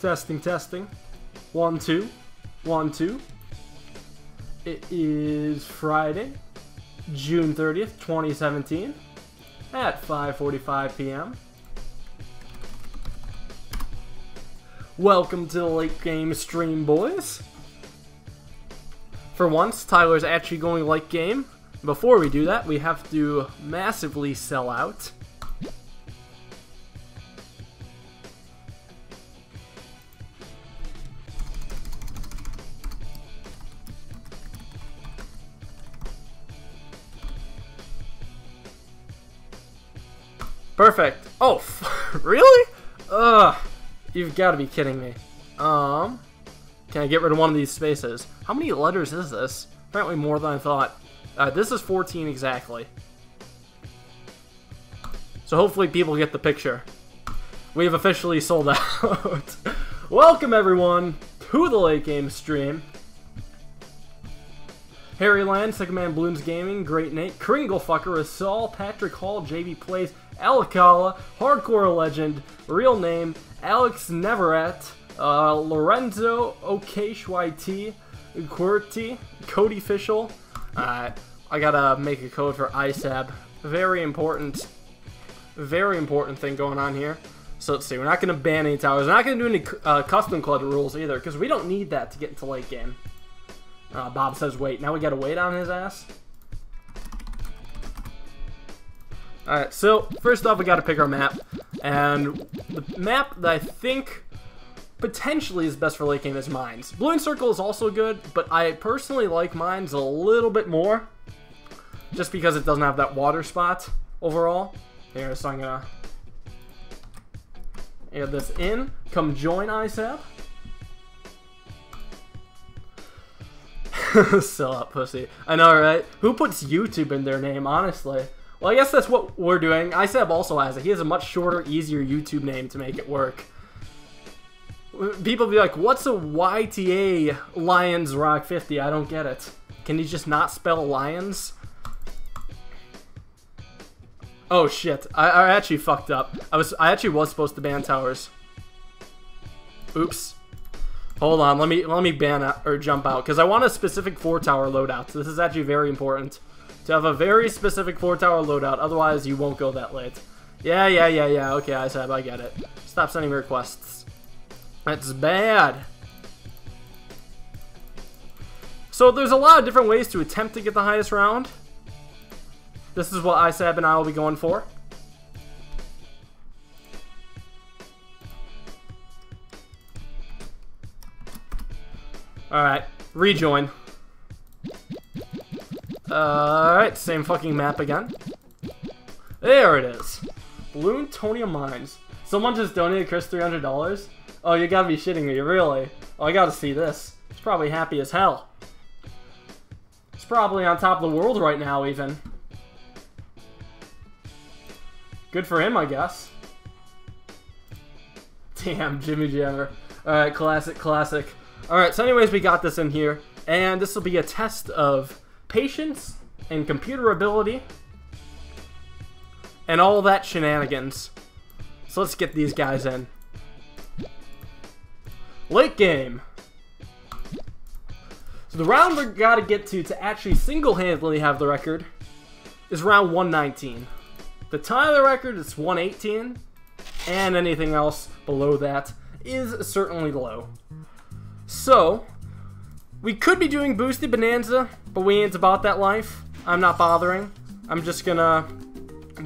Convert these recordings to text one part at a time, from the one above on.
Testing, testing. One, two. One, two. It is Friday, June 30th, 2017, at 5.45 p.m. Welcome to the late game stream, boys. For once, Tyler's actually going late game. Before we do that, we have to massively sell out. You've got to be kidding me. Um, can I get rid of one of these spaces? How many letters is this? Apparently more than I thought. Uh, this is 14 exactly. So hopefully people get the picture. We have officially sold out. Welcome everyone to the late game stream. Harry Land, Second Man Balloons Gaming, Great Nate, Kringlefucker, Assault, Patrick Hall, JV Plays, Alcala, Hardcore Legend, Real Name, Alex Neverett, uh, Lorenzo OKSYT, QWERTY, Cody Fischel. Uh, I gotta make a code for ISAB. Very important, very important thing going on here. So let's see, we're not to ban any towers. We're not to do any uh, custom club rules either, because we don't need that to get into late game. Uh, Bob says wait. Now we got to wait on his ass? Alright, so first off we got to pick our map. And the map that I think potentially is best for late game is Mines. Bloon Circle is also good, but I personally like Mines a little bit more. Just because it doesn't have that water spot overall. Here, so I'm gonna add this in. Come join ISAB. Sell out pussy. I know, right? Who puts YouTube in their name, honestly? Well, I guess that's what we're doing. ISAB also has it. He has a much shorter, easier YouTube name to make it work. People be like, what's a YTA Lions Rock 50? I don't get it. Can you just not spell lions? Oh shit, I, I actually fucked up. I was I actually was supposed to ban towers. Oops. Hold on, let me let me ban or jump out because I want a specific four tower loadout. So this is actually very important to have a very specific four tower loadout. Otherwise, you won't go that late. Yeah, yeah, yeah, yeah. Okay, I said I get it. Stop sending me requests. That's bad. So there's a lot of different ways to attempt to get the highest round. This is what ISAB and I will be going for. Alright, rejoin. Alright, same fucking map again. There it is. Bloontonium Mines. Someone just donated Chris $300? Oh, you gotta be shitting me, really? Oh, I gotta see this. He's probably happy as hell. He's probably on top of the world right now, even. Good for him, I guess. Damn, Jimmy Jammer. Alright, classic, classic. Alright, so anyways, we got this in here. And this will be a test of patience and computer ability. And all that shenanigans. So let's get these guys in. Late game. So the round we gotta get to to actually single-handedly have the record is round 119. The tie of the record is 118, and anything else below that is certainly low. So, we could be doing Boosted Bonanza, but we ain't about that life. I'm not bothering. I'm just gonna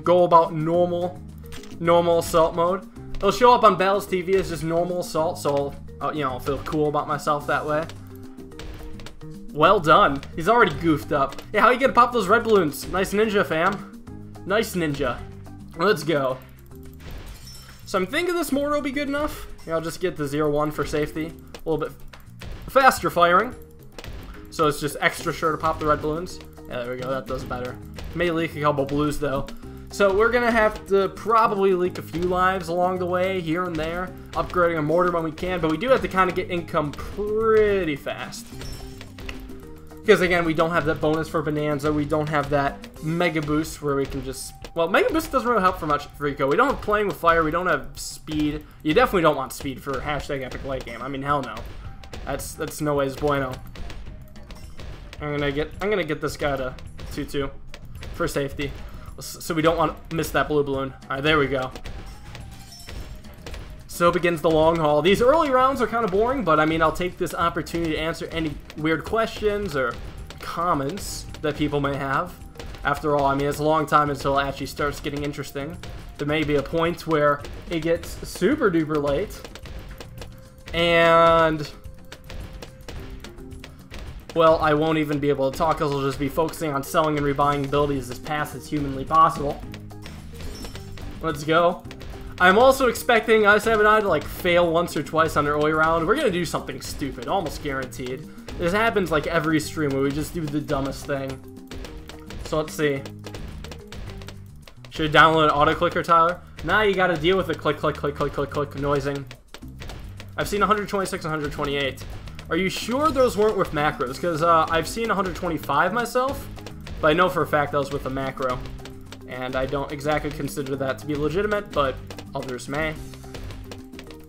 go about normal, normal assault mode. It'll show up on Battles TV as just normal assault, so I'll, uh, you know, I'll feel cool about myself that way. Well done. He's already goofed up. Yeah, how you gonna pop those red balloons? Nice ninja, fam. Nice ninja. Let's go. So I'm thinking this mortar will be good enough. I'll just get the 0-1 for safety. A little bit faster firing. So it's just extra sure to pop the red balloons. Yeah, there we go. That does better. May leak a couple blues, though. So we're going to have to probably leak a few lives along the way, here and there. Upgrading a mortar when we can, but we do have to kind of get income pretty fast. Because again, we don't have that bonus for Bonanza. We don't have that Mega Boost where we can just Well, Mega Boost doesn't really help for much for Rico. We don't have playing with fire. We don't have speed. You definitely don't want speed for hashtag epic late game. I mean, hell no. That's that's no ways bueno. I'm gonna get I'm gonna get this guy to 2-2 for safety, so we don't want to miss that blue balloon. All right, there we go. So begins the long haul. These early rounds are kind of boring, but I mean, I'll take this opportunity to answer any weird questions or comments that people may have. After all, I mean, it's a long time until it actually starts getting interesting. There may be a point where it gets super duper late. And... Well, I won't even be able to talk because I'll just be focusing on selling and rebuying abilities as fast as humanly possible. Let's go. I'm also expecting Ice and I to like fail once or twice on the early round. We're gonna do something stupid, almost guaranteed. This happens like every stream where we just do the dumbest thing. So let's see. Should download auto clicker, Tyler? Now you gotta deal with the click, click, click, click, click, click noising. I've seen 126 128. Are you sure those weren't with macros? Because uh, I've seen 125 myself, but I know for a fact that was with a macro. And I don't exactly consider that to be legitimate, but others may.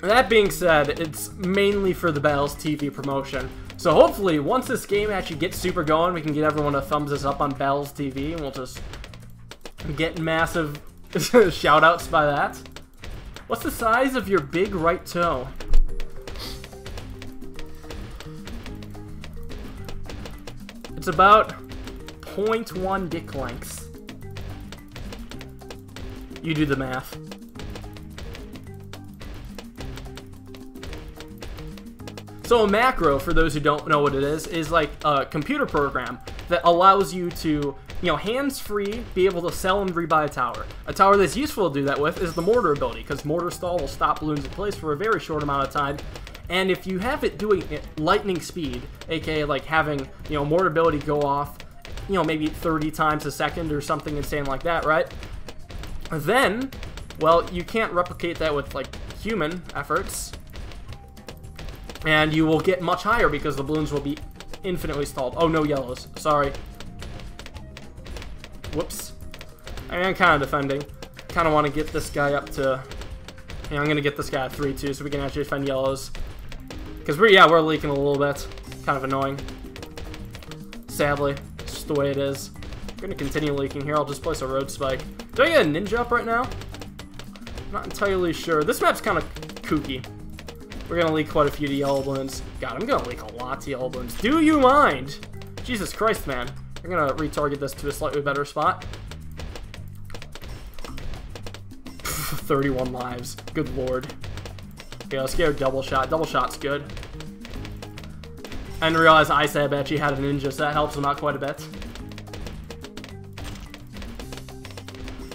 That being said, it's mainly for the Battles TV promotion. So hopefully, once this game actually gets super going, we can get everyone to thumbs us up on Battles TV, and we'll just get massive shoutouts by that. What's the size of your big right toe? It's about 0.1 dick lengths. You do the math. So a macro, for those who don't know what it is, is like a computer program that allows you to, you know, hands-free be able to sell and rebuy a tower. A tower that's useful to do that with is the mortar ability, because mortar stall will stop balloons in place for a very short amount of time. And if you have it doing it lightning speed, aka like having, you know, mortar ability go off, you know, maybe 30 times a second or something insane like that, right? Then, well, you can't replicate that with like human efforts and you will get much higher because the balloons will be infinitely stalled. Oh, no yellows. Sorry. Whoops. I am kind of defending. Kind of want to get this guy up to... Yeah, I'm going to get this guy at 3-2 so we can actually defend yellows. Because we're, yeah, we're leaking a little bit. Kind of annoying. Sadly. It's just the way it is. I'm to continue leaking here. I'll just place a road spike. Do I get a ninja up right now? Not entirely sure. This map's kind of kooky. We're gonna leak quite a few to yellow balloons. God, I'm gonna leak a lot to yellow balloons. Do you mind? Jesus Christ, man. I'm gonna retarget this to a slightly better spot. 31 lives. Good lord. Okay, let's a double shot. Double shot's good. I didn't realize actually had a ninja, so that helps him out quite a bit.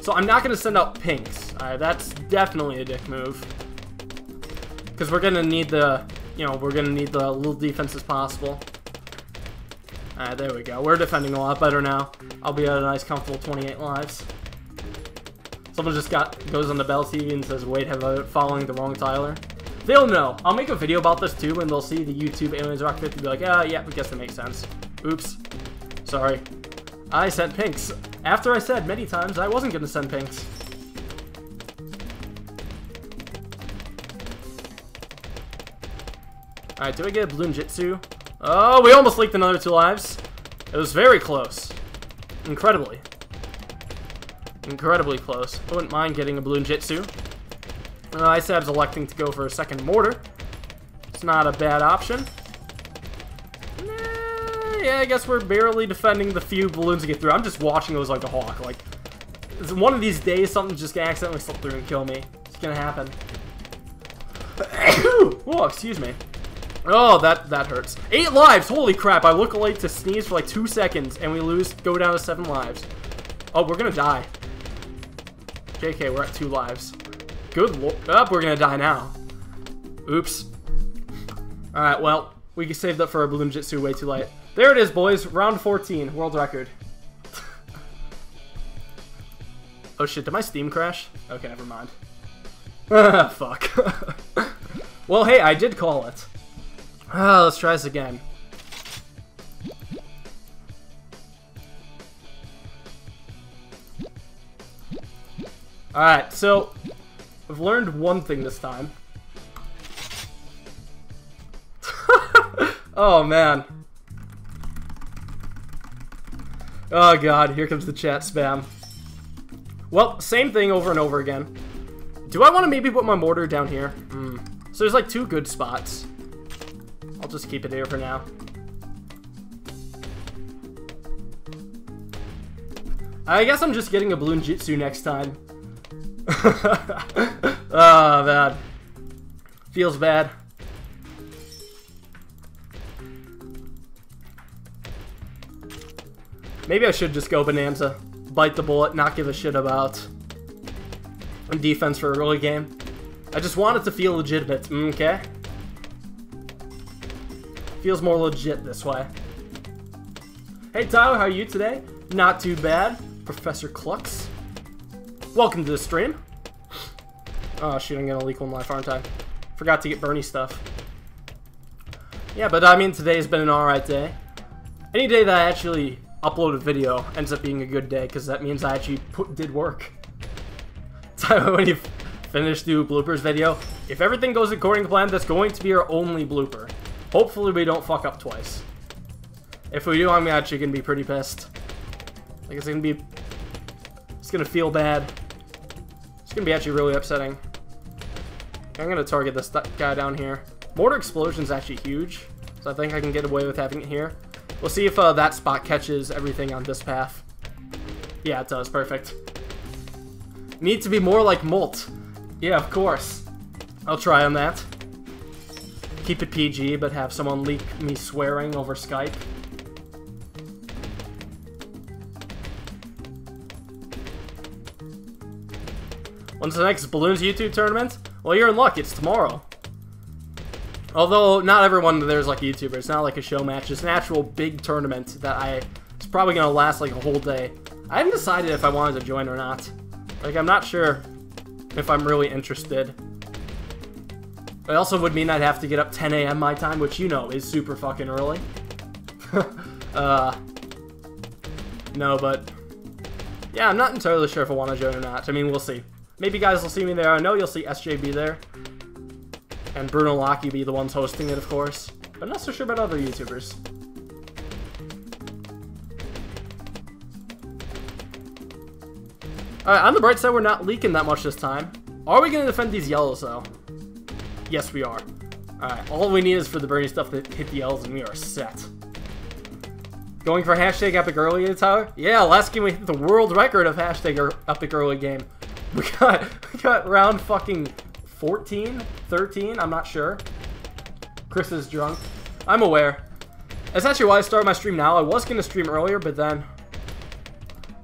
So I'm not going to send out pinks. Uh, that's definitely a dick move. Because we're gonna need the, you know, we're gonna need the little defense as possible. Alright, there we go. We're defending a lot better now. I'll be at a nice, comfortable 28 lives. Someone just got goes on the Bell TV and says, wait, have I following the wrong Tyler? They'll know. I'll make a video about this too, and they'll see the YouTube Aliens Rock 50 and be like, ah, yeah, I guess that makes sense. Oops. Sorry. I sent pinks. After I said many times I wasn't gonna send pinks. Alright, do I get a Bloonjitsu? Oh, we almost leaked another two lives. It was very close. Incredibly. Incredibly close. I wouldn't mind getting a Bloonjitsu. Uh, Isab's electing to go for a second mortar. It's not a bad option. Nah, yeah, I guess we're barely defending the few balloons to get through. I'm just watching those like a hawk. Like, one of these days, something's just gonna accidentally slip through and kill me. It's gonna happen. oh, excuse me. Oh, that that hurts. Eight lives! Holy crap, I look like to sneeze for like two seconds, and we lose, go down to seven lives. Oh, we're gonna die. JK, we're at two lives. Good lord. Oh, we're gonna die now. Oops. Alright, well, we saved up for our Bloonjitsu way too late. There it is, boys. Round 14, world record. oh shit, did my Steam crash? Okay, never mind. Fuck. well, hey, I did call it. Ah, let's try this again. Alright, so I've learned one thing this time. oh man. Oh god, here comes the chat spam. Well, same thing over and over again. Do I want to maybe put my mortar down here? Hmm. So there's like two good spots. I'll just keep it here for now. I guess I'm just getting a bloonjitsu next time. Ah, oh, man. Feels bad. Maybe I should just go Bonanza. Bite the bullet, not give a shit about defense for a early game. I just want it to feel legitimate, okay? Feels more legit this way. Hey Tyler, how are you today? Not too bad. Professor Klux. Welcome to the stream. Oh shoot, I'm gonna leak one life, aren't I? Forgot to get Burny stuff. Yeah, but I mean, today's been an alright day. Any day that I actually upload a video ends up being a good day, because that means I actually put, did work. Tyler, when you finish the bloopers video, if everything goes according to plan, that's going to be our only blooper. Hopefully we don't fuck up twice. If we do, I'm actually gonna be pretty pissed. Like, it's gonna be... It's gonna feel bad. Gonna be actually really upsetting. I'm gonna target this guy down here. Mortar Explosion's actually huge, so I think I can get away with having it here. We'll see if uh, that spot catches everything on this path. Yeah, it does. Perfect. Need to be more like Molt. Yeah, of course. I'll try on that. Keep it PG, but have someone leak me swearing over Skype. When's the next Bloons YouTube tournament? Well, you're in luck. It's tomorrow. Although, not everyone there's like YouTuber. It's not like a show match. It's an actual big tournament that I... It's probably going to last like a whole day. I haven't decided if I wanted to join or not. Like, I'm not sure if I'm really interested. It also would mean I'd have to get up 10 a.m. my time, which you know is super fucking early. uh, no, but... Yeah, I'm not entirely sure if I want to join or not. I mean, we'll see. Maybe guys will see me there. I know you'll see SJB there. And Bruno Lockie be the ones hosting it, of course. But not so sure about other YouTubers. Alright, on the bright side, we're not leaking that much this time. Are we going to defend these yellows, though? Yes, we are. Alright, all we need is for the Burny stuff to hit the yellows, and we are set. Going for hashtag epic early, Tyler? Yeah, last game we hit the world record of hashtag epic early game. We got, we got round fucking 14? 13? I'm not sure. Chris is drunk. I'm aware. That's actually why I started my stream now. I was going to stream earlier, but then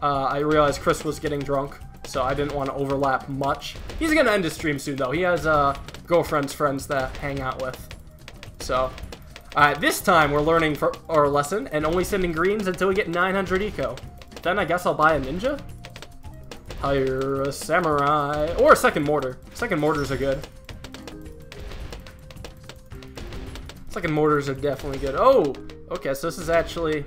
uh, I realized Chris was getting drunk, so I didn't want to overlap much. He's going to end his stream soon, though. He has uh, girlfriend's friends to hang out with. So, uh, this time we're learning for our lesson and only sending greens until we get 900 eco. Then I guess I'll buy a ninja? Hire a samurai. Or a second mortar. Second mortars are good. Second mortars are definitely good. Oh! Okay, so this is actually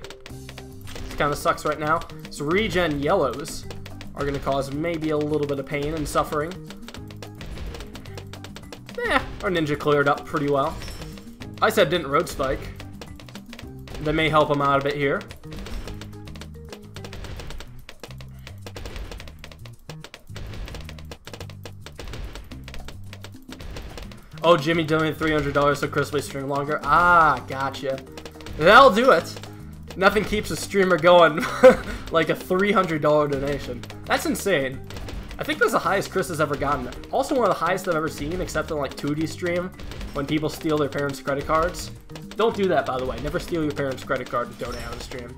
kind of sucks right now. So regen yellows are going to cause maybe a little bit of pain and suffering. Eh, our ninja cleared up pretty well. I said didn't road spike. That may help him out a bit here. Oh, Jimmy donated $300 so Chris will string longer. Ah, gotcha. That'll do it. Nothing keeps a streamer going like a $300 donation. That's insane. I think that's the highest Chris has ever gotten. Also one of the highest I've ever seen, except in like 2D stream, when people steal their parents' credit cards. Don't do that, by the way. Never steal your parents' credit card and donate on stream.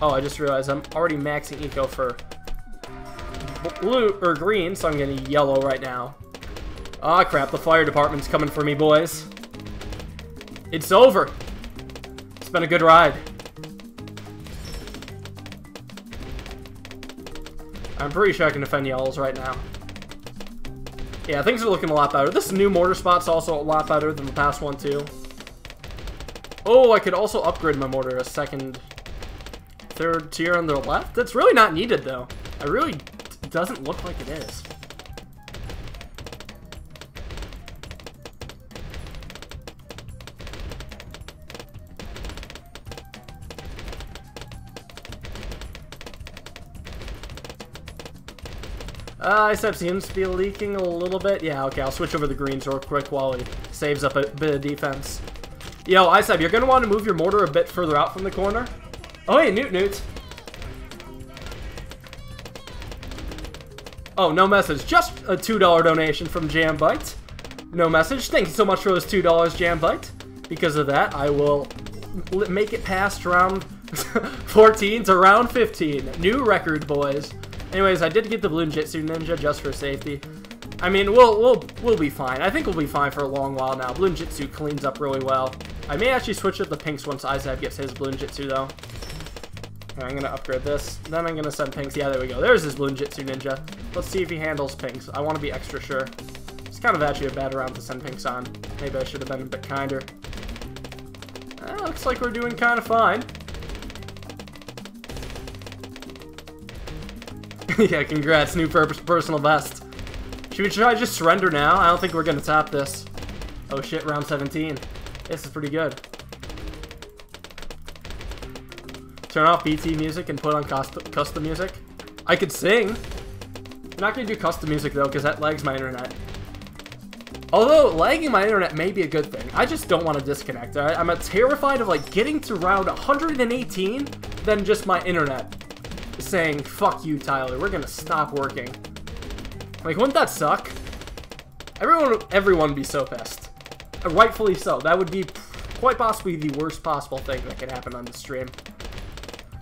Oh, I just realized I'm already maxing eco for blue or green, so I'm getting yellow right now. Ah, oh, crap. The fire department's coming for me, boys. It's over. It's been a good ride. I'm pretty sure I can defend yellows right now. Yeah, things are looking a lot better. This new mortar spot's also a lot better than the past one, too. Oh, I could also upgrade my mortar a second, third tier on the left. That's really not needed, though. I really doesn't look like it is. Uh, ISAB seems to be leaking a little bit. Yeah, okay, I'll switch over the greens real quick while he saves up a bit of defense. Yo, ISAB, you're going to want to move your mortar a bit further out from the corner. Oh, hey, Newt Newt. Oh, no message. Just a $2 donation from Jambite. No message. Thank you so much for those $2, Jambite. Because of that, I will make it past round 14 to round 15. New record, boys. Anyways, I did get the Bloonjitsu Ninja just for safety. I mean, we'll we'll we'll be fine. I think we'll be fine for a long while now. Bloonjitsu cleans up really well. I may actually switch up the pinks once ISAB gets his Bloonjitsu though. I'm gonna upgrade this. Then I'm gonna send pinks. Yeah, there we go. There's his Bloonjitsu Ninja. Let's see if he handles pinks. I want to be extra sure. It's kind of actually a bad round to send pinks on. Maybe I should have been a bit kinder. Eh, looks like we're doing kind of fine. yeah, congrats, new personal best. Should we try just surrender now? I don't think we're gonna top this. Oh shit, round 17. This is pretty good. Turn off BT music and put on custom music. I could sing. I'm not gonna do custom music though, because that lags my internet. Although, lagging my internet may be a good thing. I just don't want to disconnect? I'm terrified of, like, getting to round 118, then just my internet saying, fuck you, Tyler, we're gonna stop working. Like, wouldn't that suck? Everyone, everyone be so pissed. Uh, rightfully so. That would be quite possibly the worst possible thing that could happen on the stream.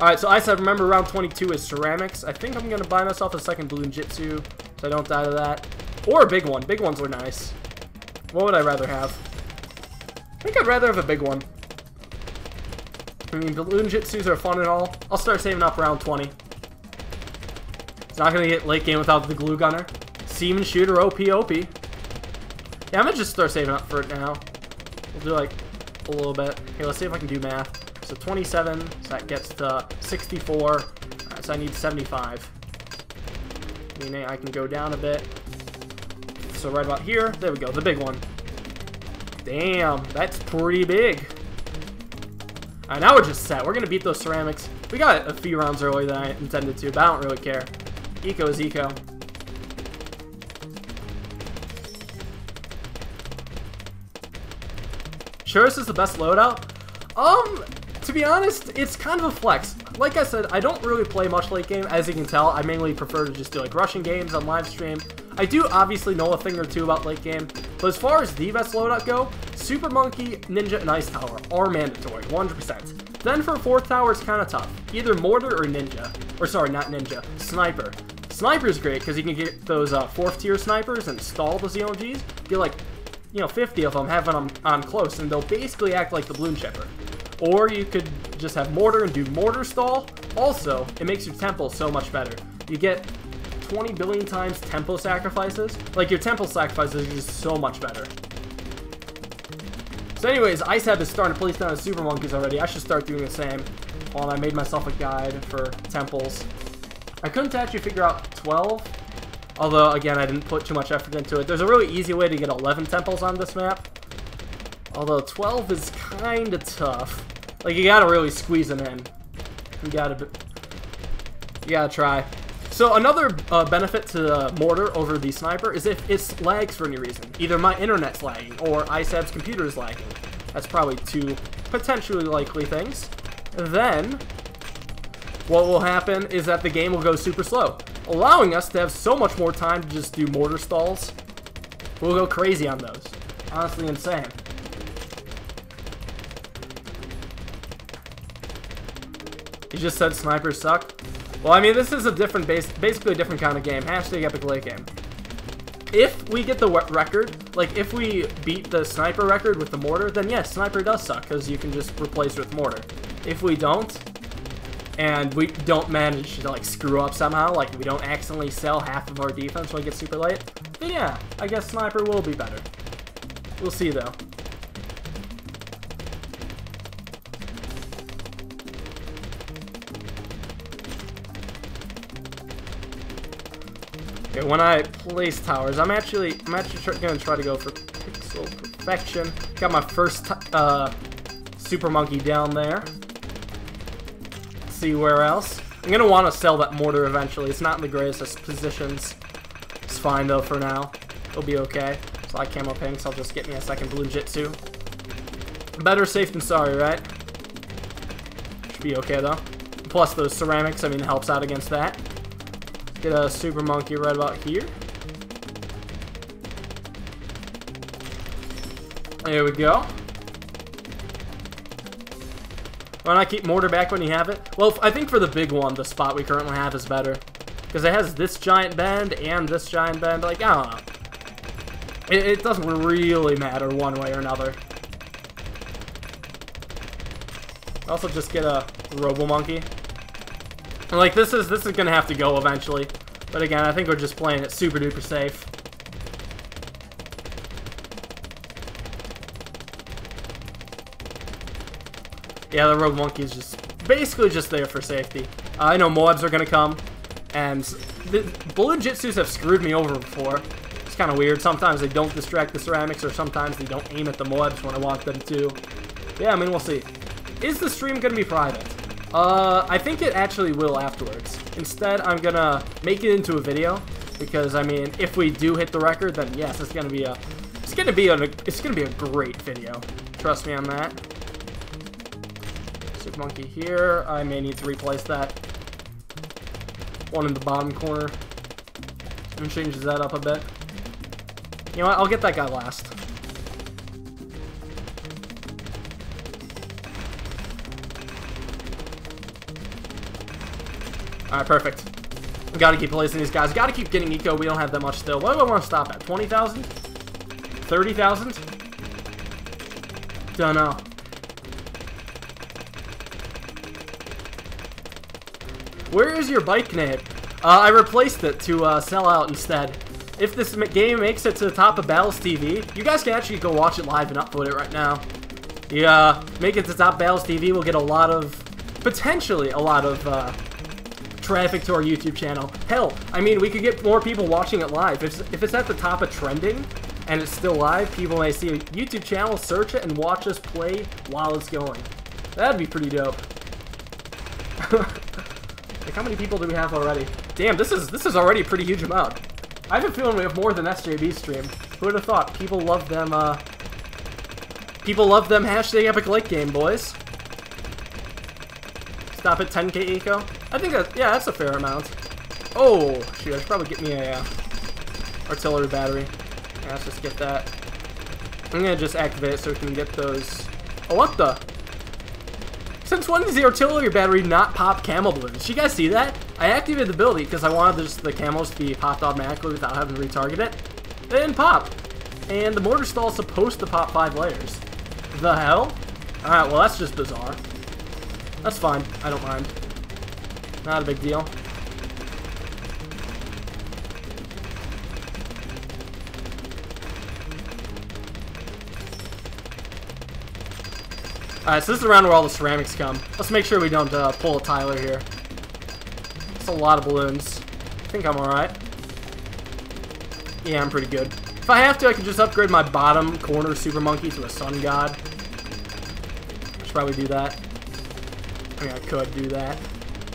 Alright, so I said, remember round 22 is ceramics. I think I'm gonna buy myself a second bloonjitsu, so I don't die to that. Or a big one. Big ones are nice. What would I rather have? I think I'd rather have a big one. I mean, bloonjitsus are fun and all. I'll start saving up round 20. It's not gonna get late game without the glue gunner. Seaman shooter OP OP. Yeah, I'm gonna just start saving up for it now. We'll do like a little bit. Okay, let's see if I can do math. So 27, so that gets to 64. Right, so I need 75. Meaning I can go down a bit. So right about here, there we go, the big one. Damn, that's pretty big. Alright, now we're just set. We're gonna beat those ceramics. We got a few rounds earlier than I intended to, but I don't really care. Eco is eco. Sure is the best loadout? Um, to be honest, it's kind of a flex. Like I said, I don't really play much late game. As you can tell, I mainly prefer to just do like rushing games on live stream. I do obviously know a thing or two about late game, but as far as the best loadout go, Super Monkey, Ninja, and Ice Tower are mandatory, 100%. Then for fourth tower, it's kind of tough. Either Mortar or Ninja. Or sorry, not Ninja, Sniper. Sniper's great because you can get those uh, fourth tier snipers and stall the ZLGs. Get like, you know, 50 of them, have them on close, and they'll basically act like the balloon chipper. Or you could just have mortar and do mortar stall. Also, it makes your temple so much better. You get 20 billion times temple sacrifices. Like, your temple sacrifices are just so much better. So anyways, ISAB is starting to place down his super monkeys already. I should start doing the same. While I made myself a guide for temples. I couldn't actually figure out 12, although, again, I didn't put too much effort into it. There's a really easy way to get 11 temples on this map, although 12 is kind of tough. Like, you gotta really squeeze them in. You gotta, you gotta try. So another uh, benefit to the Mortar over the Sniper is if it lags for any reason. Either my internet's lagging, or ISAB's computer is lagging. That's probably two potentially likely things. Then, what will happen is that the game will go super slow, allowing us to have so much more time to just do mortar stalls. We'll go crazy on those. Honestly insane. You just said snipers suck? Well, I mean, this is a different base, basically a different kind of game. Hashtag epic late game. If we get the record, like if we beat the sniper record with the mortar, then yes, sniper does suck because you can just replace it with mortar. If we don't, and we don't manage to like screw up somehow, like we don't accidentally sell half of our defense when we get super late, then yeah, I guess Sniper will be better. We'll see though. Okay, when I place towers, I'm actually I'm actually tr gonna try to go for pixel perfection. Got my first uh, super monkey down there. Let's see where else. I'm gonna want to sell that mortar eventually. It's not in the greatest positions. It's fine though for now. It'll be okay. So I camo pinks. I'll just get me a second bloonjitsu. Better safe than sorry, right? Should be okay though. Plus those ceramics, I mean, helps out against that. Get a super monkey right about here. There we go. Why not keep mortar back when you have it? Well, I think for the big one, the spot we currently have is better. Because it has this giant bend and this giant bend. Like, I don't know. It, it doesn't really matter one way or another. Also, just get a Robo Monkey. Like, this is this is gonna have to go eventually. But again, I think we're just playing it super duper safe. Yeah, the Robo Monkey is just basically just there for safety. Uh, I know Moabs are gonna come, and the Bloonjitsus have screwed me over before. It's kind of weird. Sometimes they don't distract the ceramics, or sometimes they don't aim at the Moabs when I want them to. Yeah, I mean, we'll see. Is the stream gonna be private? Uh, I think it actually will afterwards. Instead, I'm gonna make it into a video, because, I mean, if we do hit the record, then yes, it's gonna be a... It's gonna be a, it's gonna be a great video. Trust me on that. Monkey here. I may need to replace that. One in the bottom corner. And changes that up a bit. You know what? I'll get that guy last. Alright, perfect. We gotta keep placing these guys. Gotta keep getting eco. We don't have that much still. What do I want to stop at? 20,000? 30,000? Don't know. Where is your bike name? Uh, I replaced it to uh, sell out instead. If this game makes it to the top of Battles TV, you guys can actually go watch it live and upload it right now. Yeah, make it to top Battles TV, we'll get a lot of, potentially a lot of uh, traffic to our YouTube channel. Hell, I mean, we could get more people watching it live. If, if it's at the top of trending, and it's still live, people may see a YouTube channel, search it, and watch us play while it's going. That'd be pretty dope. Like, how many people do we have already? Damn, this is this is already a pretty huge amount. I have a feeling we have more than SJB stream. Who would have thought? People love them, uh... People love them hashtag epic late game, boys. Stop at 10k eco? I think yeah, that's a fair amount. Oh, shoot, I should probably get me a, uh, artillery battery. Yeah, let's just get that. I'm gonna just activate it so we can get those... Oh, what the? Since when does the artillery battery not pop camo balloons? You guys see that? I activated the ability because I wanted the camos to be popped automatically without having to retarget it. They didn't pop. And the mortar stall is supposed to pop five layers. The hell? Alright, well that's just bizarre. That's fine. I don't mind. Not a big deal. Alright, so this is around where all the ceramics come. Let's make sure we don't uh, pull a Tyler here. It's a lot of balloons. I think I'm alright. Yeah, I'm pretty good. If I have to, I can just upgrade my bottom corner Super Monkey to a Sun God. I should probably do that. I mean, I could do that.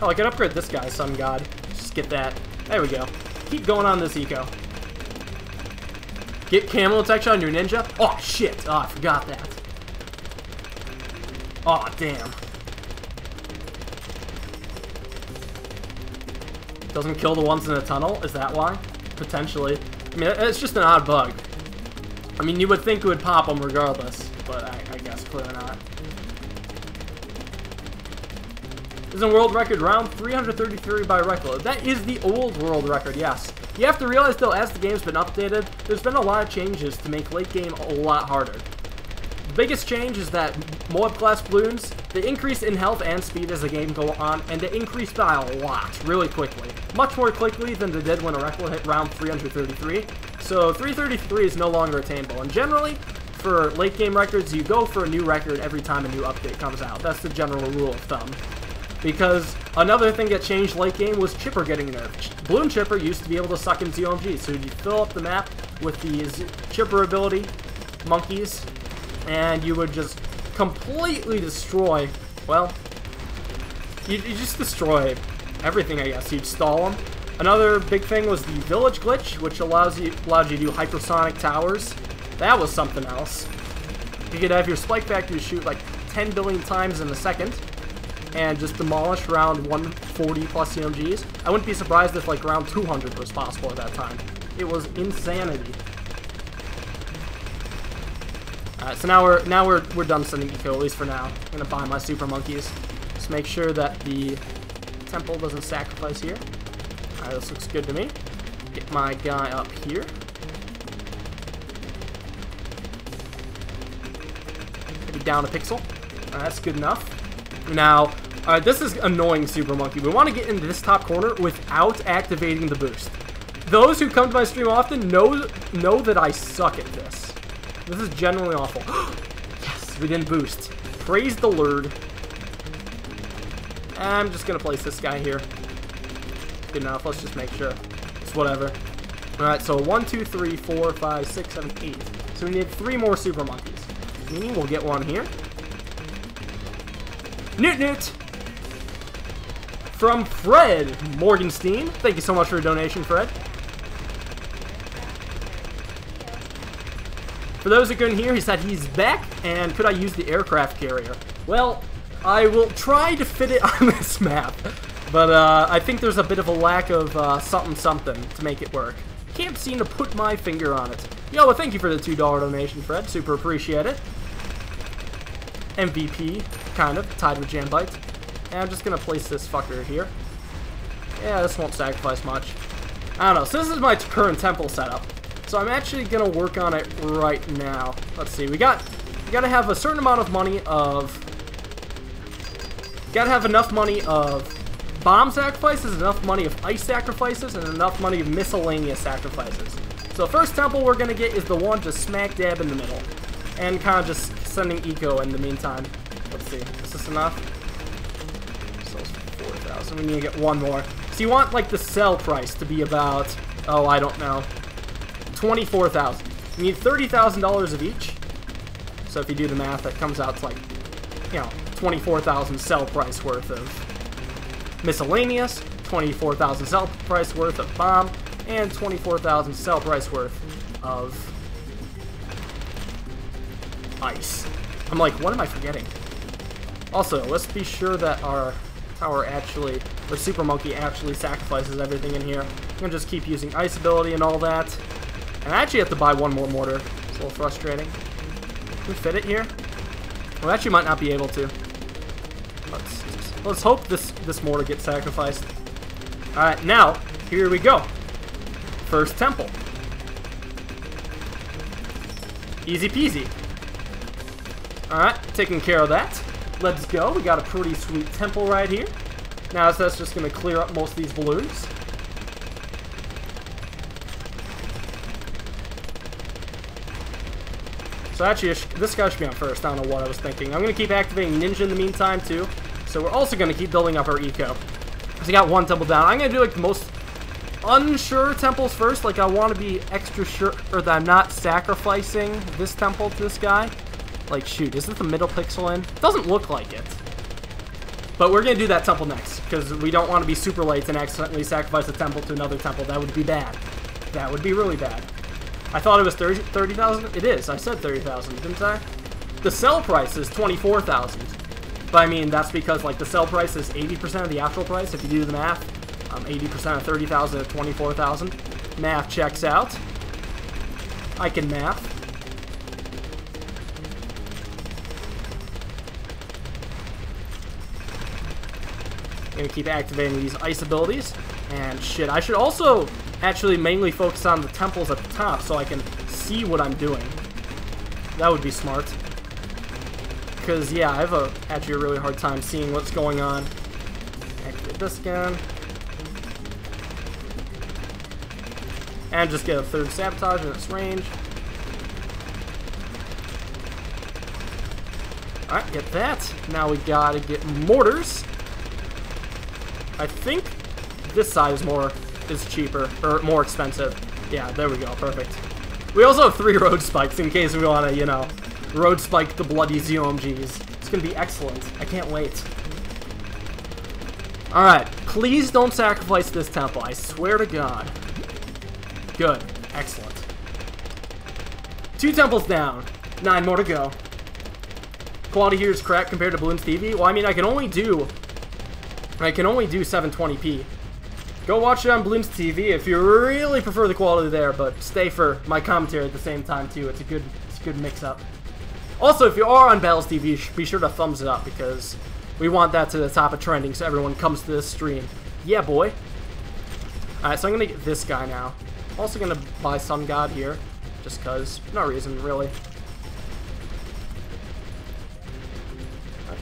Oh, I could upgrade this guy, Sun God. Just get that. There we go. Keep going on this eco. Get camo detection on your ninja? Oh, shit. Oh, I forgot that. Aw, oh, damn. Doesn't kill the ones in the tunnel? Is that why? Potentially. I mean, it's just an odd bug. I mean, you would think it would pop them regardless, but I, I guess clearly not. This is a world record round 333 by Record. That is the old world record, yes. You have to realize, though, as the game's been updated, there's been a lot of changes to make late game a lot harder. Biggest change is that Moab class balloons, they increase in health and speed as the game go on, and they increase by a lot, really quickly. Much more quickly than they did when Oracle hit round 333. So 333 is no longer attainable, and generally, for late game records, you go for a new record every time a new update comes out. That's the general rule of thumb. Because another thing that changed late game was Chipper getting nerfed. Balloon Chipper used to be able to suck in ZOMG, so you fill up the map with these Chipper ability monkeys, and you would just completely destroy, well, you, you just destroy everything, I guess. You'd stall them. Another big thing was the village glitch, which allows you allowed you to do hypersonic towers. That was something else. You could have your spike factory shoot like 10 billion times in a second, and just demolish around 140 plus CMGs. I wouldn't be surprised if like around 200 was possible at that time. It was insanity. Alright, so now we're now we're we're done sending eco, at least for now. I'm gonna buy my super monkeys. Just make sure that the temple doesn't sacrifice here. Alright, this looks good to me. Get my guy up here. Maybe down a pixel. that's good enough. Now, uh, this is annoying Super Monkey. We want to get into this top corner without activating the boost. Those who come to my stream often know know that I suck at this. This is genuinely awful. yes, we didn't boost. Praise the Lord. I'm just gonna place this guy here. Good enough. Let's just make sure. It's whatever. Alright, so one, two, three, four, five, six, seven, eight. So we need three more Super Monkeys. Meaning we'll get one here. Newt Newt! From Fred Morgenstein. Thank you so much for your donation, Fred. For those that couldn't hear, he said he's back, and could I use the aircraft carrier? Well, I will try to fit it on this map, but uh, I think there's a bit of a lack of uh, something something to make it work. Can't seem to put my finger on it. Yo, well, thank you for the $2 donation, Fred. Super appreciate it. MVP, kind of, tied with Jambite. And I'm just going to place this fucker here. Yeah, this won't sacrifice much. I don't know. So this is my current temple setup. So I'm actually going to work on it right now. Let's see. We got we got to have a certain amount of money of... Got to have enough money of bomb sacrifices, enough money of ice sacrifices, and enough money of miscellaneous sacrifices. So the first temple we're going to get is the one just smack dab in the middle. And kind of just sending eco in the meantime. Let's see. Is this enough? Sells 4,000. We need to get one more. So you want, like, the sell price to be about, oh, I don't know, 24,000. You need $30,000 of each. So if you do the math, that comes out to, like, you know, 24,000 sell price worth of miscellaneous, 24,000 sell price worth of bomb, and 24,000 sell price worth of ice. I'm like, what am I forgetting? Also, let's be sure that our tower actually, or Super Monkey actually sacrifices everything in here. I'm gonna just keep using ice ability and all that. And I actually have to buy one more mortar. It's a little frustrating. Can we fit it here? We actually might not be able to. Let's, let's hope this, this mortar gets sacrificed. Alright, now, here we go. First temple. Easy peasy. Alright, taking care of that. Let's go. We got a pretty sweet temple right here. Now so that's just going to clear up most of these balloons. So actually, this guy should be on first. I don't know what I was thinking. I'm going to keep activating Ninja in the meantime, too. So we're also going to keep building up our eco. So we got one temple down. I'm going to do, like, the most unsure temples first. Like, I want to be extra sure or that I'm not sacrificing this temple to this guy. Like, shoot, is this the middle pixel in? Doesn't look like it. But we're going to do that temple next, because we don't want to be super late and accidentally sacrifice a temple to another temple. That would be bad. That would be really bad. I thought it was 30,000. 30, it is. I said 30,000, didn't I? The sell price is 24,000. But I mean, that's because like the sell price is 80% of the actual price. If you do the math, um, 80% of 30,000 is 24,000. Math checks out. I can math. Gonna keep activating these ice abilities. And shit, I should also actually mainly focus on the temples at the top so I can see what I'm doing. That would be smart. Because, yeah, I have a, actually a really hard time seeing what's going on. Activate this again. And just get a third sabotage in its range. Alright, get that. Now we gotta get mortars. I think this side is more is cheaper or more expensive. Yeah, there we go. Perfect. We also have three road spikes in case we want to, you know, road spike the bloody ZOMGs. It's gonna be excellent. I can't wait. Alright, please don't sacrifice this temple. I swear to God. Good. Excellent. Two temples down. Nine more to go. Quality here is correct compared to Bloons TV. Well, I mean, I can only do... I can only do 720p. Go watch it on Bloons TV if you really prefer the quality there, but stay for my commentary at the same time, too. It's a good, it's a good mix-up. Also, if you are on Battles TV, be sure to thumbs it up, because we want that to the top of trending so everyone comes to this stream. Yeah, boy. Alright, so I'm to get this guy now. Also to buy Sun God here, just because. No reason, really.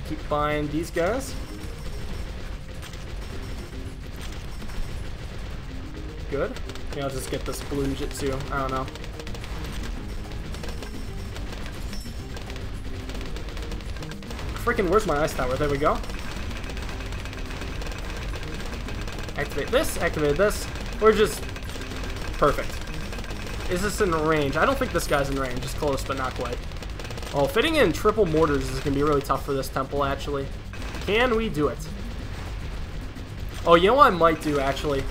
keep buying these guys. Good. Maybe I'll just get this Bloonjitsu. I don't know. Freaking, where's my ice tower? There we go. Activate this, activate this. We're just perfect. Is this in range? I don't think this guy's in range. It's close, but not quite. Oh, fitting in triple mortars is going to be really tough for this temple, actually. Can we do it? Oh, you know what I might do, actually?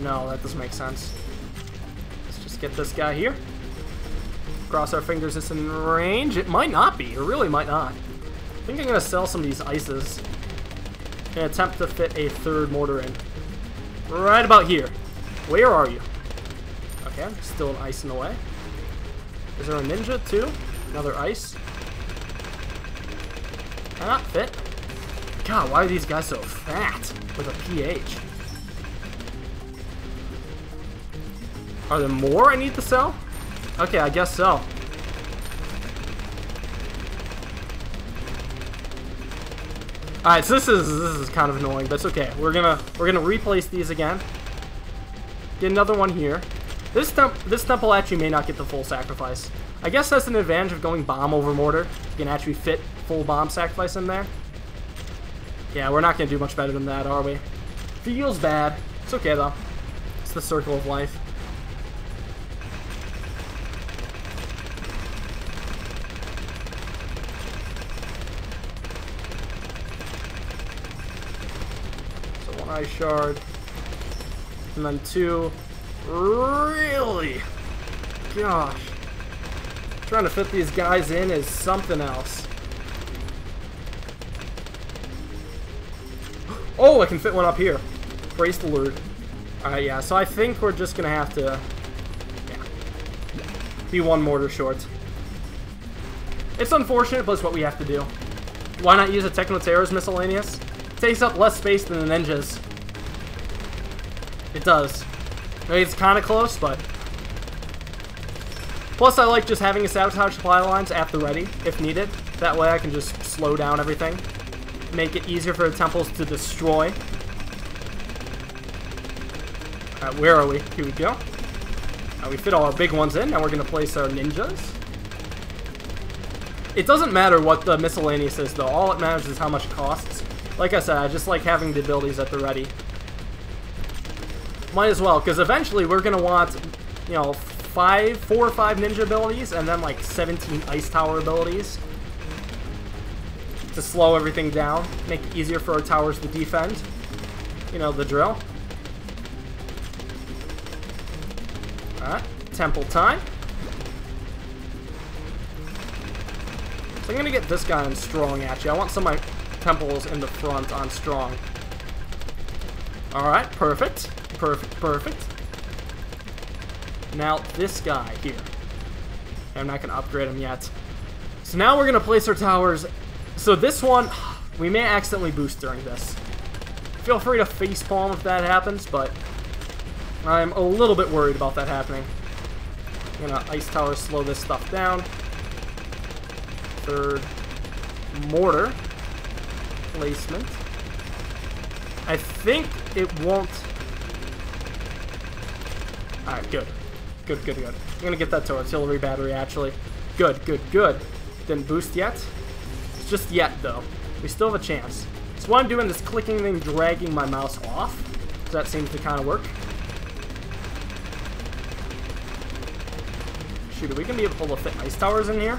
No, that doesn't make sense. Let's just get this guy here. Cross our fingers it's in range. It might not be. It really might not. I think I'm going to sell some of these ices. And attempt to fit a third mortar in. Right about here. Where are you? Okay, still an ice in the way. Is there a ninja, too? Another ice. Cannot fit. God, why are these guys so fat with a pH? Are there more I need to sell? Okay, I guess so. Alright, so this is this is kind of annoying, but it's okay. We're gonna we're gonna replace these again. Get another one here. This temp this temple actually may not get the full sacrifice. I guess that's an advantage of going bomb over mortar. You can actually fit full bomb sacrifice in there. Yeah, we're not to do much better than that, are we? Feels bad. It's okay, though. It's the circle of life. Shard. And then two. Really? Gosh. Trying to fit these guys in is something else. Oh, I can fit one up here. Brace the lure. Uh, Alright, yeah, so I think we're just gonna have to... Yeah. Be one mortar short. It's unfortunate, but it's what we have to do. Why not use a Techno Terror's Miscellaneous? It takes up less space than the Ninjas. It does. it's kind of close, but Plus, I like just having a sabotage supply lines at the ready, if needed. That way I can just slow down everything. Make it easier for the temples to destroy. Alright, where are we? Here we go. Now we fit all our big ones in. Now we're going to place our ninjas. It doesn't matter what the miscellaneous is, though. All it matters is how much it costs. Like I said, I just like having the abilities at the ready. Might as well, because eventually we're going to want, you know, five, four or five ninja abilities, and then like 17 ice tower abilities to slow everything down, make it easier for our towers to defend. You know the drill. Alright, temple time. So I'm gonna get this guy on strong actually. I want some of my temples in the front on strong. Alright, perfect. Perfect, perfect. Now, this guy here. I'm not going to upgrade him yet. So now we're going to place our towers. So this one, we may accidentally boost during this. Feel free to facepalm if that happens, but I'm a little bit worried about that happening. I'm going to Ice Tower slow this stuff down. Third mortar placement. I think it won't... Alright, good. Good, good, good. I'm gonna get that to artillery battery, actually. Good, good, good. Didn't boost yet. It's just yet, though. We still have a chance. So what I'm doing is clicking and dragging my mouse off. So that seems to kind of work. Shoot, are we to be able to fit ice towers in here?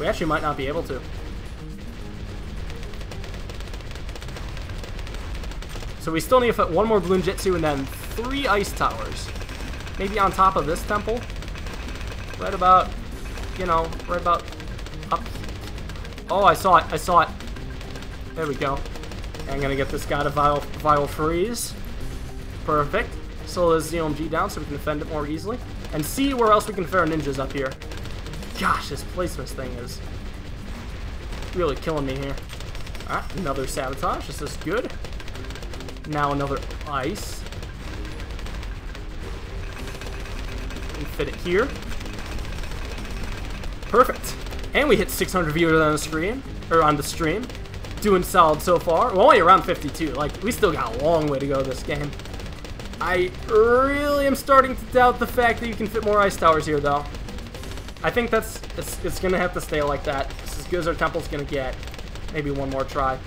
We actually might not be able to. So we still need to fit one more Bloonjitsu and then three ice towers. Maybe on top of this temple. Right about, you know, right about up. Oh, I saw it. I saw it. There we go. I'm gonna get this guy to Vile, Vile Freeze. Perfect. Slow this ZOMG down so we can defend it more easily. And see where else we can our ninjas up here. Gosh, this placement thing is really killing me here. Alright, another sabotage. This is good. Now another ice. Fit it here. Perfect. And we hit 600 viewers on the screen, or on the stream. Doing solid so far. We're only around 52. Like, we still got a long way to go this game. I really am starting to doubt the fact that you can fit more ice towers here, though. I think that's it's, it's gonna have to stay like that. It's as good as our temple's gonna get. Maybe one more try.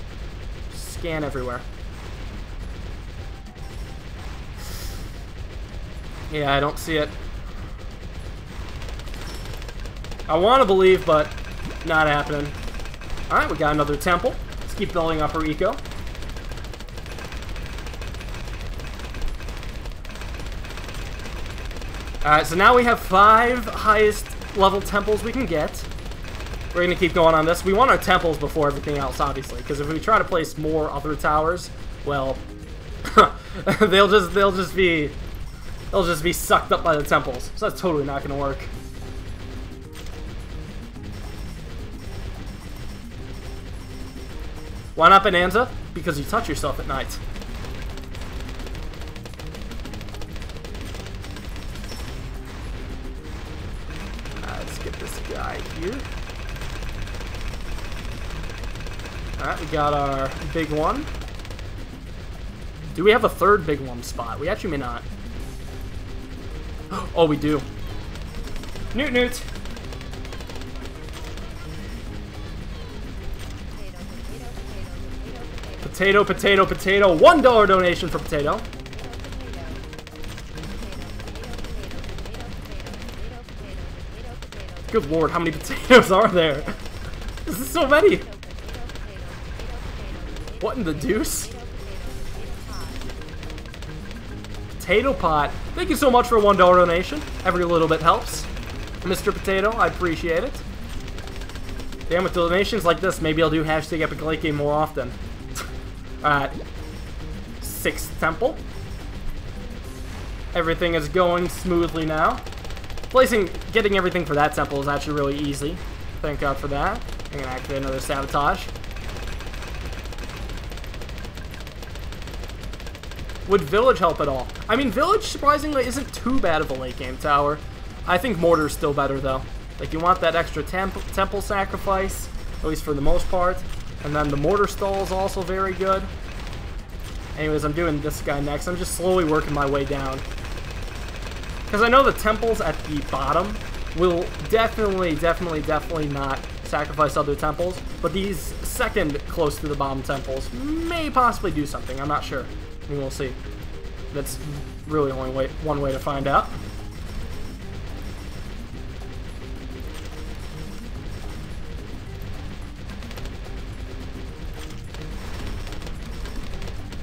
Scan everywhere. Yeah, I don't see it. I want to believe, but not happening. Alright, we got another temple. Let's keep building up our eco. Alright, so now we have five highest level temples we can get. We're gonna keep going on this. We want our temples before everything else, obviously, because if we try to place more other towers, well, they'll just they'll just be they'll just be sucked up by the temples. So that's totally not gonna work. Why not Bonanza? Because you touch yourself at night. Uh, let's get this guy here. Alright, we got our big one. Do we have a third big one spot? We actually may not. Oh, we do. Newt Newt! Potato, potato, potato. One dollar donation for potato. Good lord, how many potatoes are there? This is so many! What in the deuce? Potato Pot. Thank you so much for a $1 donation. Every little bit helps. Mr. Potato, I appreciate it. Damn, with donations like this, maybe I'll do hashtag Epic Late Game more often. Alright. Sixth Temple. Everything is going smoothly now. Placing, getting everything for that temple is actually really easy. Thank God for that. I'm gonna activate another sabotage. Would Village help at all? I mean, Village, surprisingly, isn't too bad of a late game tower. I think Mortar's still better, though. Like, you want that extra temp temple sacrifice, at least for the most part. And then the Mortar Stall is also very good. Anyways, I'm doing this guy next. I'm just slowly working my way down. Because I know the temples at the bottom will definitely, definitely, definitely not sacrifice other temples, but these second close to the bottom temples may possibly do something. I'm not sure. We will see. That's really only way, one way to find out.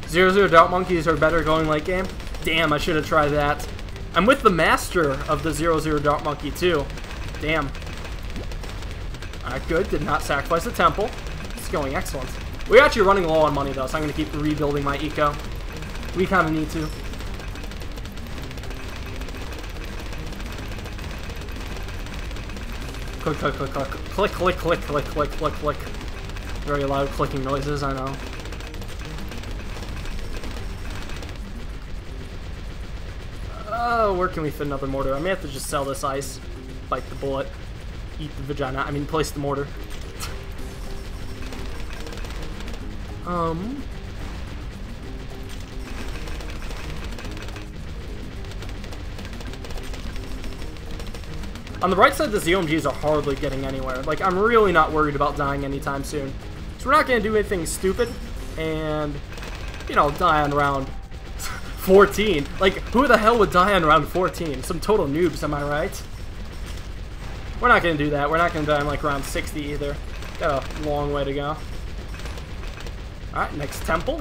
Zero Zero Dart Monkeys are better going late game. Damn, I should have tried that. I'm with the master of the Zero Zero Dart Monkey, too. Damn. Alright, good. Did not sacrifice the temple. It's going excellent. We're actually running low on money, though, so I'm going to keep rebuilding my eco. We kind of need to. Click, click, click, click, click, click, click, click, click, click. Very loud clicking noises, I know. Oh, where can we fit another mortar? I may have to just sell this ice. Bite the bullet. Eat the vagina. I mean, place the mortar. um... On the right side, the ZOMGs are hardly getting anywhere. Like, I'm really not worried about dying anytime soon. So we're not going to do anything stupid. and, you know, die on round 14. Like, who the hell would die on round 14? Some total noobs, am I right? We're not to do that. We're not to die on, like, round 60 either. Got a long way to go. Alright, next temple.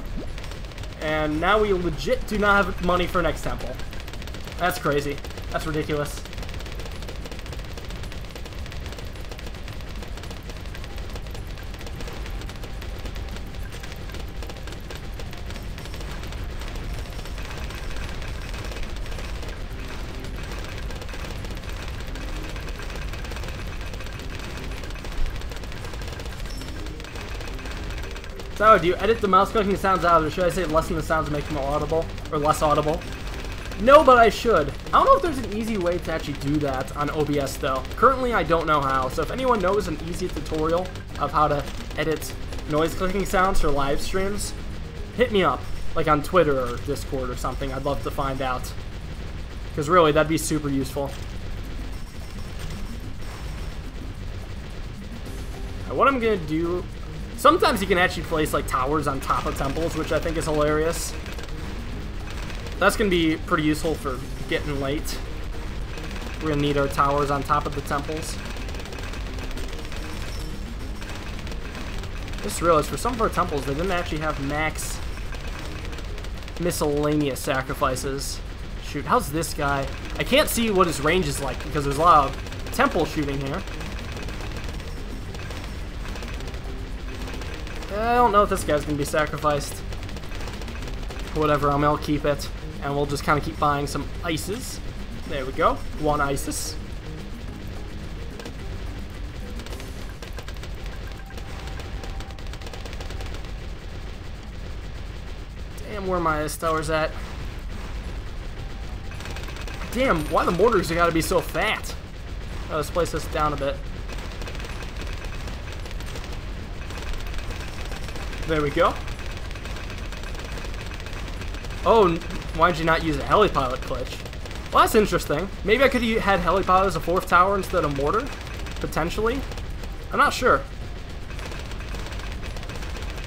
And now we legit do not have money for next temple. That's crazy. That's ridiculous. So, do you edit the mouse clicking sounds out, or should I say lessen the sounds to make them audible? Or less audible? No, but I should. I don't know if there's an easy way to actually do that on OBS, though. Currently, I don't know how, so if anyone knows an easy tutorial of how to edit noise clicking sounds for live streams, hit me up, like on Twitter or Discord or something. I'd love to find out. Because really, that'd be super useful. what I'm going to do Sometimes you can actually place like towers on top of temples, which I think is hilarious. That's going to be pretty useful for getting late. We're going to need our towers on top of the temples. Just realized for some of our temples, they didn't actually have max miscellaneous sacrifices. Shoot, how's this guy? I can't see what his range is like because there's a lot of temple shooting here. I don't know if this guy's gonna be sacrificed. Whatever, I'm gonna keep it. And we'll just kind of keep buying some ices. There we go. One Isis. Damn, where my ice towers at? Damn, why the mortars gotta be so fat? Oh, let's place this down a bit. There we go. Oh, why did you not use a helipilot glitch? Well, that's interesting. Maybe I could have had helipilot as a fourth tower instead of mortar? Potentially? I'm not sure.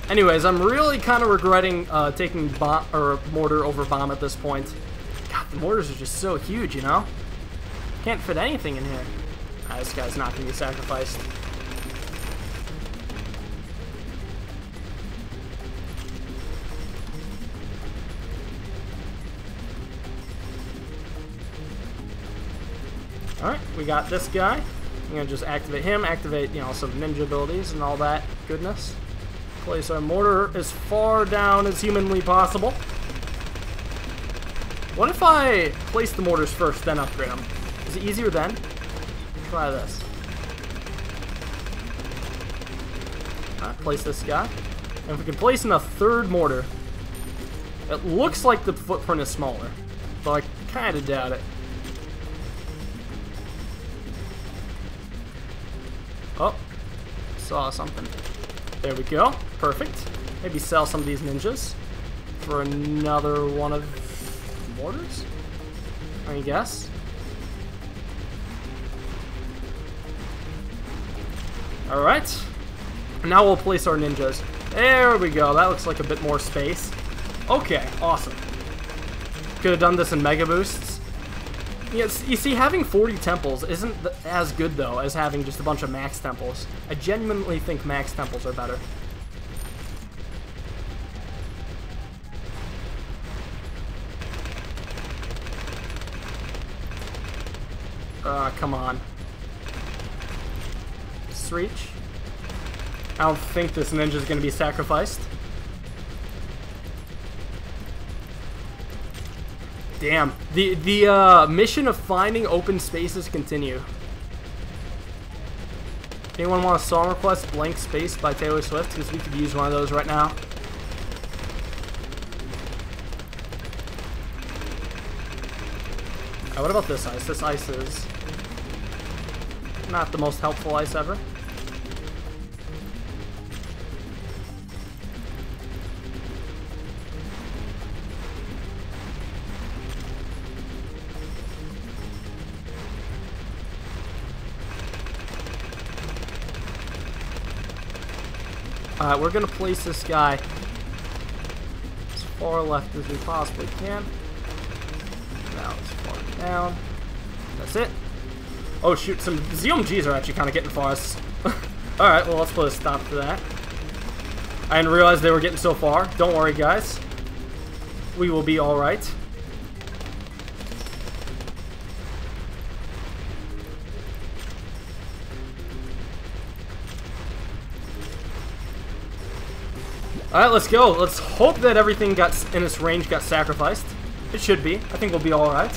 Anyways, I'm really kind of regretting uh, taking bomb or mortar over bomb at this point. God, the mortars are just so huge, you know? Can't fit anything in here. Ah, this guy's not going to be sacrificed. We got this guy. I'm gonna just activate him, activate, you know, some ninja abilities and all that goodness. Place our mortar as far down as humanly possible. What if I place the mortars first, then upgrade them? Is it easier then? Try this. Alright, place this guy. And if we can place in a third mortar, it looks like the footprint is smaller, but I kind of doubt it. Saw something. There we go. Perfect. Maybe sell some of these ninjas for another one of mortars? I guess. Alright. Now we'll place our ninjas. There we go. That looks like a bit more space. Okay, awesome. Could have done this in Mega Boosts. Yes, you see, having 40 temples isn't as good, though, as having just a bunch of max temples. I genuinely think max temples are better. Ah, uh, come on. Just reach. I don't think this ninja's gonna be sacrificed. Damn. The the uh, mission of finding open spaces continue. Anyone want a song request? Blank Space by Taylor Swift? Because we could use one of those right now. Right, what about this ice? This ice is not the most helpful ice ever. Alright, we're gonna place this guy as far left as we possibly can. Now as far down. That's it. Oh shoot, some ZOMGs are actually kind of getting far. Alright, well let's put a stop to that. I didn't realize they were getting so far. Don't worry guys. We will be alright. Alright, let's go. Let's hope that everything got in its range got sacrificed. It should be. I think we'll be alright.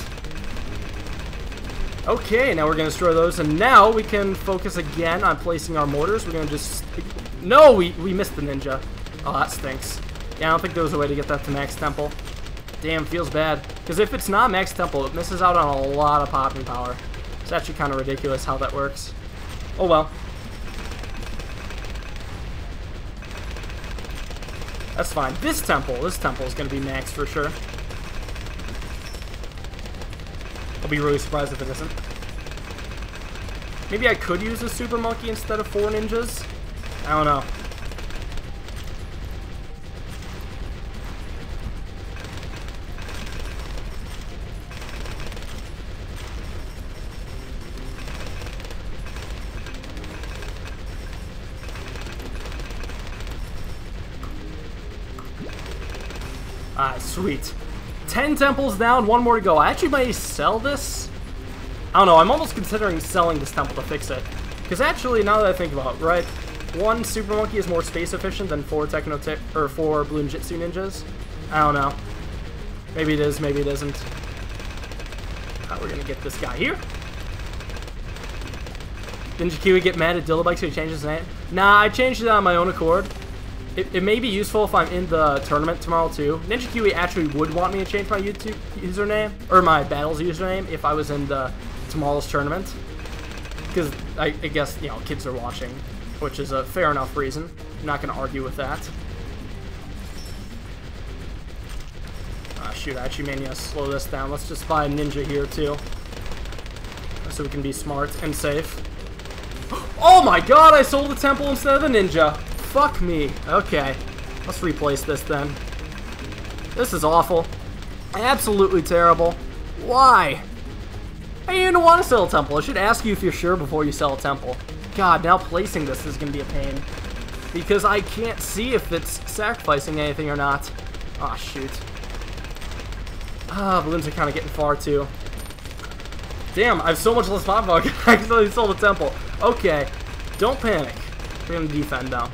Okay, now we're going to destroy those, and now we can focus again on placing our mortars. We're going to just... No, we, we missed the ninja. Oh, that stinks. Yeah, I don't think there was a way to get that to max temple. Damn, feels bad. Because if it's not max temple, it misses out on a lot of popping power. It's actually kind of ridiculous how that works. Oh well. That's fine. This temple, this temple is going to be max for sure. I'll be really surprised if it isn't. Maybe I could use a super monkey instead of four ninjas? I don't know. Sweet. 10 temples down, one more to go. I actually might sell this. I don't know, I'm almost considering selling this temple to fix it. Because actually, now that I think about it, right, one Super Monkey is more space efficient than four Techno or four Blue Ninjas. I don't know. Maybe it is, maybe it isn't. Right, we're gonna get this guy here. Didn't Kiwi get mad at Dillabike so he changed his name? Nah, I changed it on my own accord. It, it, may be useful if I'm in the tournament tomorrow too. Ninja Kiwi actually would want me to change my YouTube username, or my Battles username, if I was in the tomorrow's tournament. Because I, I, guess, you know, kids are watching, which is a fair enough reason. I'm not to argue with that. Ah, shoot, I actually may need to slow this down. Let's just buy a Ninja here too. So we can be smart and safe. Oh my god, I sold the temple instead of the ninja. Fuck me. Okay. Let's replace this then. This is awful. Absolutely terrible. Why? I didn't want to sell a temple. I should ask you if you're sure before you sell a temple. God, now placing this is going to be a pain. Because I can't see if it's sacrificing anything or not. Oh, shoot. Ah, bloons are kind of getting far, too. Damn, I have so much less pop I accidentally sold a temple. Okay, don't panic. We're going to defend now.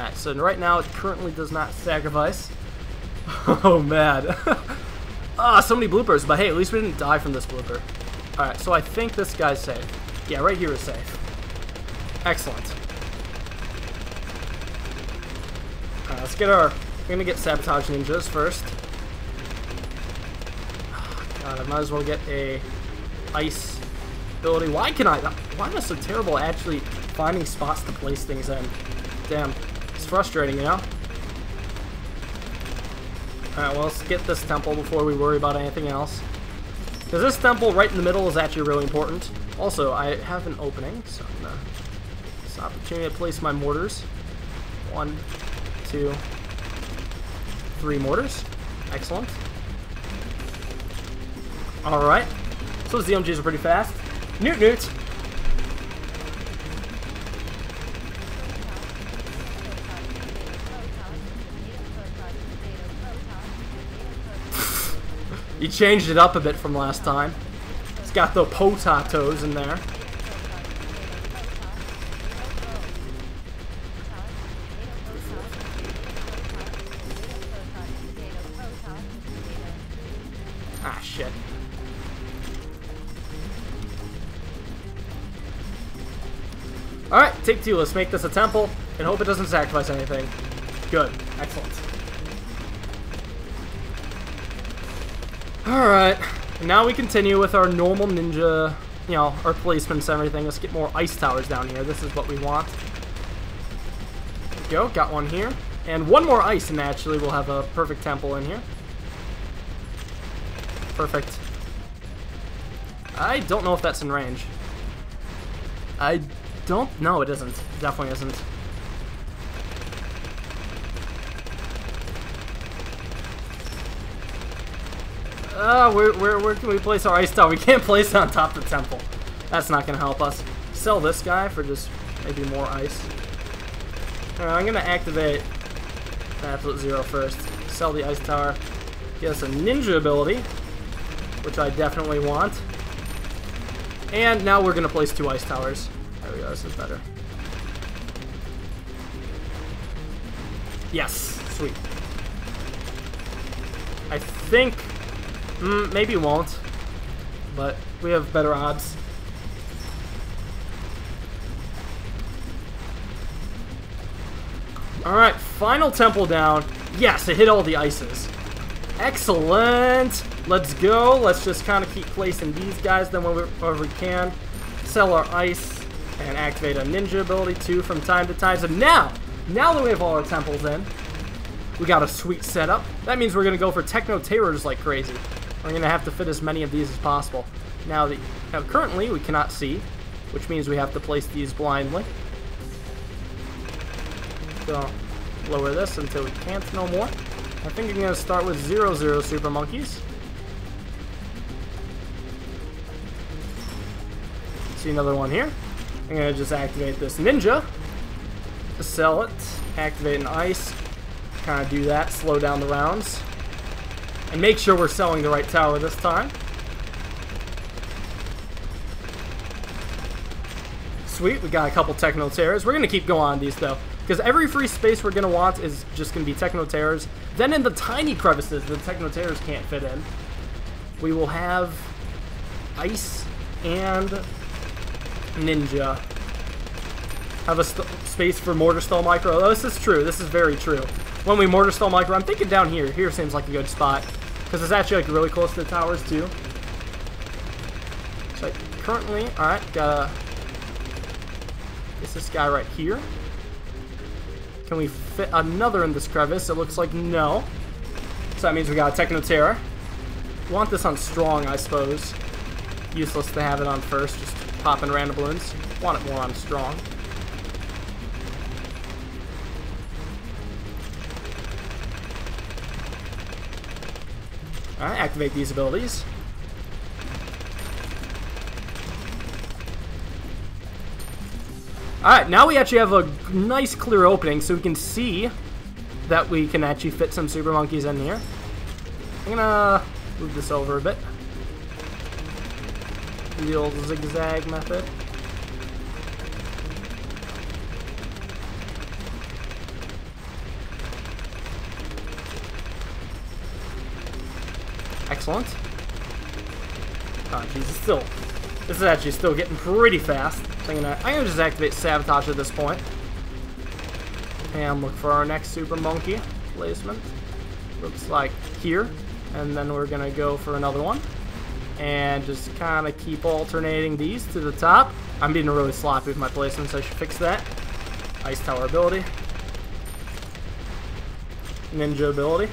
Alright, so right now it currently does not sacrifice. oh, man. ah, so many bloopers, but hey, at least we didn't die from this blooper. Alright, so I think this guy's safe. Yeah, right here is safe. Excellent. Alright, let's get our... We're gonna get Sabotage Ninjas first. Oh, God, I might as well get a ice ability. Why can I... Why am I so terrible at actually finding spots to place things in? Damn frustrating, you know? Alright, well, let's get this temple before we worry about anything else. Because this temple right in the middle is actually really important. Also, I have an opening, so I'm gonna... It's an opportunity to place my mortars. One, two, three mortars. Excellent. Alright. So the DMGs are pretty fast. Newt Newt! You changed it up a bit from last time. It's got the potatoes in there. Ah, shit. Alright, take two. Let's make this a temple and hope it doesn't sacrifice anything. Good. Excellent. Alright, now we continue with our normal ninja, you know, our placements and everything. Let's get more ice towers down here. This is what we want. We go, got one here. And one more ice, and naturally we'll have a perfect temple in here. Perfect. I don't know if that's in range. I don't... No, it isn't. Definitely isn't. Uh, where, where, where can we place our ice tower? We can't place it on top of the temple. That's not going to help us. Sell this guy for just maybe more ice. Right, I'm going to activate Absolute Zero first. Sell the ice tower. Get us a ninja ability, which I definitely want. And now we're going to place two ice towers. There we go, this is better. Yes, sweet. I think Mm, maybe won't. But we have better odds. Alright, final temple down. Yes, it hit all the ices. Excellent! Let's go. Let's just kind of keep placing these guys then whenever we can. Sell our ice and activate a ninja ability too from time to time. So now, now that we have all our temples in, we got a sweet setup. That means we're going to go for Techno Terrors like crazy. We're going to have to fit as many of these as possible. Now, the, now, currently, we cannot see, which means we have to place these blindly. So, lower this until we can't no more. I think I'm going to start with zero zero Super Monkeys. See another one here. I'm going to just activate this Ninja. Sell it. Activate an Ice. Kind of do that. Slow down the rounds. And make sure we're selling the right tower this time. Sweet, we got a couple Techno Terrors. We're going to keep going on these, though. Because every free space we're going to want is just going to be Techno Terrors. Then in the tiny crevices the Techno Terrors can't fit in, we will have Ice and Ninja. Have a space for Mortar Stall Micro. Oh, this is true. This is very true. When we Mortar Stall Micro, I'm thinking down here. Here seems like a good spot. Because it's actually like really close to the towers too. So currently, alright, gotta Is this guy right here. Can we fit another in this crevice? It looks like no. So that means we got a Techno. Want this on strong, I suppose. Useless to have it on first, just popping random bloons. Want it more on strong. Alright, activate these abilities. Alright, now we actually have a nice clear opening so we can see that we can actually fit some Super Monkeys in here. I'm gonna move this over a bit. The old zigzag method. Excellent. Oh, Jesus, still. This is actually still getting pretty fast. I'm gonna, I'm gonna just activate Sabotage at this point. And look for our next Super Monkey placement. Looks like here. And then we're gonna go for another one. And just kind of keep alternating these to the top. I'm being really sloppy with my placements, I should fix that. Ice Tower ability. Ninja ability.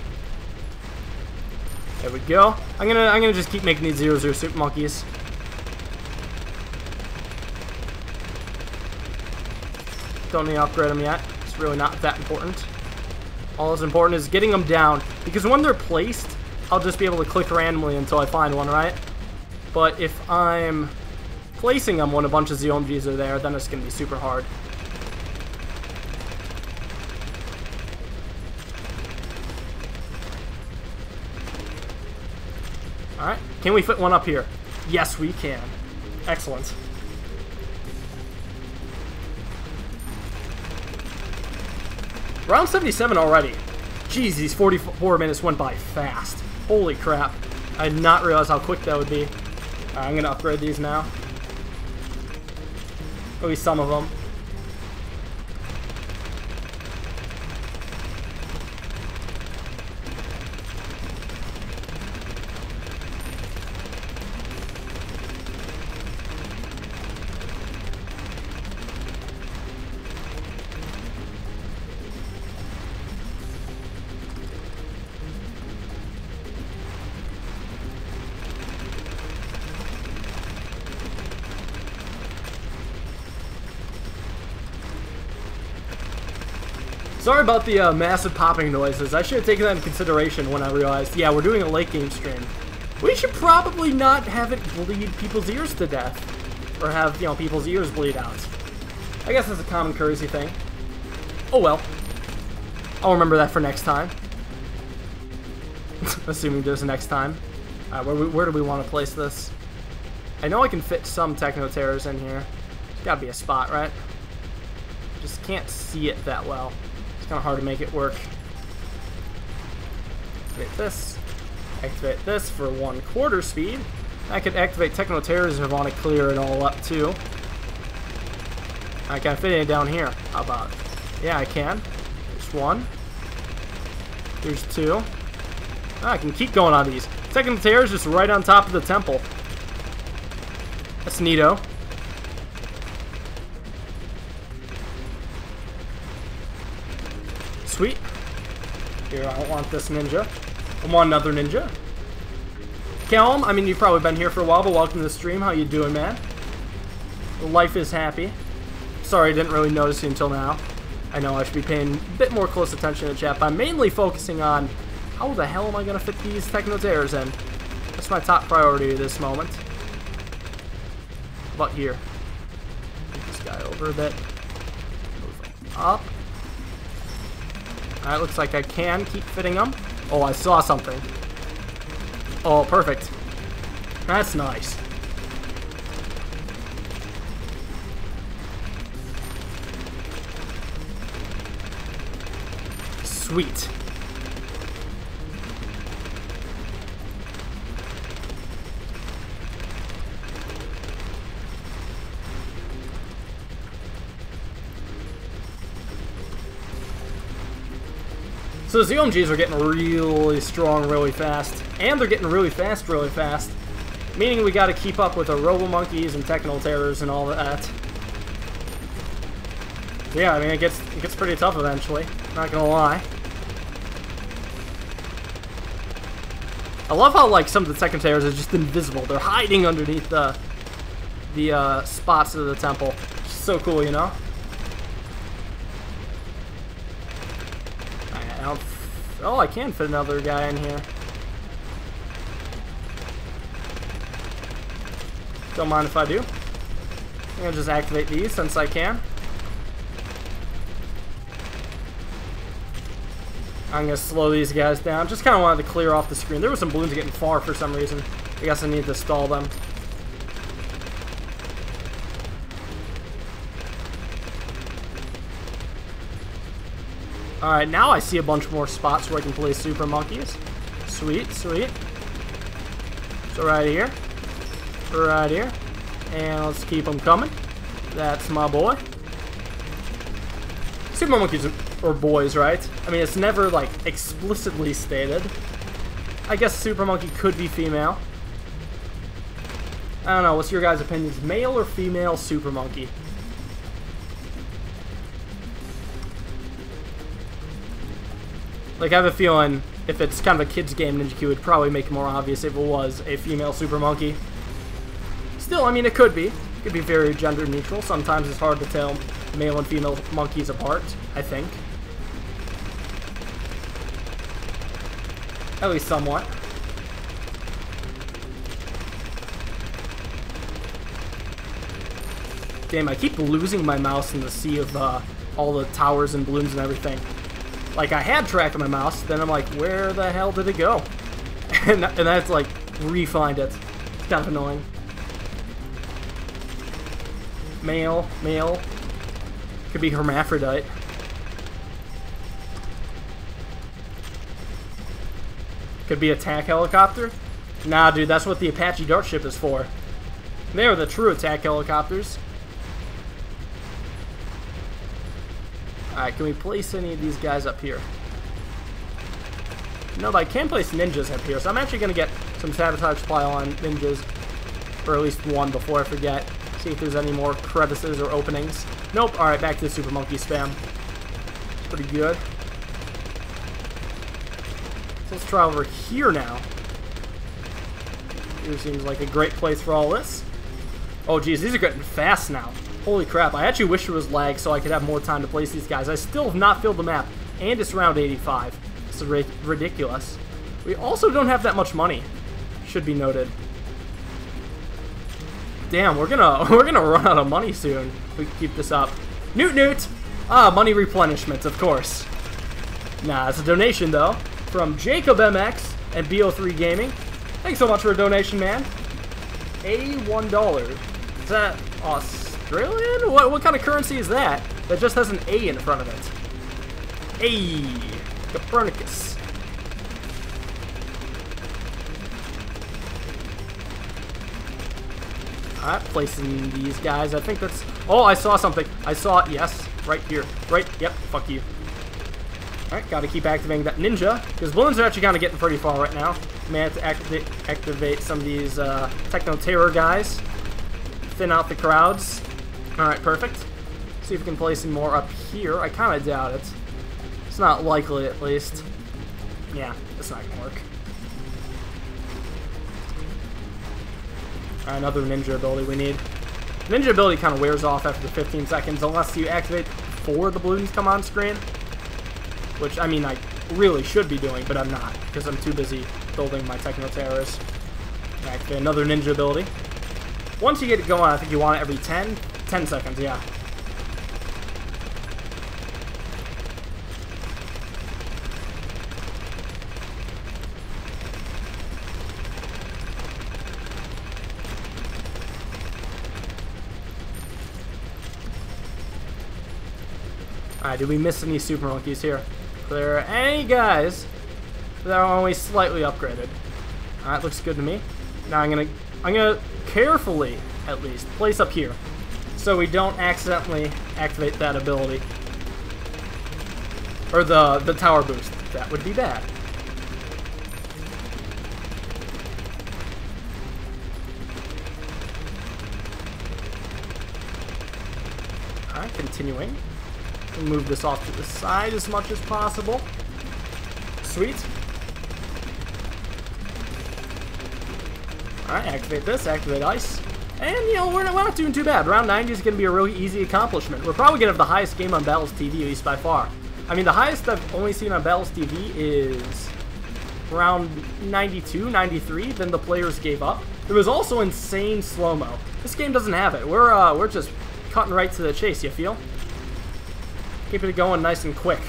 There we go. I'm gonna I'm gonna just keep making these zero zero super monkeys. Don't need to upgrade them yet. It's really not that important. All that's important is getting them down. Because when they're placed, I'll just be able to click randomly until I find one, right? But if I'm placing them when a bunch of ZOMGs are there, then it's going to be super hard. Alright, can we fit one up here? Yes, we can. Excellent. Round 77 already. Jeez, these 44 minutes went by fast. Holy crap. I did not realize how quick that would be. Right, I'm going to upgrade these now. At least some of them. Sorry about the uh, massive popping noises. I should have taken that into consideration when I realized, yeah, we're doing a late game stream. We should probably not have it bleed people's ears to death. Or have, you know, people's ears bleed out. I guess that's a common courtesy thing. Oh well. I'll remember that for next time. Assuming there's a next time. Uh, where, where do we want to place this? I know I can fit some Techno Terrors in here. There's gotta be a spot, right? Just can't see it that well. Kind of hard to make it work. Activate this. Activate this for one quarter speed. I could activate Techno Terrors if I want to clear it all up too. I can fit it down here. How about? Yeah, I can. There's one. There's two. Ah, I can keep going on these. Techno Terrors just right on top of the temple. That's neato. Sweet. Here, I don't want this ninja. I want another ninja. Calum, I mean, you've probably been here for a while, but welcome to the stream. How you doing, man? Life is happy. Sorry, I didn't really notice you until now. I know I should be paying a bit more close attention to chat, but I'm mainly focusing on how the hell am I going to fit these Techno Terrors in? That's my top priority at this moment. But here. Move this guy over a bit. Move up. Alright, looks like I can keep fitting them. Oh, I saw something. Oh, perfect. That's nice. Sweet. So the ZOMGs are getting really strong really fast. And they're getting really fast really fast. Meaning we gotta keep up with the Robo Monkeys and Techno Terrors and all that. Yeah, I mean it gets it gets pretty tough eventually. Not gonna lie. I love how like some of the Techno Terrors are just invisible. They're hiding underneath the the uh, spots of the temple. So cool, you know? Oh, I can fit another guy in here. Don't mind if I do. I'm gonna just activate these since I can. I'm gonna slow these guys down. Just kind of wanted to clear off the screen. There were some bloons getting far for some reason. I guess I need to stall them. Alright, now I see a bunch more spots where I can play Super Monkeys. Sweet, sweet. So right here. Right here. And let's keep them coming. That's my boy. Super Monkeys are boys, right? I mean, it's never, like, explicitly stated. I guess Super Monkey could be female. I don't know, what's your guys' opinions? Male or female Super Monkey? Like, I have a feeling if it's kind of a kid's game, Ninja Kiwi would probably make it more obvious if it was a female Super Monkey. Still, I mean, it could be. It could be very gender neutral. Sometimes it's hard to tell male and female monkeys apart, I think. At least somewhat. Damn, I keep losing my mouse in the sea of uh, all the towers and bloons and everything. Like, I had track of my mouse, then I'm like, where the hell did it go? and, and to, like, re-find it. It's kind of annoying. Male, male. Could be hermaphrodite. Could be attack helicopter. Nah, dude, that's what the Apache Dart ship is for. They are the true attack helicopters. Alright, can we place any of these guys up here? No, but I can place ninjas up here, so I'm actually going to get some sabotage supply on ninjas, or at least one before I forget. See if there's any more crevices or openings. Nope, alright, back to the Super Monkey spam. Pretty good. So let's try over here now. Here seems like a great place for all this. Oh geez, these are getting fast now. Holy crap, I actually wish there was lag so I could have more time to place these guys. I still have not filled the map, and it's round 85. It's ri ridiculous. We also don't have that much money, should be noted. Damn, we're gonna we're gonna run out of money soon. We keep this up. Newt Newt! Ah, money replenishment, of course. Nah, it's a donation though from Jacob MX and BO3 Gaming. Thanks so much for a donation, man. A one dollar. Is that Australian? What what kind of currency is that? That just has an A in front of it. A Copernicus. Alright, placing these guys. I think that's... Oh, I saw something. I saw it. Yes. Right here. Right. Yep. Fuck you. Alright, gotta keep activating that ninja. Because bloons are actually kind of getting pretty far right now. May have to activate, activate some of these uh, Techno Terror guys. Thin out the crowds. Alright, perfect. See if we can place some more up here. I kind of doubt it. It's not likely, at least. Yeah, it's not gonna work. another ninja ability we need. Ninja ability kind of wears off after the 15 seconds unless you activate before the bloons come on screen. Which, I mean, I really should be doing, but I'm not because I'm too busy building my Techno Terrors. Activate another ninja ability. Once you get it going, I think you want it every 10? 10 seconds, yeah. Alright, did we miss any Super Monkeys here? Are there any guys that are only slightly upgraded? Alright, looks good to me. Now I'm gonna I'm gonna carefully, at least, place up here. So we don't accidentally activate that ability. Or the, the tower boost. That would be bad. Alright, continuing. Move this off to the side as much as possible. Sweet. Alright, activate this, activate ice. And, you know, we're not, we're not doing too bad. Round 90 is going to be a really easy accomplishment. We're probably going to have the highest game on Battles TV, at least by far. I mean, the highest I've only seen on Battles TV is around 92, 93, then the players gave up. There was also insane slow-mo. This game doesn't have it. We're, uh, we're just cutting right to the chase, you feel? Keeping it going nice and quick.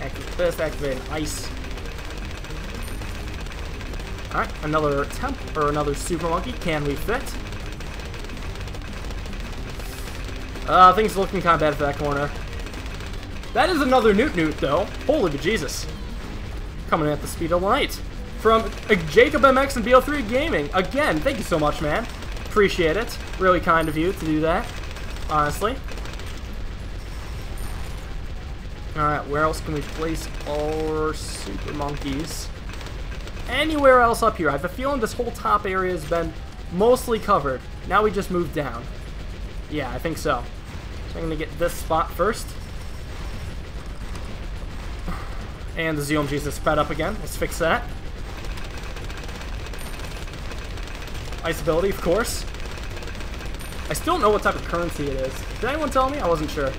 Activate this, activate ice. Alright, another temp, or another super monkey. Can we fit? Uh, things looking kind of bad for that corner. That is another Newt Newt, though. Holy Jesus. Coming at the speed of light. From uh, Jacob MX and BO3 Gaming. Again, thank you so much, man. Appreciate it. Really kind of you to do that. Honestly. Alright, where else can we place our super monkeys? Anywhere else up here. I have a feeling this whole top area has been mostly covered. Now we just move down. Yeah, I think so. I'm to get this spot first. And the ZOMGs is sped up again. Let's fix that. Ice ability, of course. I still don't know what type of currency it is. Did anyone tell me? I wasn't sure.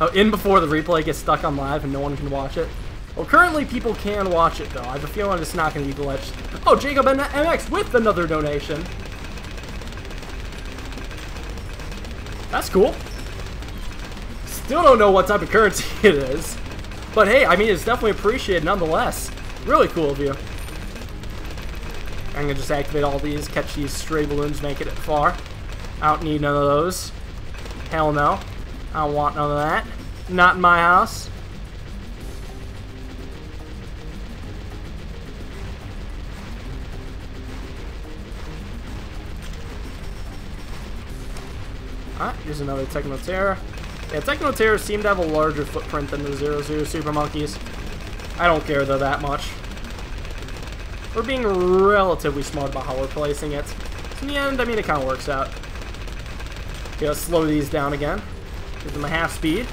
Oh, in before the replay gets stuck on live and no one can watch it. Well, currently people can watch it, though. I have a feeling it's not going to be glitched. Oh, Jacob and MX with another donation. That's cool. Still don't know what type of currency it is. But hey, I mean, it's definitely appreciated nonetheless. Really cool of you. I'm to just activate all these, catch these stray bloons, make it far. I don't need none of those. Hell no. I don't want none of that. Not in my house. Alright, here's another Techno Terror. Yeah, Techno Terror seem to have a larger footprint than the Zero Zero Super Monkeys. I don't care though that much. We're being relatively smart about how we're placing it. In the end, I mean, it kind of works out. Okay, let's slow these down again. Give them a half speed.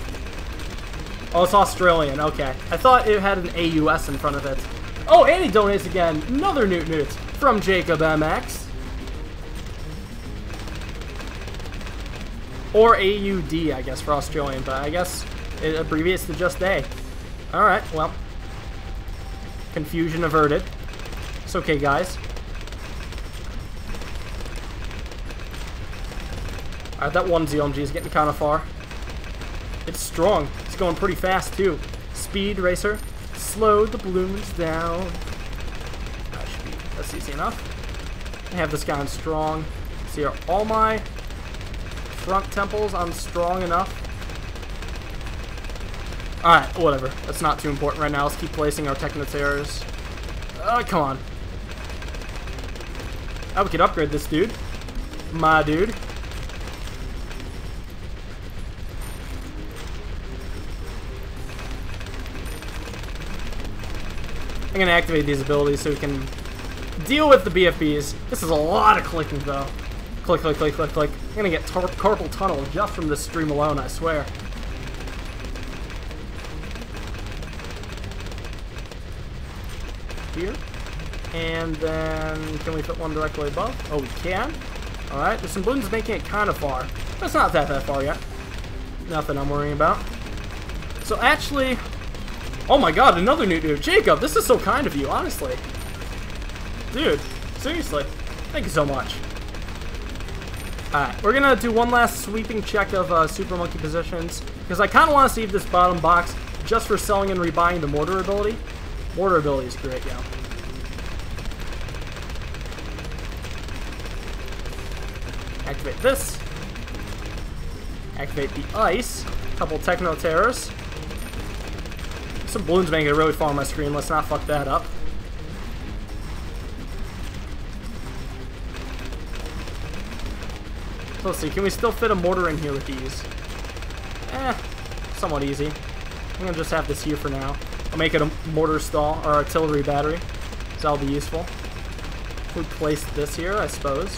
Oh, it's Australian. Okay. I thought it had an AUS in front of it. Oh, and he donates again. Another Newt Newt from Jacob MX. Or AUD, I guess, for Australian, but I guess it abbreviates to just A. Alright, well. Confusion averted. It's okay, guys. Alright, that one ZOMG is getting kind of far. It's strong. It's going pretty fast, too. Speed Racer. Slow the bloons down. That should be, that's easy enough. I have this guy on strong. See, are all my front temples I'm strong enough? Alright, whatever. That's not too important right now. Let's keep placing our Techno Terrors. Oh, uh, come on. Oh, we could upgrade this dude. My dude. I'm gonna activate these abilities so we can deal with the BFBs. This is a lot of clicking though. Click, click, click, click, click. I'm gonna get carpal tunnel just from this stream alone, I swear. Here. And then, can we fit one directly above? Oh, we can. Alright, there's some bloons making it kind of far. It's not that, that far yet. Nothing I'm worrying about. So actually, oh my god, another new dude. Jacob, this is so kind of you, honestly. Dude, seriously. Thank you so much. Alright, we're gonna do one last sweeping check of uh, Super Monkey positions, because I kind of want to save this bottom box just for selling and rebuying the mortar ability. Mortar ability is great, yeah. Activate this. Activate the ice. Couple Techno Terrors. Some bloons making it really far on my screen. Let's not fuck that up. Let's see, can we still fit a mortar in here with these? Eh, somewhat easy. I'm gonna just have this here for now. I'll make it a mortar stall, or artillery battery. So that'll be useful. If we place this here, I suppose.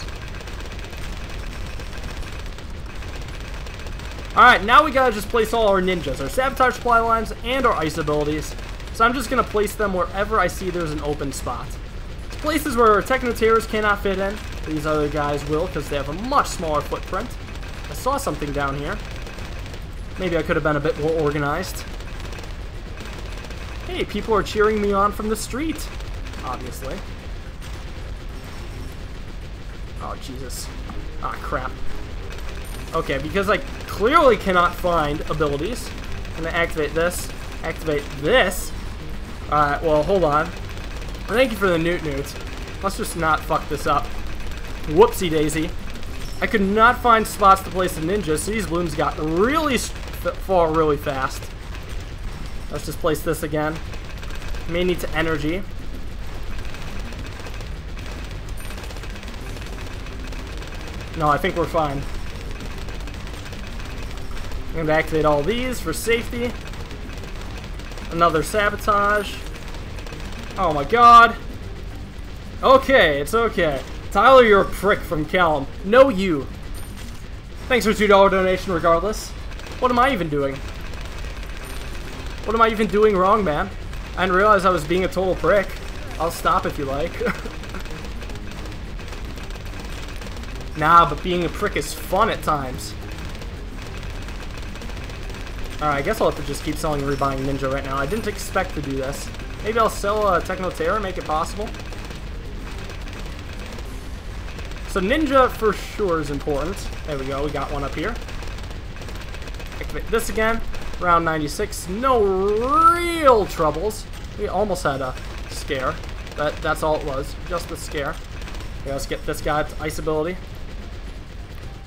Alright, now we gotta just place all our ninjas, our sabotage supply lines, and our ice abilities. So I'm just gonna place them wherever I see there's an open spot. Places where Techno Terrors cannot fit in, these other guys will, because they have a much smaller footprint. I saw something down here. Maybe I could have been a bit more organized. Hey, people are cheering me on from the street. Obviously. Oh, Jesus. Ah, crap. Okay, because I clearly cannot find abilities. I'm gonna activate this. Activate this. Alright, well, hold on. Thank you for the newt newt. Let's just not fuck this up. Whoopsie daisy. I could not find spots to place the ninjas, so these bloons got really far really fast. Let's just place this again. May need to energy. No, I think we're fine. I'm going to activate all these for safety. Another sabotage. Oh my god. Okay, it's okay. Tyler, you're a prick from Callum. No, you. Thanks for $2 donation regardless. What am I even doing? What am I even doing wrong, man? I didn't realize I was being a total prick. I'll stop if you like. nah, but being a prick is fun at times. Alright, I guess I'll have to just keep selling and rebuying Ninja right now. I didn't expect to do this. Maybe I'll sell a Techno Terror, make it possible. So Ninja for sure is important. There we go, we got one up here. Activate this again. Round 96. No real troubles. We almost had a scare. but that's all it was. Just a scare. Okay, let's get this guy ice ability.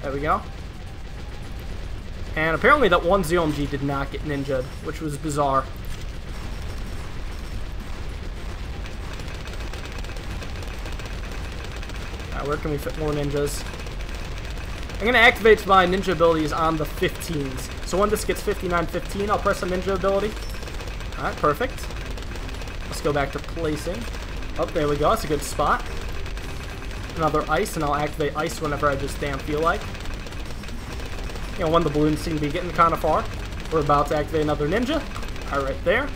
There we go. And apparently that one ZOMG did not get ninja, which was bizarre. Where can we fit more ninjas? I'm going to activate my ninja abilities on the 15s. So when this gets 59-15, I'll press a ninja ability. Alright, perfect. Let's go back to placing. Oh, there we go. That's a good spot. Another ice, and I'll activate ice whenever I just damn feel like. You know, when the bloons seem to be getting kind of far. We're about to activate another ninja. Alright, right there.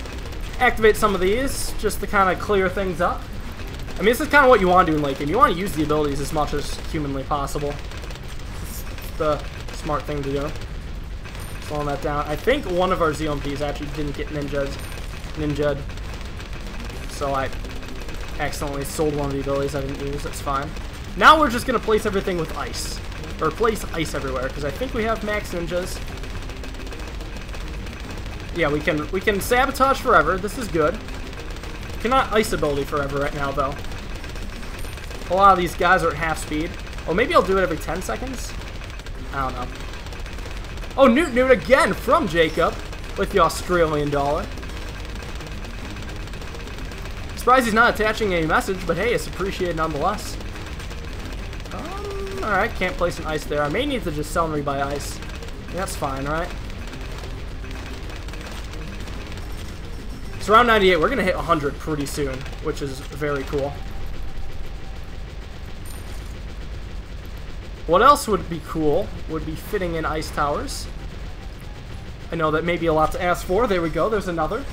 Activate some of these, just to kind of clear things up. I mean, this is kind of what you want to do in late game. You want to use the abilities as much as humanly possible. It's the Smart thing to do. Slowing that down. I think one of our ZOMGs actually didn't get ninjas. Ninja'd. So I accidentally sold one of the abilities I didn't use. That's fine. Now we're just going to place everything with ice. Or place ice everywhere, because I think we have max ninjas. Yeah, we can we can sabotage forever. This is good. Cannot ice ability forever right now, though. A lot of these guys are at half speed. Oh, maybe I'll do it every 10 seconds? I don't know. Oh, Newt Newt again from Jacob with the Australian dollar. Surprised he's not attaching a message, but hey, it's appreciated nonetheless. Um, alright, can't place an ice there. I may need to just sell and rebuy ice. That's fine, right? So around 98, we're going to hit 100 pretty soon, which is very cool. What else would be cool would be fitting in ice towers. I know that may be a lot to ask for. There we go. There's another.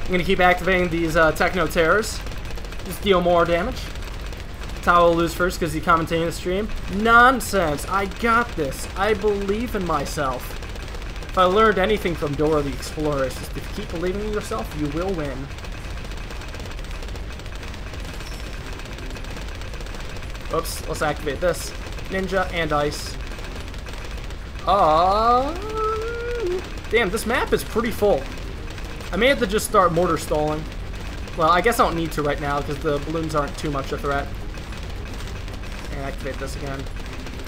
I'm going to keep activating these uh, Techno Terrors. Just deal more damage. Tao will lose first because he's commentating the stream. Nonsense. I got this. I believe in myself. If I learned anything from Dora the Explorer, it's just if you keep believing in yourself, you will win. Oops, let's activate this. Ninja and ice. Uh, damn, this map is pretty full. I may have to just start mortar stalling. Well, I guess I don't need to right now because the bloons aren't too much a threat. And activate this again.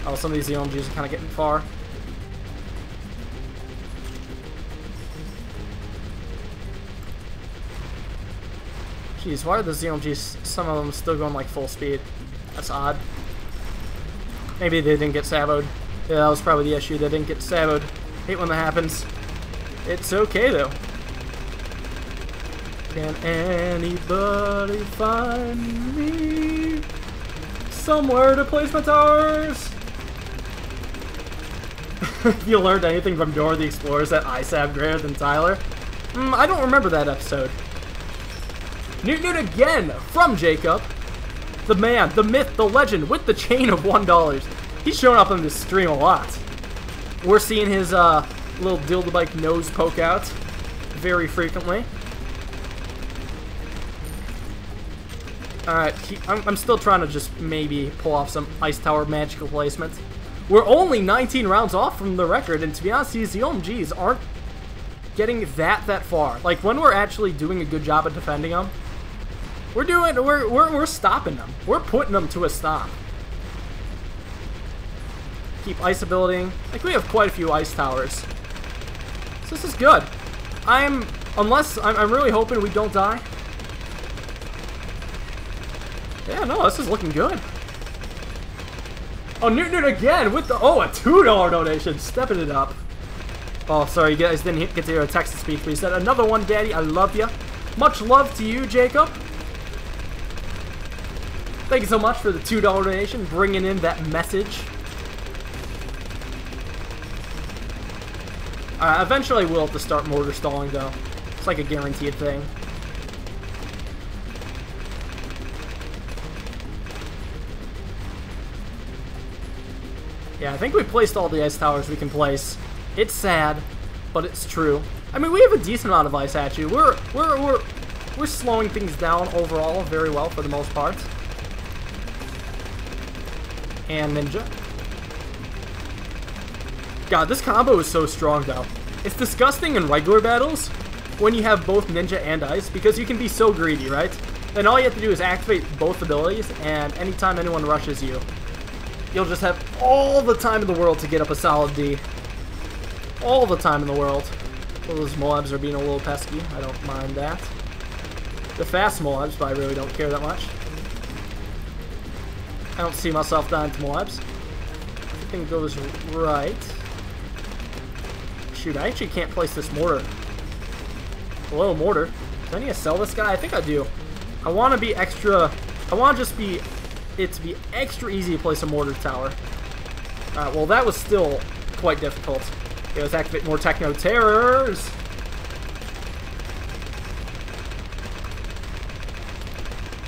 Oh, some of these ZOMGs are kind of getting far. Jeez, why are the ZOMGs, some of them still going like full speed? That's odd. Maybe they didn't get saboed. Yeah, that was probably the issue. They didn't get saboed. Hate when that happens. It's okay, though. Can anybody find me somewhere to place my towers? you learned anything from Dora the Explorer, that I sab greater than Tyler? Mm, I don't remember that episode. Newt Newt again from Jacob. The man, the myth, the legend with the chain of $1. He's showing up on this stream a lot. We're seeing his uh, little dildo bike nose poke out very frequently. Alright, I'm, I'm still trying to just maybe pull off some Ice Tower magical placement. We're only 19 rounds off from the record, and to be honest, these OMGs aren't getting that that far. Like, when we're actually doing a good job at defending them, we're doing, we're, we're, we're stopping them. We're putting them to a stop. Keep ice building. Like, we have quite a few ice towers. So this is good. I'm, unless, I'm, I'm really hoping we don't die. Yeah, no, this is looking good. Oh, Newt Newt again with the, oh, a $2 donation. Stepping it up. Oh, sorry, you guys didn't get to hear a text speech, but he said, another one, Daddy, I love you. Much love to you, Jacob. Thank you so much for the $2 donation, bringing in that message. Uh, eventually we'll have to start mortar stalling, though. It's like a guaranteed thing. Yeah, I think we placed all the ice towers we can place. It's sad, but it's true. I mean, we have a decent amount of ice actually. We're we're we're we're slowing things down overall very well for the most part. And ninja. God, this combo is so strong though. It's disgusting in regular battles when you have both ninja and ice because you can be so greedy, right? Then all you have to do is activate both abilities and anytime anyone rushes you, you'll just have all the time in the world to get up a solid D. All the time in the world. Those Moabs are being a little pesky. I don't mind that. The fast Moabs, but I really don't care that much. I don't see myself dying to Moabs. Everything goes right. Shoot, I actually can't place this mortar. Hello, mortar. Do I need to sell this guy? I think I do. I want to be extra... I want to just be... It to be extra easy to place a mortar tower. Alright, well that was still quite difficult. Okay, let's activate more Techno Terrors!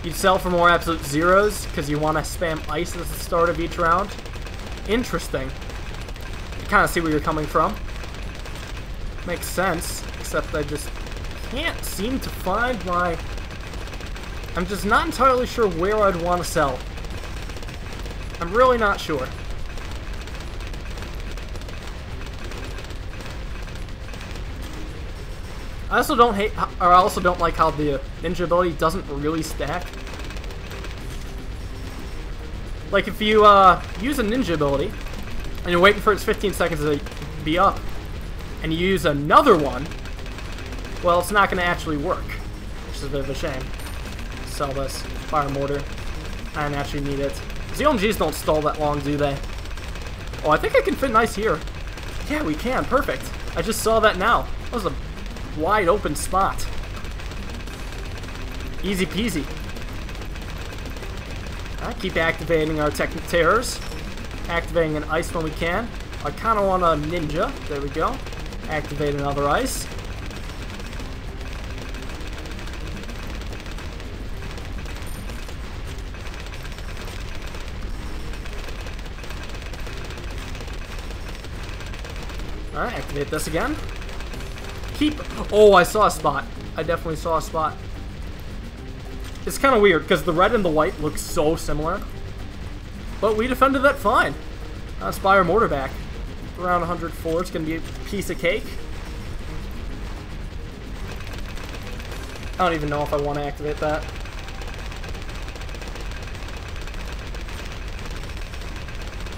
You sell for more absolute zeros because you want to spam ice at the start of each round. Interesting. I kind of see where you're coming from. Makes sense, except I just can't seem to find my... I'm just not entirely sure where I'd want to sell. I'm really not sure. I also don't hate, I also don't like how the ninja ability doesn't really stack. Like if you uh, use a ninja ability, and you're waiting for its 15 seconds to be up, and you use another one, well, it's not going to actually work, which is a bit of a shame. Sell this. Fire Mortar. I don't actually need it. ZOMGs don't stall that long, do they? Oh, I think I can fit nice here. Yeah, we can. Perfect. I just saw that now. That was a wide open spot. Easy peasy. I keep activating our Techno Terrors. Activating an ice when we can. I kind of want a ninja. There we go. Activate another ice. Alright, activate this again keep... Oh, I saw a spot. I definitely saw a spot. It's kind of weird, because the red and the white look so similar. But we defended that fine. Uh, Spire Mortar back. Around 104, it's going to be a piece of cake. I don't even know if I want to activate that.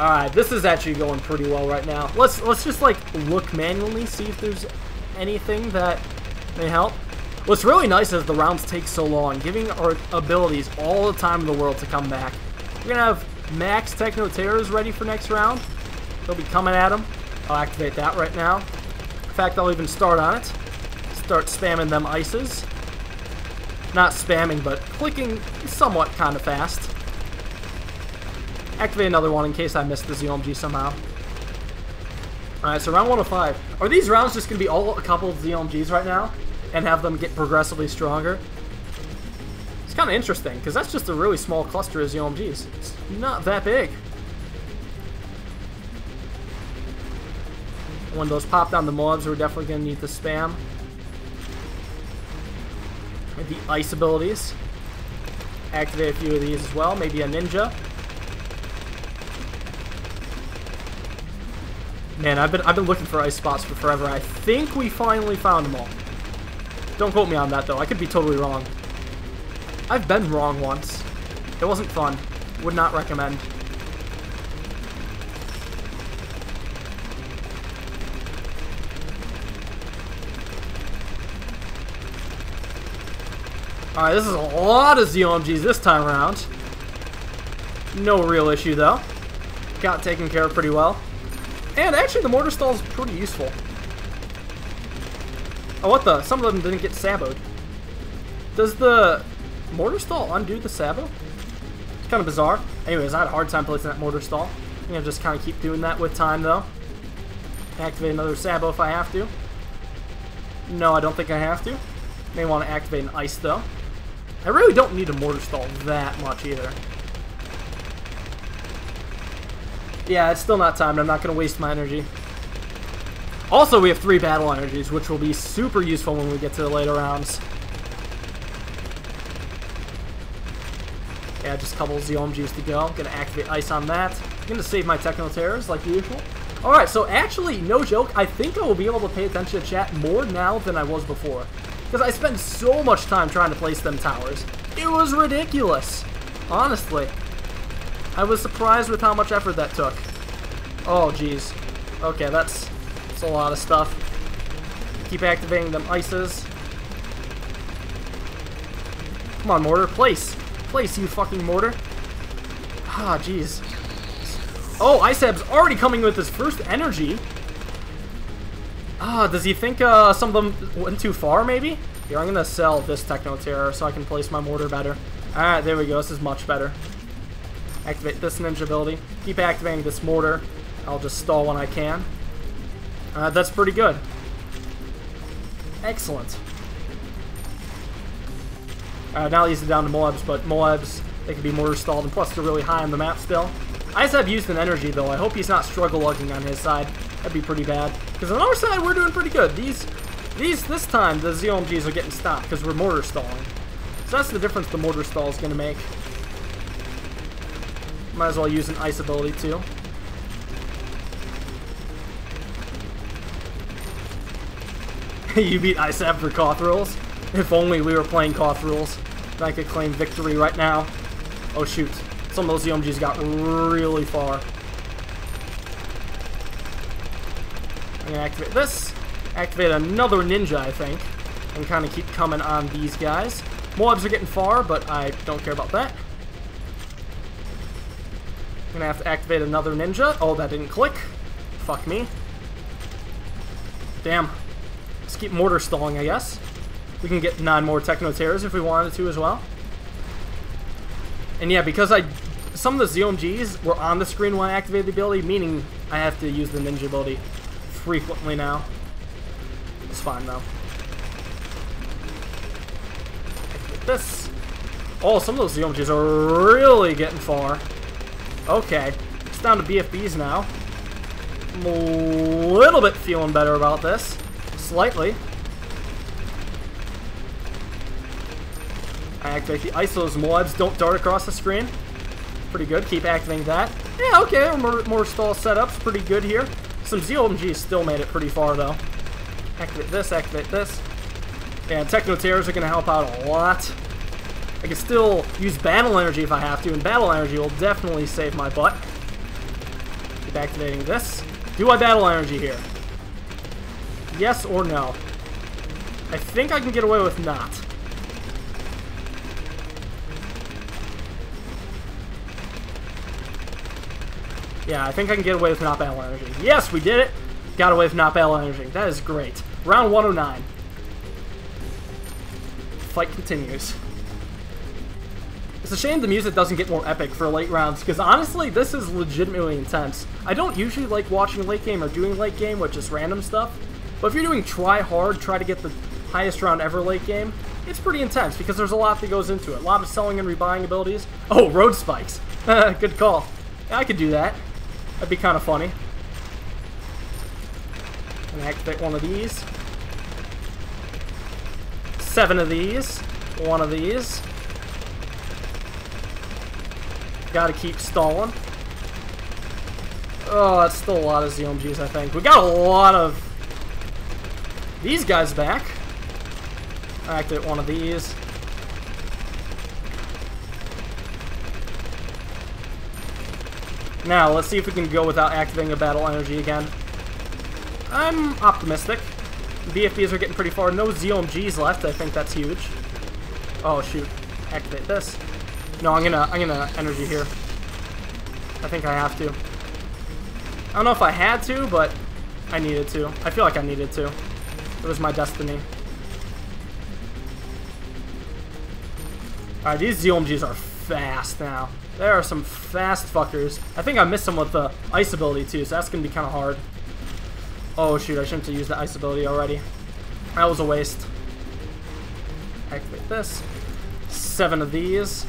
Alright, this is actually going pretty well right now. Let's let's just like look manually, see if there's anything that may help. What's really nice is the rounds take so long, giving our abilities all the time in the world to come back. We're going to have max Techno Terrors ready for next round. They'll be coming at them. I'll activate that right now. In fact, I'll even start on it. Start spamming them ices. Not spamming, but clicking somewhat kind of fast. Activate another one in case I missed the ZOMG somehow. Alright, so round 105. Are these rounds just going to be all a couple of ZOMGs right now? And have them get progressively stronger? It's kind of interesting, because that's just a really small cluster of ZOMGs. It's not that big. When those pop down the mobs, we're definitely going to need the spam. The ice abilities. Activate a few of these as well. Maybe a ninja. Man, I've been I've been looking for ice spots for forever. I think we finally found them all. Don't quote me on that though. I could be totally wrong. I've been wrong once. It wasn't fun. Would not recommend. Alright, this is a lot of ZOMGs this time around. No real issue though. Got taken care of pretty well. And actually, the mortar stall is pretty useful. Oh, what the? Some of them didn't get saboed. Does the mortar stall undo the sabo? It's kind of bizarre. Anyways, I had a hard time placing that mortar stall. I'm gonna just kind of keep doing that with time, though. Activate another sabo if I have to. No, I don't think I have to. May want to activate an ice, though. I really don't need a mortar stall that much either. Yeah, it's still not timed. I'm not going to waste my energy. Also, we have three battle energies, which will be super useful when we get to the later rounds. Yeah, just a couple ZOMGs to go. Gonna activate Ice on that. I'm gonna save my Techno Terrors, like usual. Alright, so actually, no joke, I think I will be able to pay attention to chat more now than I was before. Because I spent so much time trying to place them towers. It was ridiculous. Honestly. I was surprised with how much effort that took. Oh, jeez. Okay, that's, that's a lot of stuff. Keep activating them ices. Come on, mortar. Place. Place, you fucking mortar. Ah, jeez. Oh, ISAB's already coming with his first energy. Ah, does he think uh, some of them went too far, maybe? Here, I'm gonna sell this Techno Terror so I can place my mortar better. Alright, there we go. This is much better. Activate this ninja ability. Keep activating this mortar. I'll just stall when I can. Uh, that's pretty good. Excellent. Uh, now he's down to Moabs, but Moabs, they can be mortar stalled, and plus they're really high on the map still. I just have used an energy, though. I hope he's not struggle lugging on his side. That'd be pretty bad. Because on our side, we're doing pretty good. These, these, this time, the ZOMGs are getting stopped because we're mortar stalling. So that's the difference the mortar stall is going to make. Might as well use an ice ability, too. you beat ISAB for Koth rules? If only we were playing Koth rules. Then I could claim victory right now. Oh shoot. Some of those ZOMGs got really far. I'm gonna activate this. Activate another ninja, I think. And kind of keep coming on these guys. Moabs are getting far, but I don't care about that. Gonna have to activate another ninja. Oh, that didn't click. Fuck me. Damn. Let's keep mortar stalling, I guess. We can get nine more Techno Terrors if we wanted to as well. And yeah, because I some of the ZOMGs were on the screen when I activated the ability, meaning I have to use the ninja ability frequently now. It's fine though. This. Oh, some of those ZOMGs are really getting far. Okay. It's down to BFBs now. I'm a little bit feeling better about this. Slightly. I activate the ISO's Moabs don't dart across the screen. Pretty good. Keep activating that. Yeah, okay. More, more stall setups. Pretty good here. Some ZOMGs still made it pretty far, though. Activate this, activate this. And Techno Terrors are going to help out a lot. I can still use Battle Energy if I have to, and Battle Energy will definitely save my butt. Keep activating this. Do I Battle Energy here? Yes or no? I think I can get away with not. Yeah, I think I can get away with not battle energy. Yes, we did it! Got away with not battle energy. That is great. Round 109. Fight continues. It's a shame the music doesn't get more epic for late rounds, because honestly, this is legitimately intense. I don't usually like watching late game or doing late game with just random stuff, but if you're doing try hard, try to get the highest round ever late game, it's pretty intense, because there's a lot that goes into it. A lot of selling and rebuying abilities. Oh, road spikes. Good call. Yeah, I could do that. That'd be kind of funny. And activate one of these. Seven of these. One of these. Gotta keep stalling. Oh, that's still a lot of ZOMGs, I think. We got a lot of these guys back. I Activate one of these. Now, let's see if we can go without activating a battle energy again. I'm optimistic. BFBs are getting pretty far. No ZOMGs left. I think that's huge. Oh, shoot. Activate this. No, I'm gonna, I'm gonna energy here. I think I have to. I don't know if I had to, but I needed to. I feel like I needed to. It was my destiny. Alright, these ZOMGs are fast now. There are some fast fuckers. I think I missed some with the ice ability too, so that's to be kind of hard. Oh shoot, I shouldn't have used the ice ability already. That was a waste. Activate this. Seven of these.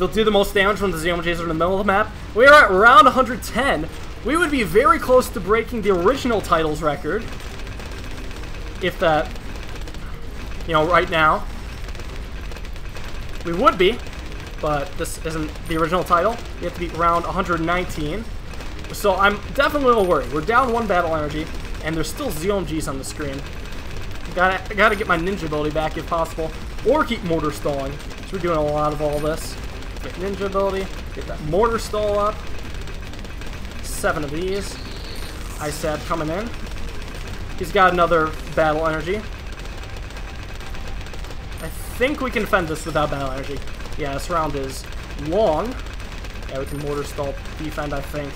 They'll do the most damage when the ZOMGs are in the middle of the map. We are at round 110. We would be very close to breaking the original titles record. If that, you know, right now. We would be but this isn't the original title. We have to beat round 119. So I'm definitely a little worried. We're down one battle energy, and there's still ZOMGs on the screen. Gotta, gotta get my ninja ability back if possible, or keep mortar stalling. So we're doing a lot of all this. Get ninja ability, get that mortar stall up. Seven of these. ISAB coming in. He's got another battle energy. I think we can fend this without battle energy. Yeah, this round is long. Yeah, we can mortar stall defend, I think.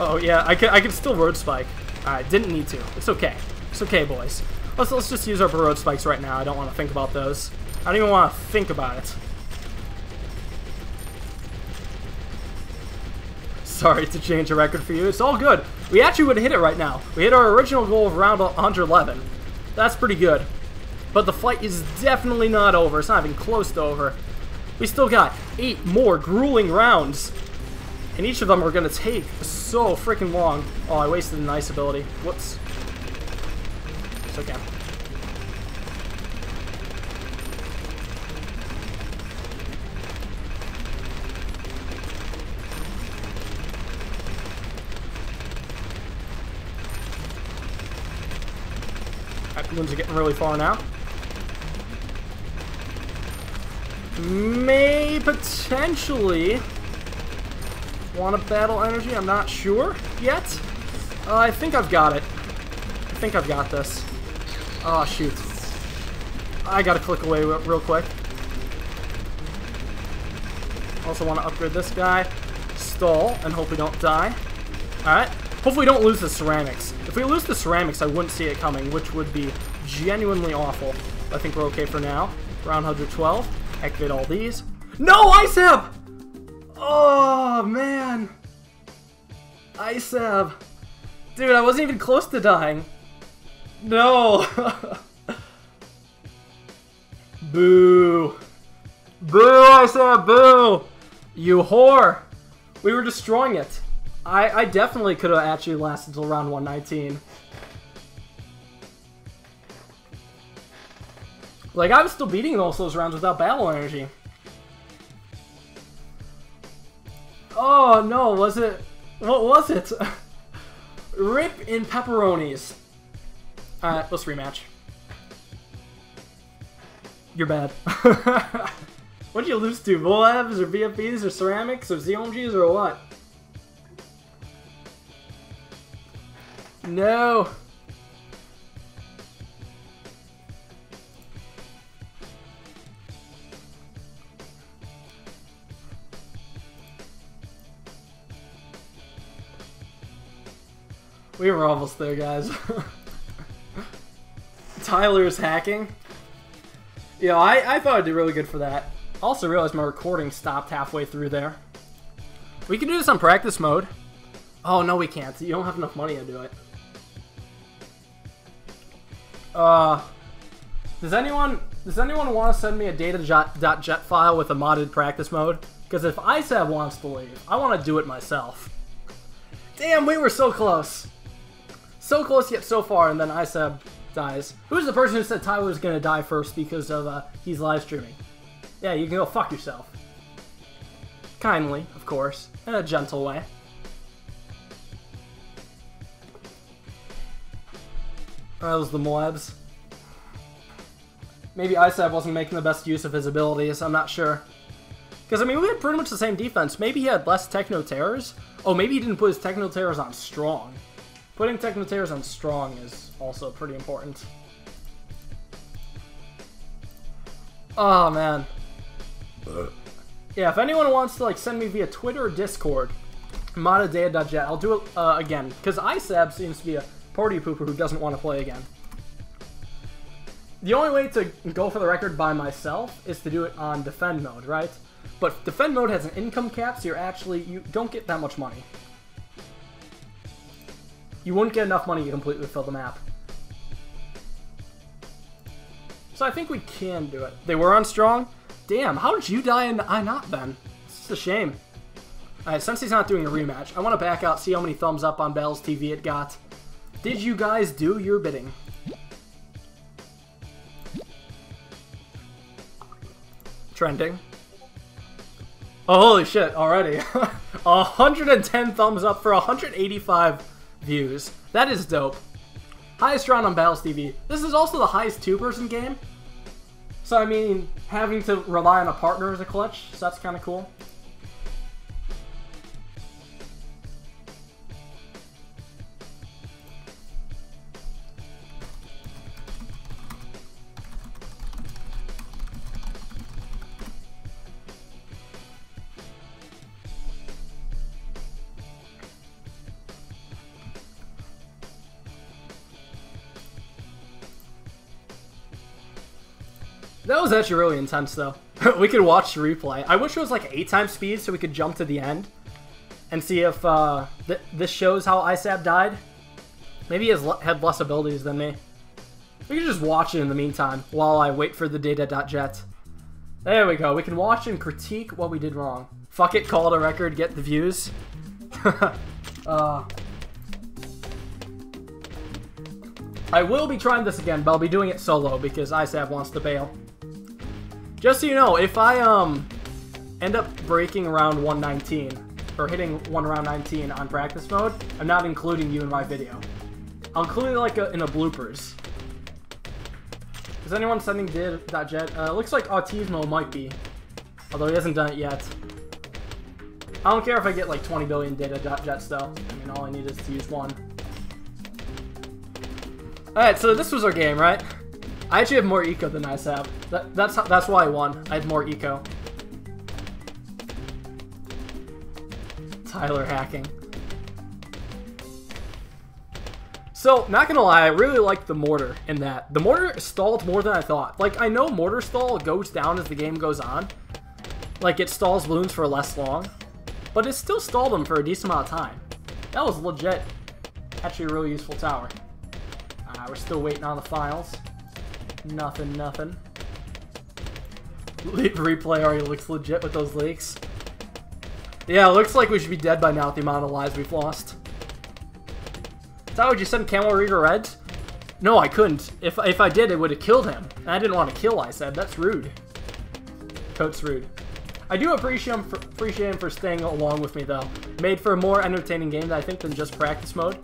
Oh yeah, I can I can still road spike. Alright, didn't need to. It's okay. It's okay, boys. Let's let's just use our road spikes right now. I don't want to think about those. I don't even want to think about it. Sorry to change a record for you. It's all good. We actually would hit it right now. We hit our original goal of round 111. That's pretty good. But the fight is definitely not over. It's not even close to over. We still got eight more grueling rounds. And each of them are going to take so freaking long. Oh, I wasted an ice ability. Whoops. Okay. Alright, bloons are getting really far now. May potentially want to battle energy. I'm not sure yet. Uh, I think I've got it. I think I've got this. Oh, shoot. I gotta click away real quick. Also want to upgrade this guy. Stall, and hope we don't die. Alright. Hopefully we don't lose the ceramics. If we lose the ceramics, I wouldn't see it coming, which would be genuinely awful. I think we're okay for now. Round 112. Activate all these. No, ISAB! Oh, man. ISAB. Dude, I wasn't even close to dying. No. boo. Boo, I said boo. You whore. We were destroying it. I, I definitely could have actually lasted until round 119. Like, I was still beating most of those rounds without battle energy. Oh, no, was it... What was it? Rip in pepperonis. Alright, let's rematch. You're bad. What'd you lose to? Moabs or BFBs or ceramics or ZOMGs or what? No. We were almost there, guys. Tyler's hacking. Yeah, I, I thought I'd did really good for that. Also realized my recording stopped halfway through there. We can do this on practice mode. Oh, no we can't. You don't have enough money to do it. Uh, does anyone does anyone want to send me a data.jet file with a modded practice mode? Because if ISAB wants to leave, I want to do it myself. Damn, we were so close. So close yet so far, and then ISAB dies. Who's the person who said Tyler was to die first because of uh, he's live streaming? Yeah, you can go fuck yourself. Kindly, of course, in a gentle way. That was the Moabs. Maybe ISAB wasn't making the best use of his abilities, I'm not sure. Because, I mean, we had pretty much the same defense. Maybe he had less Techno Terrors. Oh, maybe he didn't put his Techno Terrors on Strong. Putting Techno Terrors on Strong is also pretty important. Oh, man. Yeah, if anyone wants to, like, send me via Twitter or Discord, moddedata.jet, I'll do it uh, again. Because ISAB seems to be a party pooper who doesn't want to play again. The only way to go for the record by myself is to do it on defend mode, right? But defend mode has an income cap, so you're actually, you don't get that much money. You wouldn't get enough money to completely fill the map. So I think we can do it. They were on strong? Damn, how did you die and I not then? It's a shame. Alright, since he's not doing a rematch, I want to back out, see how many thumbs up on Battles TV it got. Did you guys do your bidding? Trending. Oh, holy shit, already. 110 thumbs up for 185 views. That is dope. Highest round on Battles TV. This is also the highest two-person game. So, I mean, having to rely on a partner is a clutch, so that's kind of cool. That was actually really intense, though. we could watch the replay. I wish it was like 8 times speed so we could jump to the end. and see if uh, th this shows how ISAB died. Maybe he has had less abilities than me. We can just watch it in the meantime while I wait for the data.jet. There we go. We can watch and critique what we did wrong. Fuck it, call it a record, get the views. uh, I will be trying this again, but I'll be doing it solo because ISAB wants to bail. Just so you know, if I um end up breaking around 119, or hitting one round 19 on practice mode, I'm not including you in my video. I'll include like a, in a bloopers. Is anyone sending data.jet? Uh, looks like Autismo might be. Although he hasn't done it yet. I don't care if I get like 20 billion data.jets though. I mean, all I need is to use one. Alright, so this was our game, right? I actually have more eco than ISAB. That, that's, that's why I won. I had more eco. Tyler hacking. So, not gonna lie, I really like the mortar in that. The mortar stalled more than I thought. Like, I know mortar stall goes down as the game goes on. Like, it stalls bloons for less long. But it still stalled them for a decent amount of time. That was legit. Actually a really useful tower. Uh, we're still waiting on the files. Nothing, nothing. Replay already looks legit with those leaks. Yeah, it looks like we should be dead by now with the amount of lives we've lost. How would you send Camel Reader Reds? No, I couldn't. If, if I did, it would have killed him. I didn't want to kill, I said. That's rude. Coat's rude. I do appreciate him, for, appreciate him for staying along with me, though. Made for a more entertaining game, I think, than just practice mode.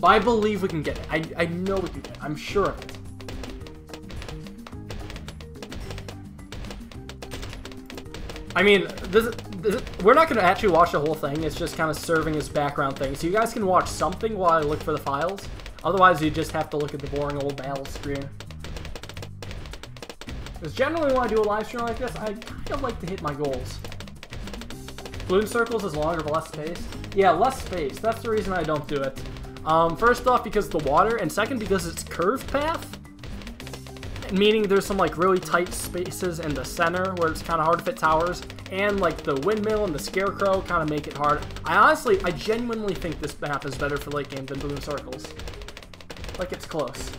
But I believe we can get it. I, I know we can get it. I'm sure of it. I mean, this, this, we're not going to actually watch the whole thing. It's just kind of serving as background thing. So you guys can watch something while I look for the files. Otherwise, you just have to look at the boring old battle screen. Because generally when I do a live stream like this, I kind of like to hit my goals. Bloon Circles is longer but less space. Yeah, less space. That's the reason I don't do it. Um, first off, because of the water, and second, because it's curved path meaning there's some like really tight spaces in the center where it's kind of hard to fit towers, and like the windmill and the scarecrow kind of make it hard. I honestly, I genuinely think this map is better for late game than Bloon Circles. Like it's close.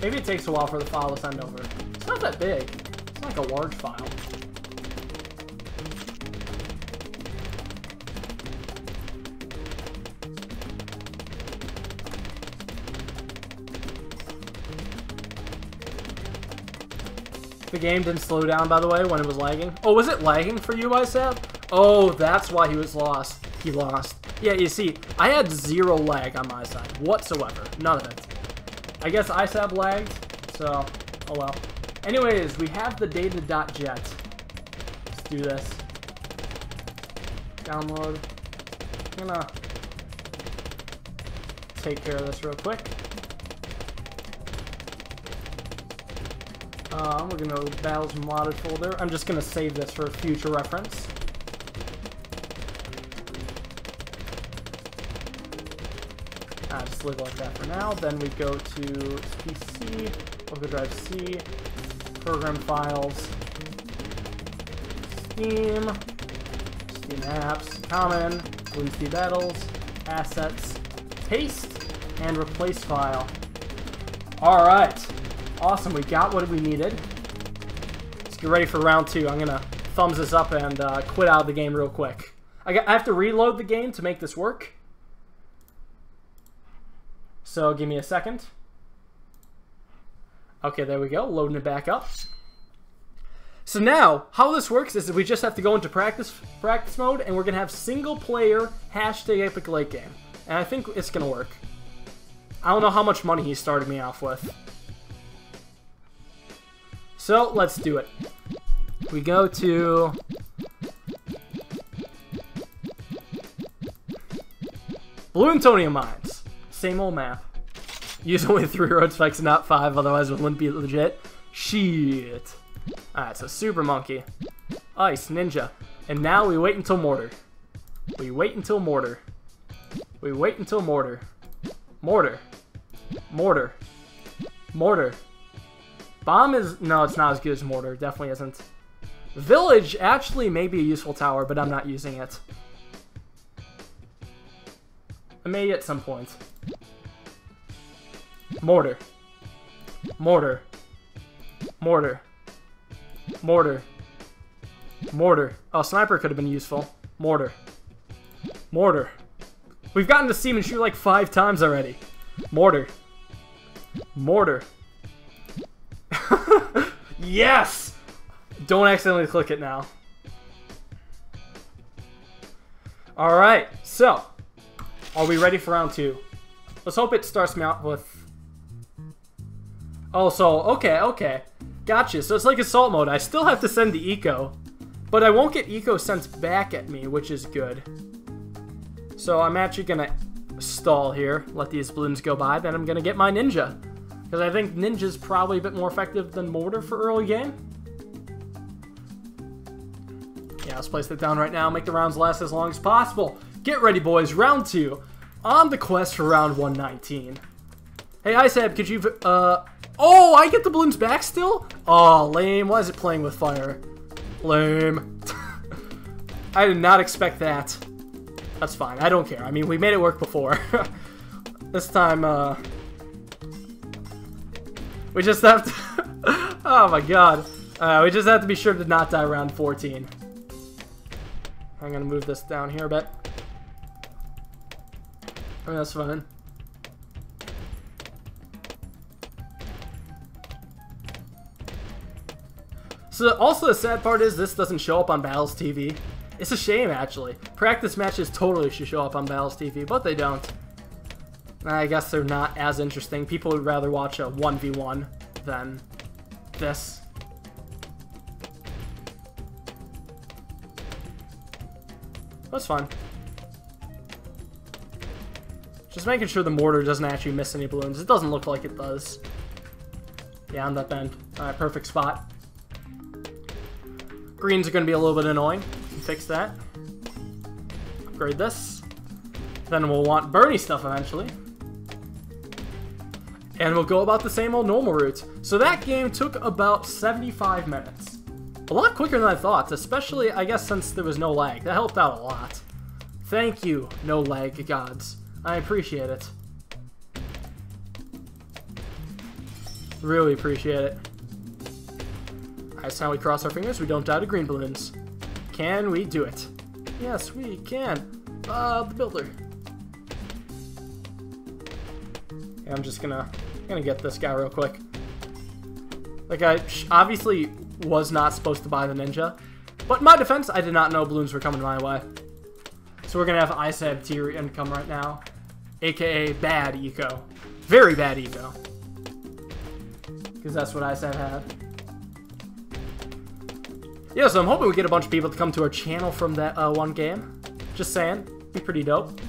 Maybe it takes a while for the file to send over. It's not that big. It's like a large file. The game didn't slow down, by the way, when it was lagging. Oh, was it lagging for you, I said? Oh, that's why he was lost. He lost. Yeah, you see, I had zero lag on my side whatsoever. None of it. I guess ISAB lagged, so, oh well. Anyways, we have the data.jet. Let's do this. Download. I'm gonna take care of this real quick. We're going to Battles Modded folder. I'm just to save this for future reference. Ah, just leave it like that for now. Then we go to PC, local drive C, program files, Steam, Steam apps, common, Bloons Battles, assets, paste, and replace file. Alright. Awesome, we got what we needed. Let's get ready for round two. I'm gonna thumbs this up and uh, quit out of the game real quick. I, got, I have to reload the game to make this work. So give me a second. Okay, there we go, loading it back up. So now, how this works is we just have to go into practice practice mode, and we're gonna have single player hashtag epic late game, and I think it's gonna work. I don't know how much money he started me off with. So, let's do it. We go to... Balloon Mines. Same old map. Use only three road spikes, not five, otherwise it wouldn't be legit. Shit. Alright, so Super Monkey. Ice, Ninja. And now we wait until Mortar. We wait until Mortar. We wait until Mortar. Mortar. Mortar. Mortar. Bomb is... No, it's not as good as Mortar. Definitely isn't. Village actually may be a useful tower, but I'm not using it. I may at some point. Mortar. Mortar. Mortar. Mortar. Mortar. Oh, sniper could have been useful. Mortar. Mortar. We've gotten to see him shoot like five times already. Mortar. Mortar. yes! Don't accidentally click it now. Alright, so. Are we ready for round two? Let's hope it starts me out with... Oh, so, okay, okay. Gotcha. So it's like assault mode. I still have to send the eco. But I won't get eco sent back at me, which is good. So I'm actually to stall here, let these bloons go by, then I'm to get my ninja. Because I think ninja's probably a bit more effective than mortar for early game. Yeah, let's place that down right now, make the rounds last as long as possible. Get ready, boys, round two. On the quest for round 119. Hey, Isab, could you, uh... Oh, I get the bloons back still? Oh, lame. Why is it playing with fire? Lame. I did not expect that. That's fine. I don't care. I mean, we made it work before. this time, uh... We just have to... oh my god. Uh, we just have to be sure to not die around 14. I'm gonna move this down here a bit. I mean, that's fine. So also the sad part is this doesn't show up on Battles TV. It's a shame, actually. Practice matches totally should show up on Battles TV, but they don't. I guess they're not as interesting. People would rather watch a 1v1 than this. That's fine. Just making sure the mortar doesn't actually miss any bloons. It doesn't look like it does. Yeah, on that bend. Alright, perfect spot. Greens are going to be a little bit annoying. Fix that. Upgrade this. Then we'll want Burny stuff eventually. And we'll go about the same old normal route. So that game took about 75 minutes. A lot quicker than I thought, especially, I guess, since there was no lag. That helped out a lot. Thank you, no lag gods. I appreciate it. Really appreciate it. So now we cross our fingers, we don't die to green bloons. Can we do it? Yes, we can. Uh, the builder. I'm just gonna, gonna get this guy real quick. Like, I obviously was not supposed to buy the ninja. But my defense, I did not know bloons were coming my way. So we're gonna have ISAB tier income right now. AKA bad eco. Very bad eco. Because that's what ISAB had. Yeah, so I'm hoping we get a bunch of people to come to our channel from that uh, one game. Just saying. Be pretty dope.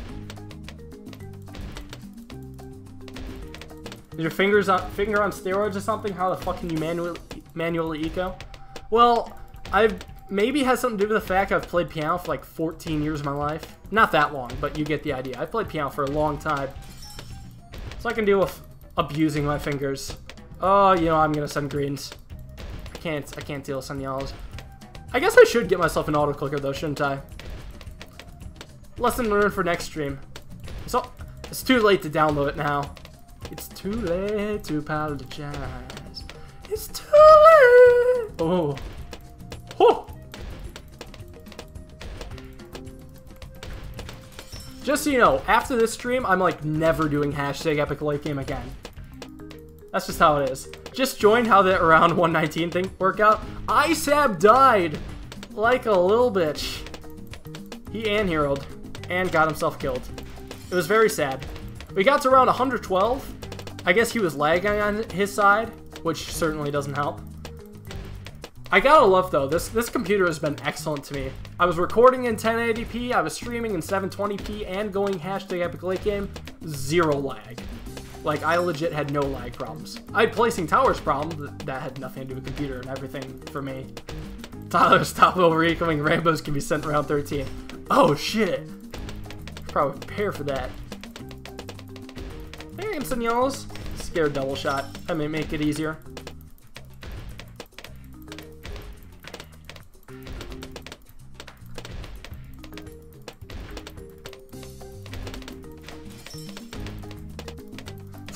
Your fingers on finger on steroids or something? How the fuck can you manually manually eco? Well, I've maybe has something to do with the fact I've played piano for like 14 years of my life. Not that long, but you get the idea. I've played piano for a long time. So I can deal with abusing my fingers. Oh, you know, I'm gonna send greens. I can't I can't deal with some yellows. I guess I should get myself an auto clicker though, shouldn't I? Lesson learned for next stream. So it's too late to download it now. It's too late to apologize. It's too late. Oh. Oh. Just so you know, after this stream, I'm like never doing hashtag epic late game again. That's just how it is. Just join how the around 119 thing work out. ISAB died like a little bitch. He and heroed and got himself killed. It was very sad. We got to around 112. I guess he was lagging on his side, which certainly doesn't help. I gotta love though, this this computer has been excellent to me. I was recording in 1080p, I was streaming in 720p, and going hashtag epic late game, zero lag. Like, I legit had no lag problems. I had placing towers problem, that had nothing to do with computer and everything for me. Tyler's top over incoming rainbows can be sent around 13. Oh shit! Probably prepare for that experience than y'all's. Scared double shot. I may make it easier.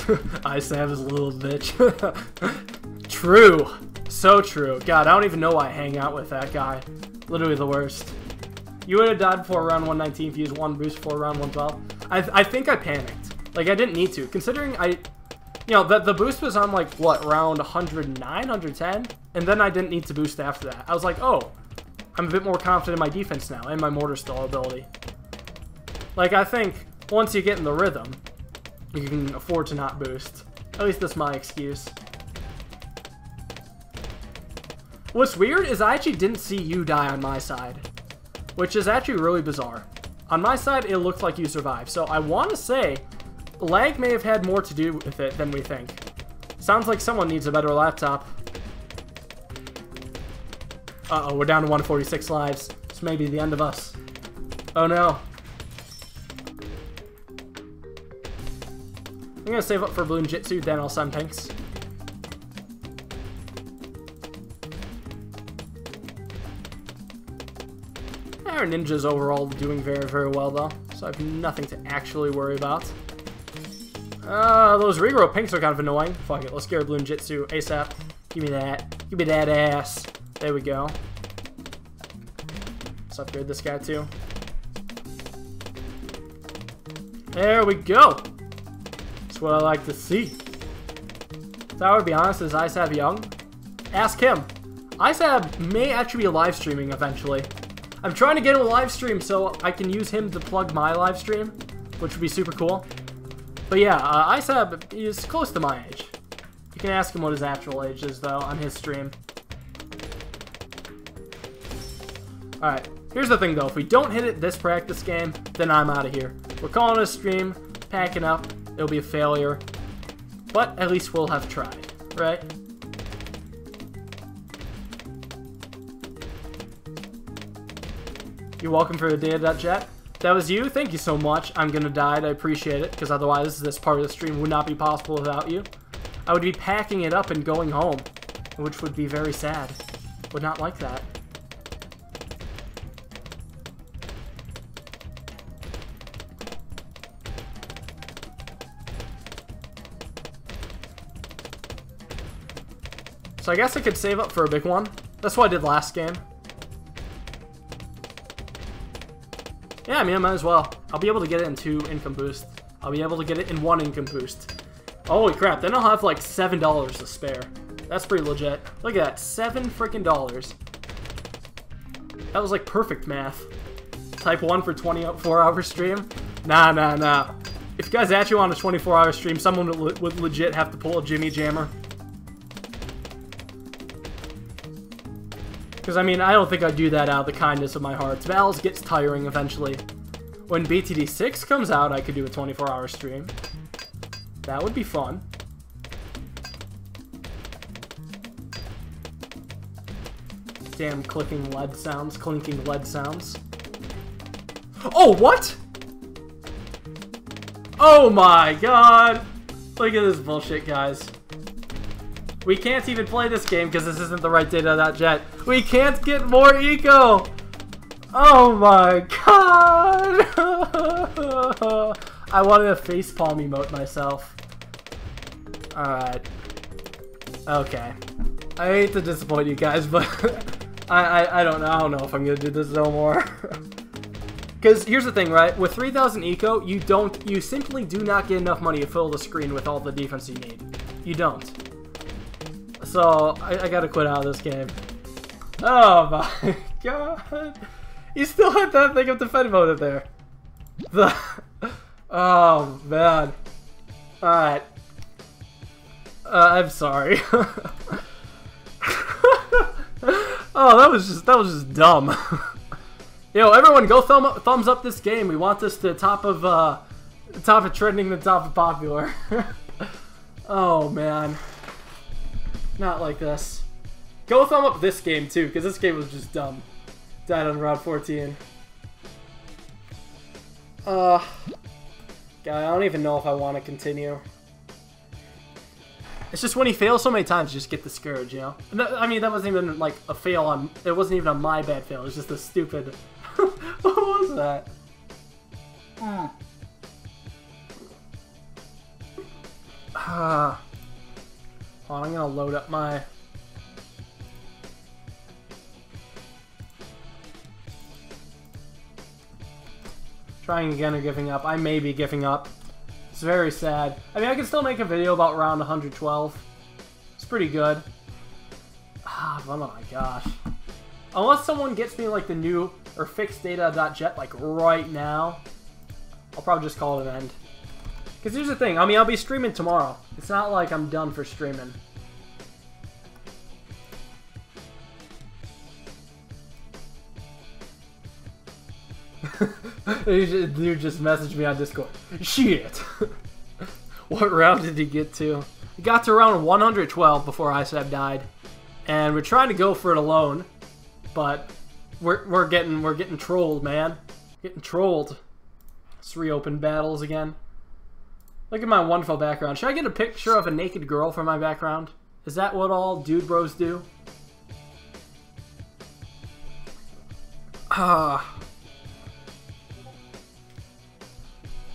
I Sam this little bitch. true. So true. God, I don't even know why I hang out with that guy. Literally the worst. You would have died before round 119 if you used one boost before round 112. I, th I think I panicked. Like, I didn't need to. Considering I... You know, the, the boost was on, like, what, round 109, 110? And then I didn't need to boost after that. I was like, oh, I'm a bit more confident in my defense now and my mortar stall ability. Like, I think once you get in the rhythm, you can afford to not boost. At least that's my excuse. What's weird is I actually didn't see you die on my side, which is actually really bizarre. On my side, it looked like you survived, so I want to say lag may have had more to do with it than we think. Sounds like someone needs a better laptop. Uh-oh, we're down to 146 lives. This may be the end of us. Oh no. I'm gonna save up for Bloonjitsu, then I'll send Pinks. Our ninjas overall doing very, very well though, so I have nothing to actually worry about. Uh, those regrow pinks are kind of annoying. Fuck it, let's get Bloonjitsu ASAP. Give me that. Give me that ass. There we go. Let's upgrade this guy too. There we go. That's what I like to see. So I would be honest, is ISAB young? Ask him. ISAB may actually be live streaming eventually. I'm trying to get him a live stream so I can use him to plug my live stream, which would be super cool. But yeah, uh, ISAB is close to my age. You can ask him what his actual age is, though, on his stream. Alright, here's the thing, though. If we don't hit it this practice game, then I'm out of here. We're calling a stream, packing up. It'll be a failure. But at least we'll have tried, right? You're welcome for the data.jet. That was you? Thank you so much. I'm gonna die. I appreciate it, because otherwise this part of the stream would not be possible without you. I would be packing it up and going home, which would be very sad. Would not like that. So I guess I could save up for a big one. That's what I did last game. Yeah, I mean, I might as well. I'll be able to get it in two income boost. I'll be able to get it in one income boost. Holy crap, then I'll have like $7 to spare. That's pretty legit. Look at that, seven freaking dollars. That was like perfect math. Type 1 for 24 hour stream? Nah, nah, nah. If you guys actually want a 24 hour stream, someone would, would legit have to pull a Jimmy Jammer. Because, I mean, I don't think I'd do that out of the kindness of my heart. Val's gets tiring eventually. When BTD 6 comes out, I could do a 24-hour stream. That would be fun. Damn clicking lead sounds, clinking lead sounds. Oh, what? Oh my god! Look at this bullshit, guys. We can't even play this game because this isn't the right data data.jet. We can't get more eco! Oh my god! I wanted a facepalm emote myself. Alright. Okay. I hate to disappoint you guys, but I, I, I don't know. I don't know if I'm gonna do this no more. Because here's the thing, right? With 3,000 eco, you don't, you simply do not get enough money to fill the screen with all the defense you need. You don't. So I, I gotta quit out of this game. Oh my god. You still had that thing of defend mode in there. The Oh man. Alright. Uh, I'm sorry. oh, that was just that was just dumb. Yo, everyone, go thumb thumbs up this game. We want this to top of uh, top of trending, the top of popular. oh man, not like this. Go thumb up this game too, because this game was just dumb. Died on round 14. Uh, God, I don't even know if I want to continue. It's just when he fails so many times, you just get discouraged, you know? I mean, that wasn't even like a fail on. It wasn't even a my bad fail. It was just a stupid. what was that? Hmm. Uh, hold on, I'm gonna load up my... Trying again or giving up. I may be giving up. It's very sad. I mean, I can still make a video about round 112. It's pretty good. Ah, oh my gosh. Unless someone gets me, like, the new or fixed data.jet, like, right now, I'll probably just call it an end. Because here's the thing. I mean, I'll be streaming tomorrow. It's not like I'm done for streaming. Dude just messaged me on Discord. Shit! what round did he get to? He got to round 112 before ISAB died. And we're trying to go for it alone. But we're, we're getting we're getting trolled, man. Getting trolled. Let's reopen battles again. Look at my wonderful background. Should I get a picture of a naked girl for my background? Is that what all dude bros do? Ah.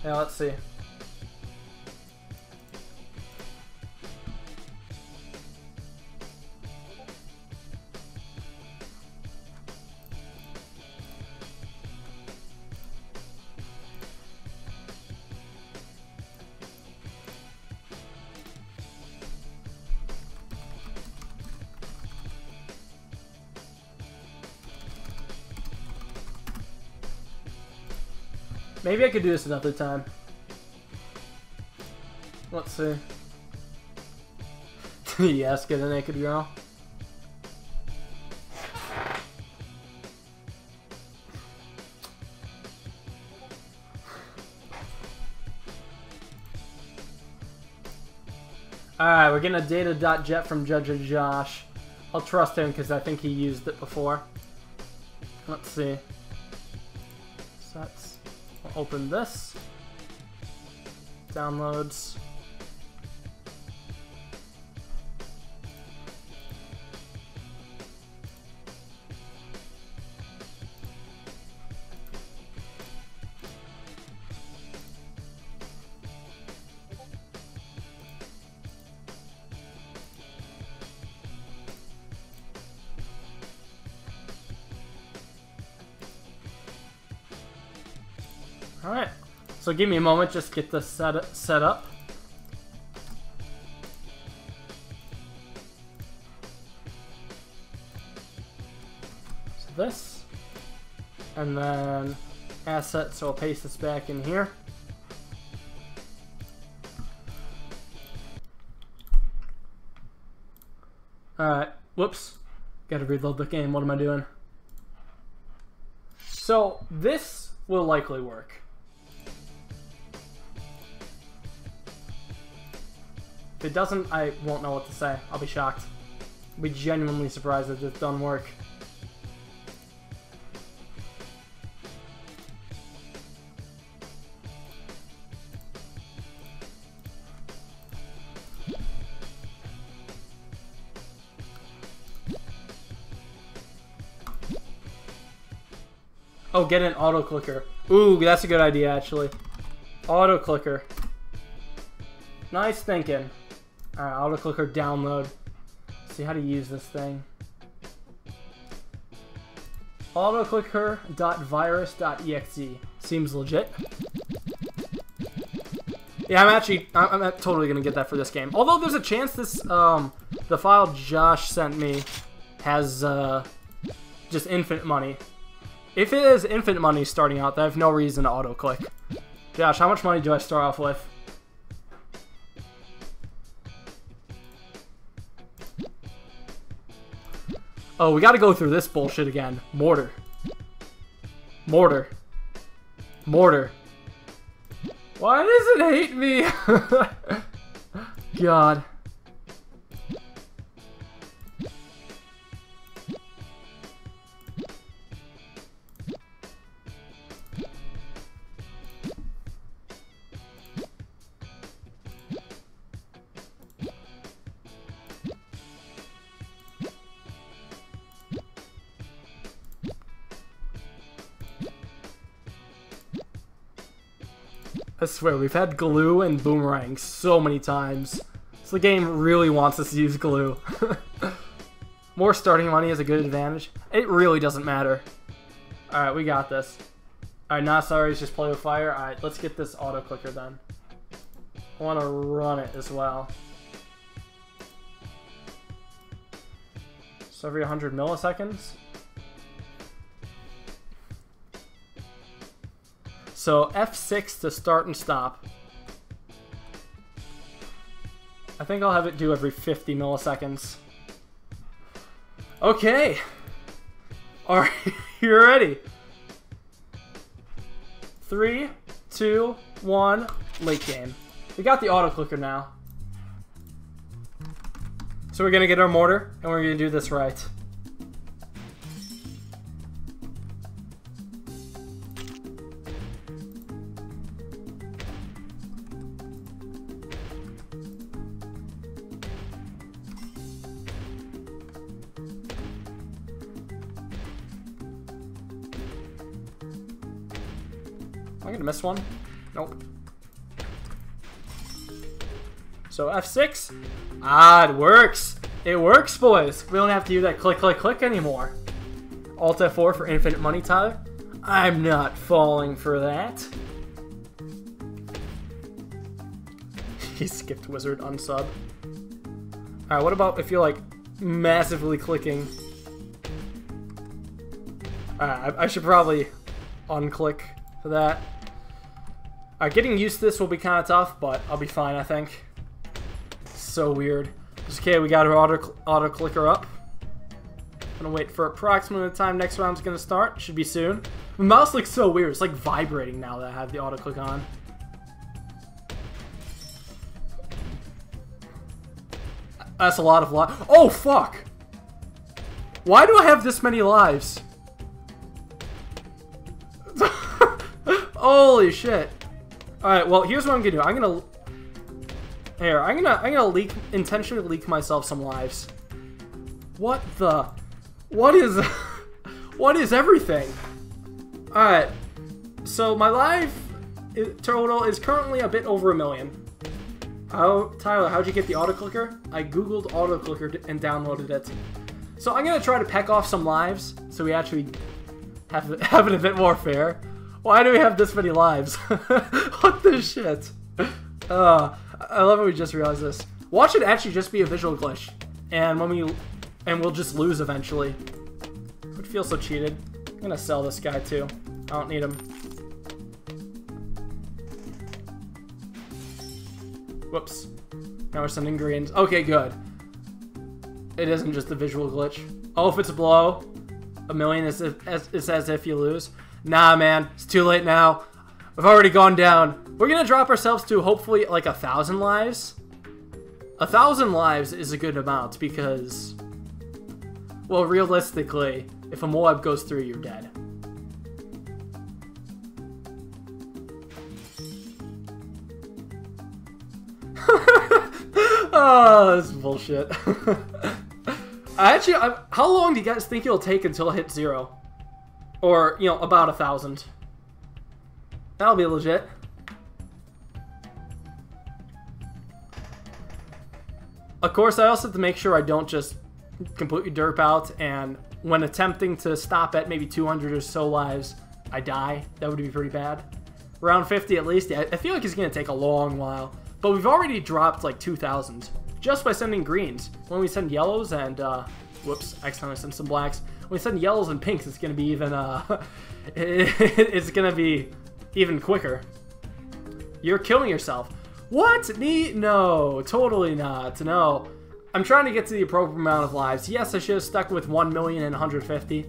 yeah, let's see. Maybe I could do this another time. Let's see. yes, get a naked girl. Alright, we're getting a data.jet from Judge Josh. I'll trust him because I think he used it before. Let's see. Sets open this. Downloads. Give me a moment, just get this set, set up. So this, and then assets, so I'll paste this back in here. Alright, whoops. Gotta reload the game, what am I doing? So, this will likely work. If it doesn't, I won't know what to say. I'll be shocked. I'll be genuinely surprised if it doesn't work. Oh, get an auto clicker. Ooh, that's a good idea, actually. Auto clicker. Nice thinking. Alright, auto clicker download. Let's see how to use this thing. Autoclicker.virus.exe. Seems legit. Yeah, I'm actually, I'm, I'm, totally gonna get that for this game. Although there's a chance this, um, the file Josh sent me has, uh, just infinite money. If it is infinite money starting out, I have no reason to auto-click. Josh, how much money do I start off with? Oh, we gotta go through this bullshit again. Mortar. Mortar. Mortar. Why does it hate me? God. Swear, we've had glue and boomerang so many times. So the game really wants us to use glue. More starting money is a good advantage. It really doesn't matter. Alright, we got this. Alright, not sorry, just play with fire. Alright, let's get this auto clicker then. I want to run it as well. So every 100 milliseconds. So F6 to start and stop. I think I'll have it do every 50 milliseconds. Okay. Alright, you're ready. Three, two, one, late game. We got the auto clicker now. So we're gonna get our mortar, and we're gonna do this right. Miss one? Nope. So F6. Ah, it works. It works, boys. We don't have to do that click, click, click anymore. Alt F4 for infinite money, Tyler. I'm not falling for that. he skipped wizard unsub. Alright, what about if you're like massively clicking? Alright, I, I should probably unclick for that. Alright, getting used to this will be kind of tough, but I'll be fine, I think so weird. Okay, we got our auto, auto clicker up. Gonna wait for approximately the time next round's gonna start. Should be soon. The mouse looks so weird. It's like vibrating now that I have the auto click on. That's a lot of lives. Oh, fuck! Why do I have this many lives? Holy shit. Alright, well, here's what I'm gonna do. I'm gonna here, I'm gonna I'm gonna leak intentionally leak myself some lives. What the? What is? what is everything? All right. So my life total is currently a bit over a million. How Tyler? How'd you get the auto clicker? I googled auto clicker and downloaded it. So I'm gonna try to peck off some lives so we actually have have it a bit more fair. Why do we have this many lives? what the shit? Uh, I love how we just realized this. Watch it actually just be a visual glitch, and when we, and we'll just lose eventually. Would feel so cheated. I'm gonna sell this guy too. I don't need him. Whoops. Now we're sending greens. Okay, good. It isn't just a visual glitch. Oh, if it's a blow, a million is, as, is as if you lose. Nah, man. It's too late now. We've already gone down. We're gonna drop ourselves to hopefully like a thousand lives. A thousand lives is a good amount because, well, realistically, if a Moab goes through, you're dead. oh, this is bullshit. I actually, I, how long do you guys think it'll take until it hits zero? Or, you know, about a thousand? That'll be legit. Of course, I also have to make sure I don't just completely derp out, and when attempting to stop at maybe 200 or so lives, I die. That would be pretty bad. Around 50 at least, yeah, I feel like it's going to take a long while. But we've already dropped like 2,000 just by sending greens. When we send yellows and, uh, whoops, accidentally sent some blacks. When we send yellows and pinks, it's to be even, uh, it's to be even quicker. You're killing yourself. What? Me? No, totally not. No. I'm trying to get to the appropriate amount of lives. Yes, I should have stuck with 1 million and 150,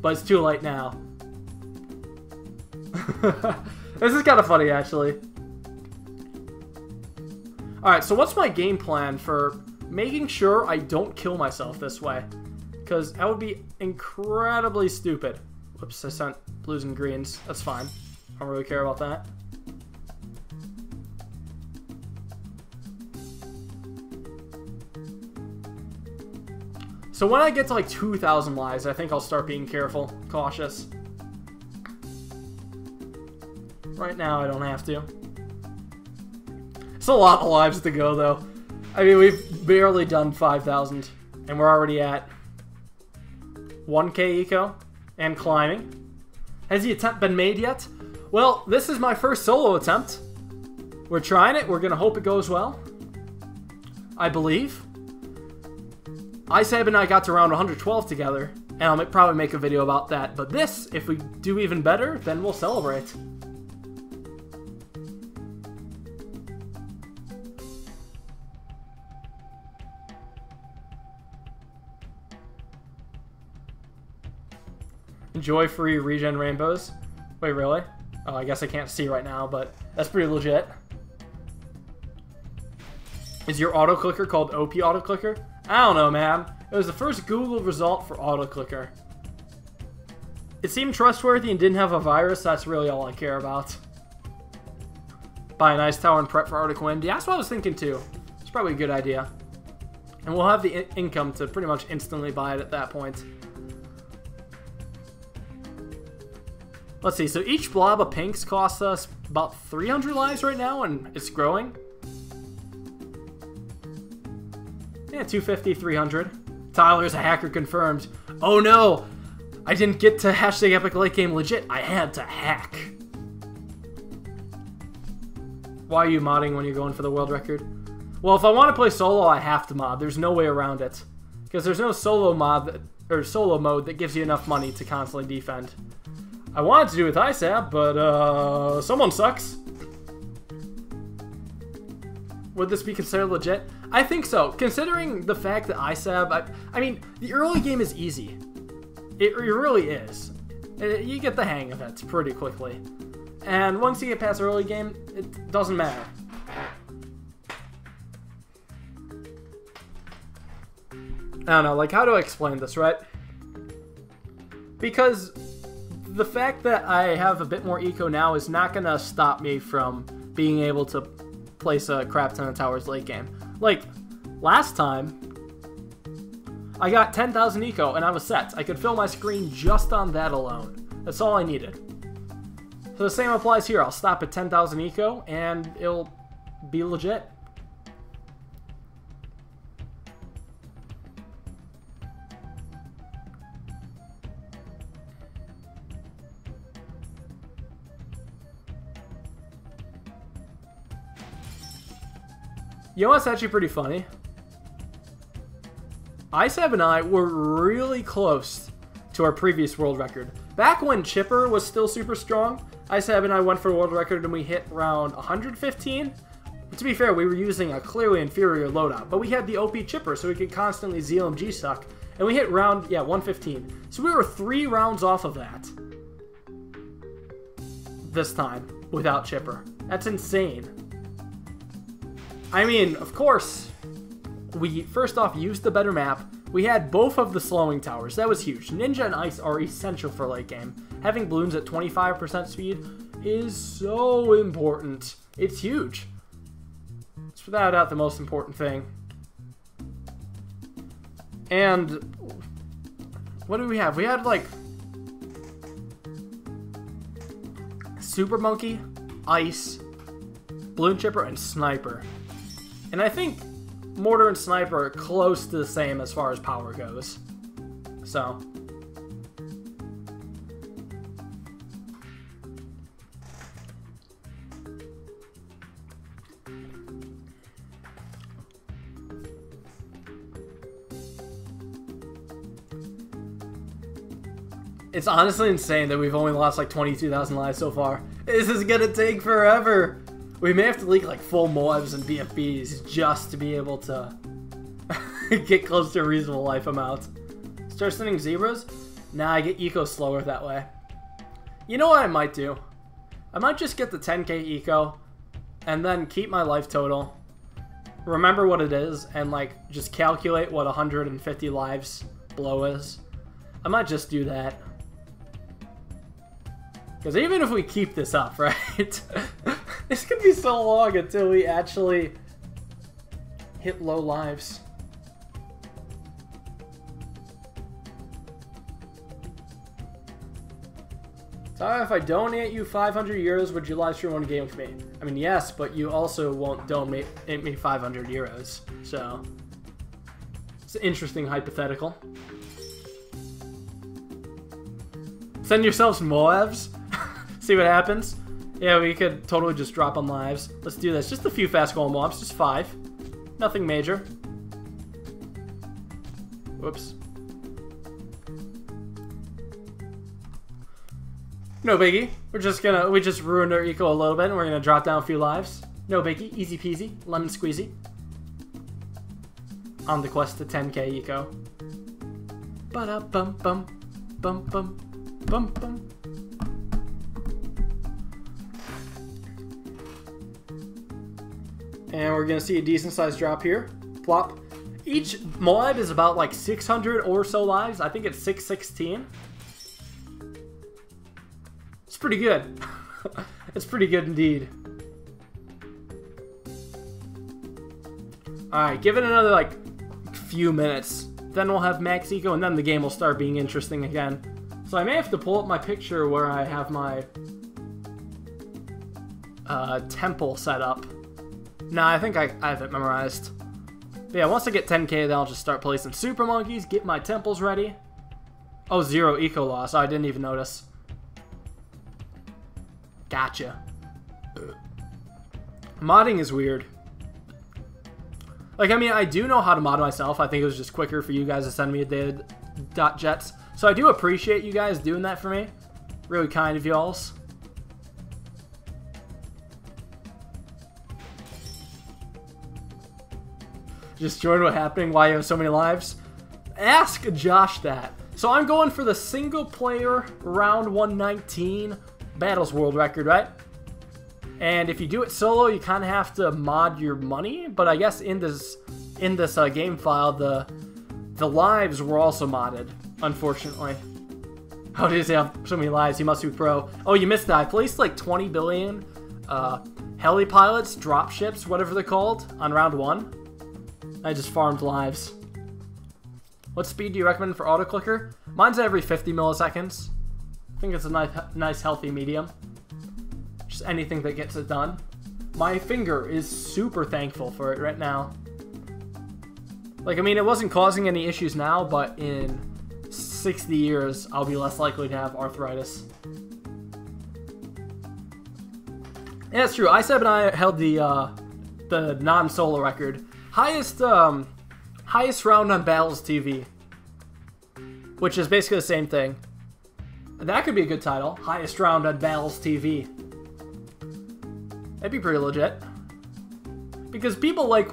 but it's too late now. this is kind of funny, actually. Alright, so what's my game plan for making sure I don't kill myself this way? Because that would be incredibly stupid. Whoops, I sent blues and greens. That's fine. I don't really care about that. So when I get to like 2,000 lives, I think I'll start being careful, cautious. Right now, I don't have to. It's a lot of lives to go, though. I mean, we've barely done 5,000, and we're already at 1k eco and climbing. Has the attempt been made yet? Well, this is my first solo attempt. We're trying it. We're going to hope it goes well. I believe. Isab and I got to round 112 together, and I'll probably make a video about that. But this, if we do even better, then we'll celebrate. Enjoy free regen rainbows. Wait, really? Oh, I guess I can't see right now, but that's pretty legit. Is your auto clicker called OP auto clicker? I don't know, man. It was the first Google result for auto clicker. It seemed trustworthy and didn't have a virus. That's really all I care about. Buy a nice tower and prep for Arctic Wind. Yeah, that's what I was thinking too. It's probably a good idea. And we'll have the income to pretty much instantly buy it at that point. Let's see, so each blob of pinks costs us about 300 lives right now, and it's growing. Yeah, 250, 300. Tyler's a hacker confirmed. Oh no! I didn't get to hashtag epic late game legit. I had to hack. Why are you modding when you're going for the world record? Well, if I want to play solo, I have to mod. There's no way around it. Because there's no solo mod, or solo mode that gives you enough money to constantly defend. I wanted to do with ISAB, but uh, someone sucks. Would this be considered legit? I think so, considering the fact that ISAB, I, I mean, the early game is easy. It, it really is. It, you get the hang of it pretty quickly. And once you get past the early game, it doesn't matter. I don't know, like, how do I explain this, right? Because the fact that I have a bit more eco now is not going to stop me from being able to place a crap ton of towers late game. Like, last time, I got 10,000 eco and I was set. I could fill my screen just on that alone. That's all I needed. So the same applies here. I'll stop at 10,000 eco and it'll be legit. You know what's actually pretty funny? Isab and I were really close to our previous world record. Back when Chipper was still super strong, Isab and I went for a world record and we hit around 115. But to be fair, we were using a clearly inferior loadout, but we had the OP Chipper so we could constantly ZOMG suck. And we hit round, yeah, 115. So we were three rounds off of that. This time, without Chipper. That's insane. I mean, of course, we first off used the better map. We had both of the slowing towers. That was huge. Ninja and Ice are essential for late game. Having bloons at 25% speed is so important. It's huge. It's without doubt the most important thing. And what do we have? We had like Super Monkey, Ice, Bloon Chipper, and Sniper. And I think Mortar and Sniper are close to the same as far as power goes. So. It's honestly insane that we've only lost like 22,000 lives so far. This is gonna take forever! We may have to leak like full Moabs and BFBs just to be able to get close to a reasonable life amount. Start sending zebras? Nah, I get eco slower that way. You know what I might do? I might just get the 10k eco and then keep my life total. Remember what it is and like just calculate what 150 lives blow is. I might just do that. Because even if we keep this up, right? It's gonna be so long until we actually hit low lives. Sorry, if I donate you 500 euros, would you live stream one game with me? I mean, yes, but you also won't donate me 500 euros. So, it's an interesting hypothetical. Send yourselves Moabs. See what happens. Yeah, we could totally just drop on lives. Let's do this. Just a few fast goal mobs, just five. Nothing major. Whoops. No biggie. We're just gonna, we just ruined our eco a little bit and we're gonna drop down a few lives. No biggie. Easy peasy. Lemon squeezy. On the quest to 10k eco. Ba-da-bum bum bum And we're gonna see a decent sized drop here. Plop. Each Moab is about like 600 or so lives. I think it's 616. It's pretty good. it's pretty good indeed. Alright, give it another like few minutes. Then we'll have max eco and then the game will start being interesting again. So I may have to pull up my picture where I have my uh, temple set up. Nah, I think I, I have it memorized. But yeah, once I get 10k, then I'll just start placing super monkeys, get my temples ready. Oh, zero eco loss. Oh, I didn't even notice. Gotcha. Modding is weird. Like, I mean, I do know how to mod myself. I think it was just quicker for you guys to send me a dot jets. So I do appreciate you guys doing that for me. Really kind of y'alls. Just join what happening, why you have so many lives? Ask Josh that. So I'm going for the single player round 119 Battles World record, right? And if you do it solo, you kind of have to mod your money. But I guess in this in this uh, game file, the the lives were also modded. Unfortunately. How does he have so many lives? He must be pro. Oh, you missed that. I placed like 20 billion uh, heli pilots, drop ships, whatever they're called, on round one. I just farmed lives. What speed do you recommend for auto clicker? Mine's every 50 milliseconds. I think it's a nice, nice healthy medium. Just anything that gets it done. My finger is super thankful for it right now. Like, I mean, it wasn't causing any issues now, but in 60 years, I'll be less likely to have arthritis. Yeah, it's true. ISAB and I held the uh, the non-solo record. Highest um, highest round on Battles TV. Which is basically the same thing. That could be a good title. Highest round on Battles TV. That'd be pretty legit. Because people like,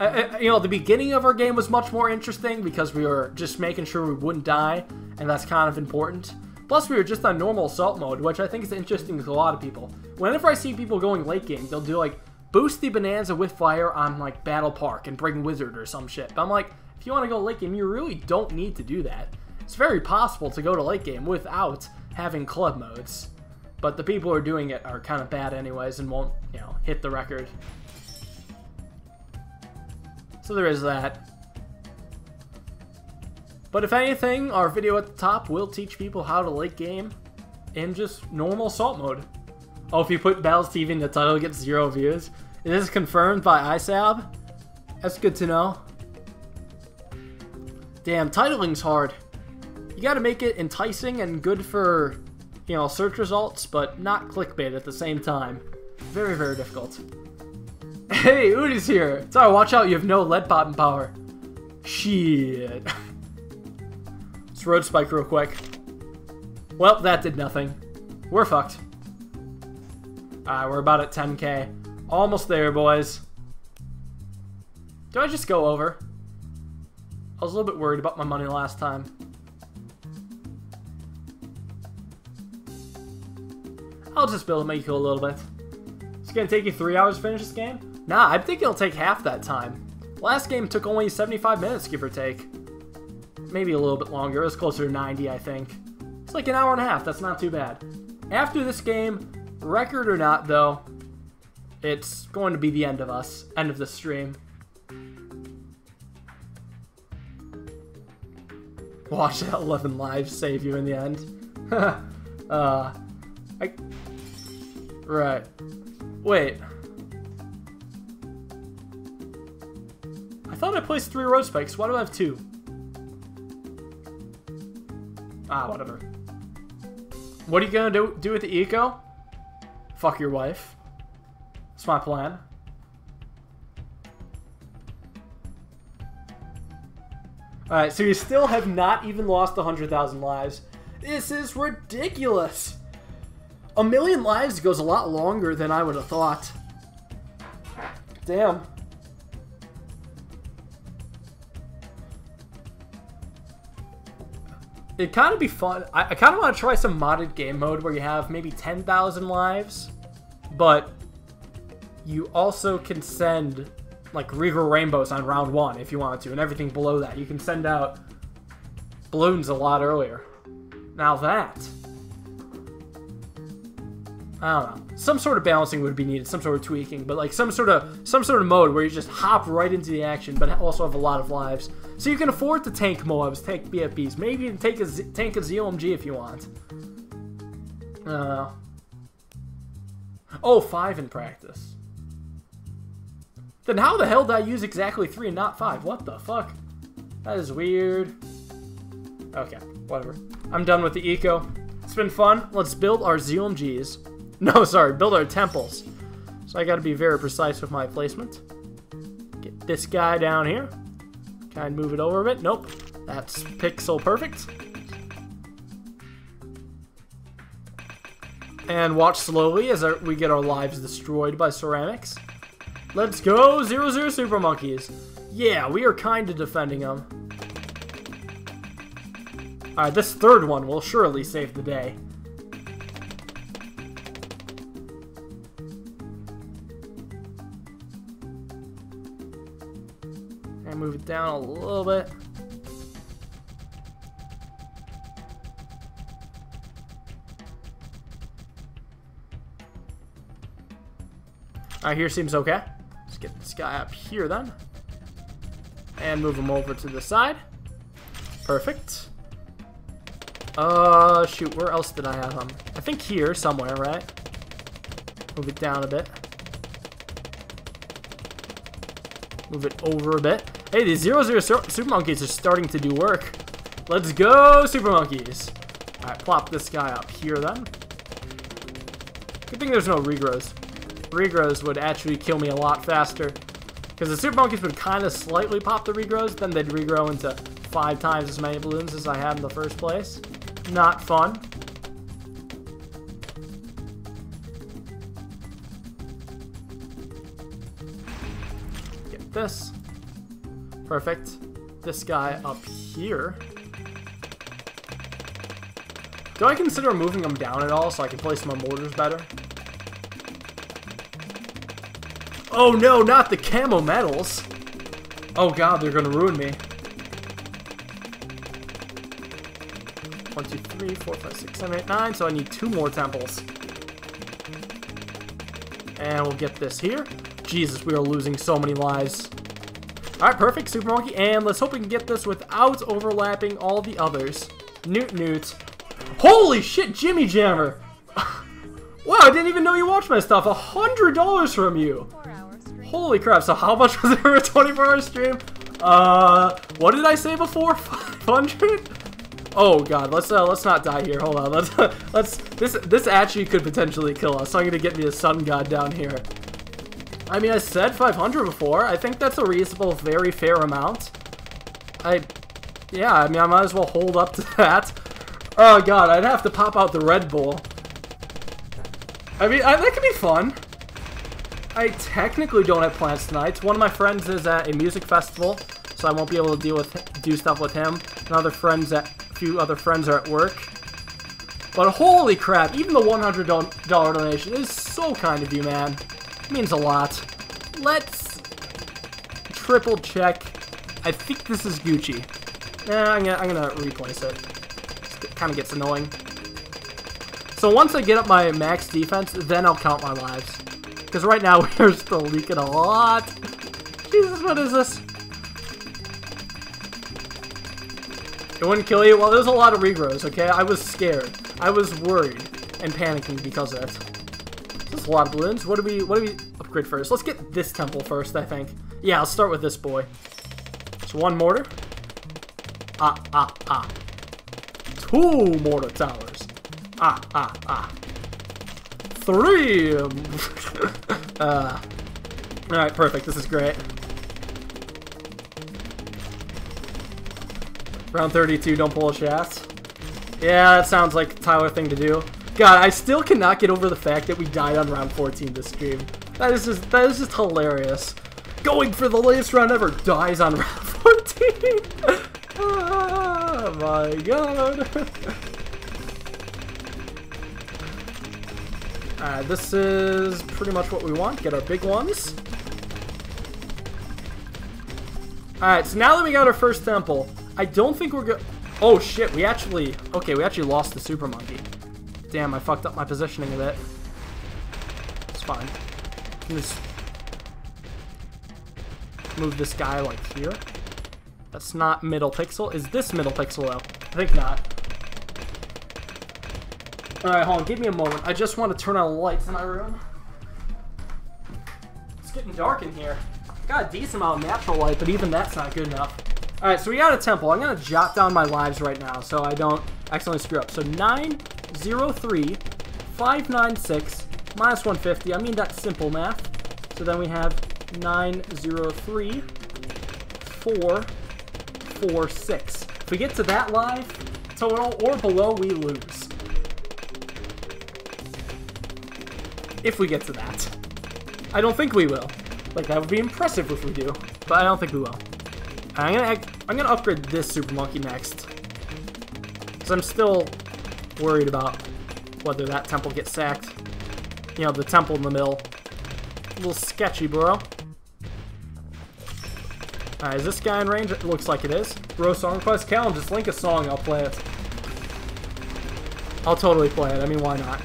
uh, uh, you know, the beginning of our game was much more interesting because we were just making sure we wouldn't die, and that's kind of important. Plus, we were just on normal assault mode, which I think is interesting to a lot of people. Whenever I see people going late game, they'll do like, boost the Bonanza with fire on like Battle Park and bring Wizard or some shit. But I'm like, if you want to go late game, you really don't need to do that. It's very possible to go to late game without having club modes. But the people who are doing it are kind of bad anyways and won't, you know, hit the record. So there is that. But if anything, our video at the top will teach people how to late game in just normal assault mode. Oh, if you put Battles TV in the title, it gets zero views. Is this confirmed by ISAB? That's good to know. Damn, titling's hard you got to make it enticing and good for, you know, search results, but not clickbait at the same time. Very, very difficult. Hey, Udi's here! Sorry, watch out, you have no lead bottom power. Shit. Let's road spike real quick. Well, that did nothing. We're fucked. Alright, we're about at 10k. Almost there, boys. Do I just go over? I was a little bit worried about my money last time. I'll just build a eco a little bit. It's gonna take you three hours to finish this game? Nah, I think it'll take half that time. Last game took only 75 minutes, give or take. Maybe a little bit longer. It was closer to 90, I think. It's like an hour and a half. That's not too bad. After this game, record or not, though, it's going to be the end of us. End of the stream. Watch that 11 live save you in the end. uh, I, Right. Wait. I thought I placed three road spikes. Why do I have two? Ah, whatever. What are you gonna do, do with the eco? Fuck your wife. My plan. Alright, so you still have not even lost 100,000 lives. This is ridiculous! A million lives goes a lot longer than I would have thought. Damn. It'd kind of be fun. I, I kind of want to try some modded game mode where you have maybe 10,000 lives, but you also can send like Regal Rainbows on round one if you want to, and everything below that. You can send out balloons a lot earlier. Now that I don't know. Some sort of balancing would be needed, some sort of tweaking, but like some sort of some sort of mode where you just hop right into the action, but also have a lot of lives, so you can afford to tank Moabs, tank BFBs, maybe even take a Z tank a ZOMG if you want. I don't know. Oh, five in practice. Then how the hell did I use exactly three and not five? What the fuck? That is weird. Okay, whatever. I'm done with the eco. It's been fun. Let's build our ZOMGs. No, sorry, build our temples. So I gotta be very precise with my placement. Get this guy down here. Kind of move it over a bit. Nope. That's pixel perfect. And watch slowly as our, we get our lives destroyed by ceramics. Let's go, Zero Zero Super Monkeys. Yeah, we are kind of defending them. Alright, this third one will surely save the day. And move it down a little bit. Alright, here seems okay. Get this guy up here then. And move him over to the side. Perfect. Uh, shoot, where else did I have him? I think here somewhere, right? Move it down a bit. Move it over a bit. Hey, these Zero Zero Super Monkeys are starting to do work. Let's go, Super Monkeys. Alright, plop this guy up here then. Good thing there's no regrows. Regrows would actually kill me a lot faster. Because the Super Monkeys would kind of slightly pop the regrows, then they'd regrow into five times as many balloons as I had in the first place. Not fun. Get this. Perfect. This guy up here. Do I consider moving them down at all so I can place my mortars better? Oh no, not the camo medals! Oh god, they're gonna ruin me. One, two, three, four, five, six, seven, eight, nine. So I need two more temples. And we'll get this here. Jesus, we are losing so many lives. Alright, perfect, Super Monkey. And let's hope we can get this without overlapping all the others. Newt Newt. Holy shit, Jimmy Jammer! wow, I didn't even know you watched my stuff. A hundred dollars from you! Holy crap, so how much was it for a 24 hour stream? Uh, what did I say before? 500? Oh god, let's uh, let's not die here. Hold on, let's let's this this actually could potentially kill us. So I'm gonna get me a sun god down here. I mean, I said 500 before. I think that's a reasonable, very fair amount. I, yeah, I mean, I might as well hold up to that. Oh god, I'd have to pop out the Red Bull. I mean, I, that could be fun. I technically don't have plans tonight. One of my friends is at a music festival, so I won't be able to deal with do stuff with him. Another friends at a few other friends are at work. But holy crap, even the $100 donation is so kind of you, man. It means a lot. Let's triple check. I think this is Gucci. Nah, I'm gonna, I'm gonna replace it. It kind of gets annoying. So once I get up my max defense, then I'll count my lives. Because right now we're still leaking a lot. Jesus, what is this? It wouldn't kill you? Well, there's a lot of regrows, okay? I was scared. I was worried and panicking because of it. This is a lot of balloons. What do we what do we upgrade first? Let's get this temple first, I think. Yeah, I'll start with this boy. So one mortar. Ah, ah, ah. Two mortar towers. Ah, ah, ah. Three! uh, Alright, perfect. This is great. Round 32, don't pull a shaft. Yeah, that sounds like Tyler thing to do. God, I still cannot get over the fact that we died on round 14 this stream. That is just that is just hilarious. Going for the latest round ever dies on round 14. oh my god. Alright, this is pretty much what we want. Get our big ones. Alright, so now that we got our first temple, I don't think we're good. Oh shit, we actually... Okay, we actually lost the Super Monkey. Damn, I fucked up my positioning a bit. It's fine. Just move this guy like here. That's not middle pixel. Is this middle pixel though? I think not. Alright, hold on. Give me a moment. I just want to turn on the lights in my room. It's getting dark in here. Got a decent amount of natural light, but even that's not good enough. Alright, so we got a temple. I'm going to jot down my lives right now so I don't accidentally screw up. So 903, 596, minus 150. I mean, that's simple math. So then we have 903, 446. If we get to that live total or below, we lose. If we get to that. I don't think we will. Like, that would be impressive if we do, but I don't think we will. I'm gonna I'm gonna upgrade this Super Monkey next. Because I'm still worried about whether that temple gets sacked. You know, the temple in the middle. A little sketchy, bro. Alright, is this guy in range? It looks like it is. Bro, song request. Callum, just link a song, I'll play it. I'll totally play it. I mean, why not?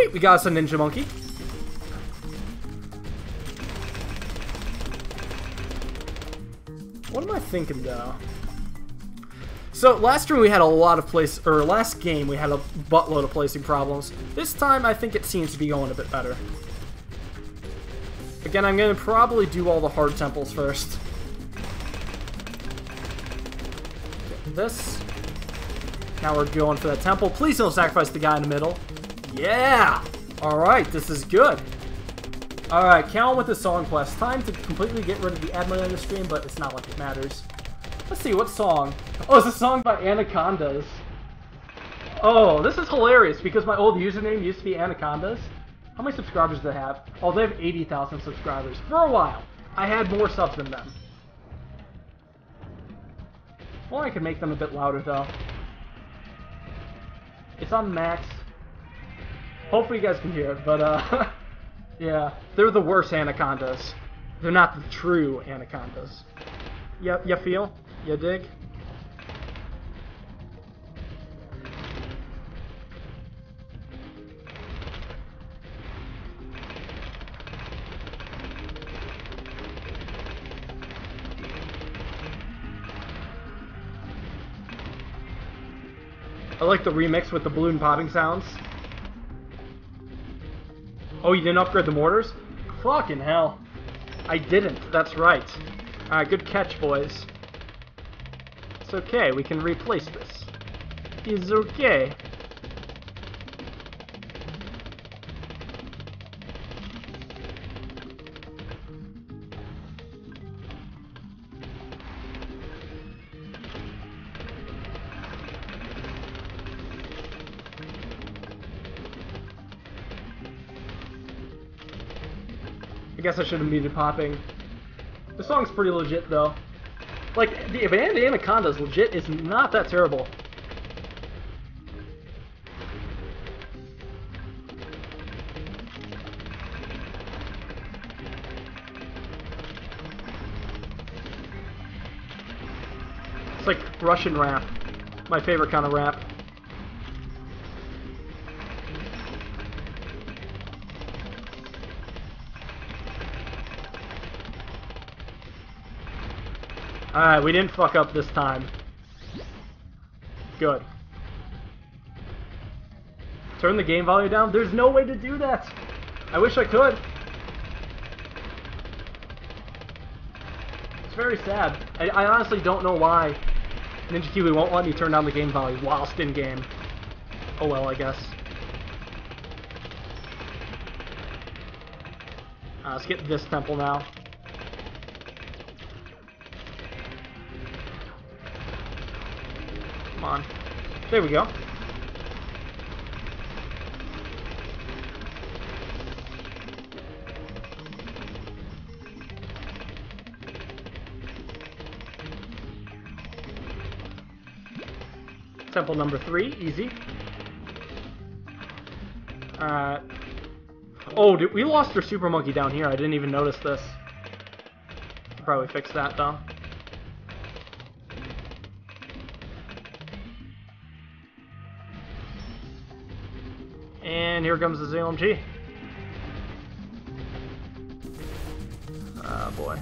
Sweet, we got us a Ninja Monkey. What am I thinking, though? So, last stream we had a lot of place, or last game we had a buttload of placing problems. This time, I think it seems to be going a bit better. Again, I'm going to probably do all the hard temples first. Get this. Now we're going for that temple. Please don't sacrifice the guy in the middle. Yeah! Alright, this is good. Alright, Cal with the song quest. Time to completely get rid of the admin on the stream, but it's not like it matters. Let's see, what song? Oh, it's a song by Anacondaz. Oh, this is hilarious because my old username used to be Anacondas. How many subscribers do they have? Oh, they have 80,000 subscribers. For a while, I had more subs than them. Well, I could make them a bit louder, though. It's on max. Hopefully you guys can hear it, but, uh... Yeah, they're the worst anacondas. They're not the true anacondas. You, you feel? You dig? I like the remix with the balloon popping sounds. Oh, you didn't upgrade the mortars? Fucking hell. I didn't, that's right. Alright, good catch, boys. It's okay, we can replace this. It's okay. Guess I should have muted popping. The song's pretty legit, though. Like, the band Anaconda's legit is not that terrible. It's like Russian rap. My favorite kind of rap. Alright, we didn't fuck up this time. Good. Turn the game value down? There's no way to do that. I wish I could. It's very sad. I, I honestly don't know why Ninja Kiwi won't let me turn down the game value whilst in game. Oh well, I guess. Uh, let's get this temple now. There we go. Temple number three, easy. Uh, oh, dude, we lost our super monkey down here. I didn't even notice this. Probably fix that though. And here comes the ZOMG. Oh ah, boy.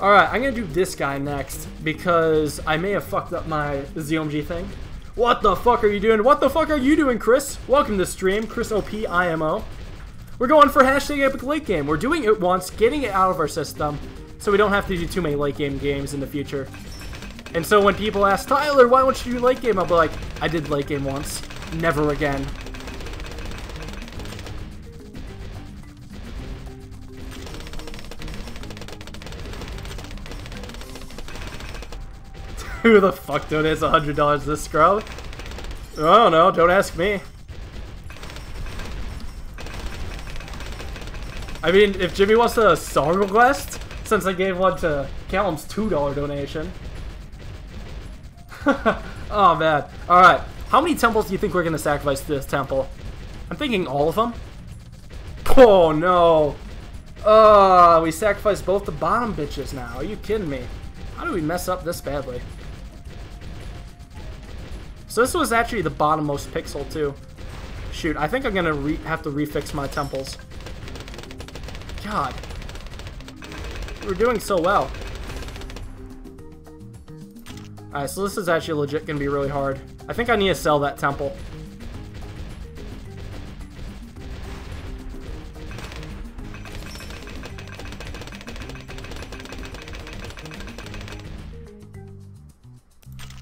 Alright, I'm gonna do this guy next, because I may have fucked up my ZOMG thing. What the fuck are you doing? What the fuck are you doing, Chris? Welcome to the stream, Chris OP IMO. We're going for hashtag epic late game. We're doing it once, getting it out of our system, so we don't have to do too many late game games in the future. And so when people ask, Tyler, why don't you do late game? I'll be like, I did late game once. Never again. Who the fuck donates $100 this scrub? I don't know, don't ask me. I mean, if Jimmy wants a song request, since I gave one to Callum's $2 donation. oh, man. Alright, how many temples do you think we're going to sacrifice to this temple? I'm thinking all of them. Oh, no. Uh, we sacrificed both the bottom bitches now. Are you kidding me? How do we mess up this badly? So this was actually the bottommost pixel too. Shoot, I think I'm gonna have to refix my temples. God. We're doing so well. Alright, so this is actually legit gonna be really hard. I think I need to sell that temple.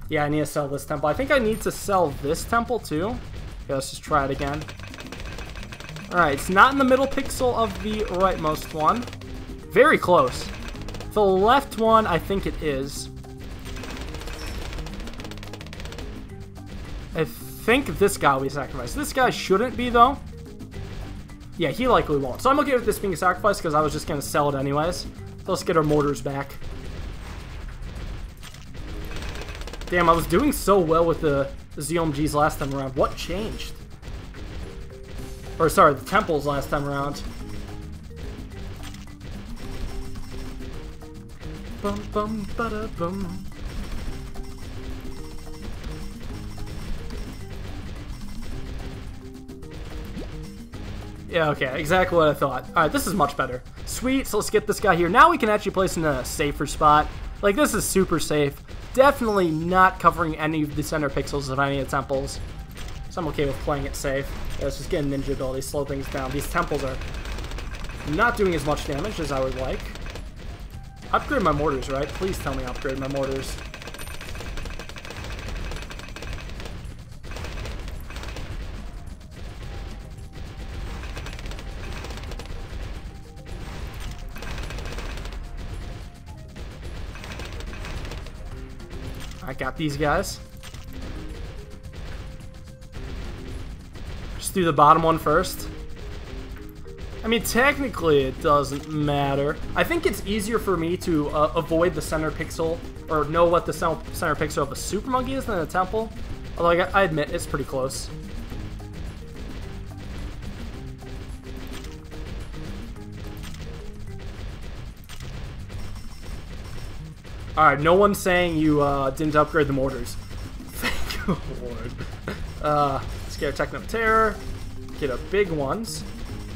Yeah, I need to sell this temple. I think I need to sell this temple too. Okay, let's just try it again. Alright, it's not in the middle pixel of the rightmost one. Very close. The left one, I think it is. Think this guy will be sacrificed. This guy shouldn't be, though. Yeah, he likely won't. So I'm okay with this being sacrificed because I was just going to sell it anyways. Let's get our mortars back. Damn, I was doing so well with the, ZOMGs last time around. What changed? Or, sorry, the temples last time around. Bum bum bum. Yeah, okay, exactly what I thought. Alright, this is much better. Sweet, so let's get this guy here. Now we can actually place in a safer spot. Like, this is super safe. Definitely not covering any of the center pixels of any of the temples. So I'm okay with playing it safe. Yeah, let's just get a ninja ability, slow things down. These temples are not doing as much damage as I would like. Upgrade my mortars, right? Please tell me upgrade my mortars. I got these guys. Just do the bottom one first. I mean, technically it doesn't matter. I think it's easier for me to uh, avoid the center pixel, or know what the center pixel of a Super Monkey is than a Temple. Although I admit, it's pretty close. Alright, no one's saying you uh, didn't upgrade the mortars. Thank you, Lord. Uh, a Techno Terror, get a big ones,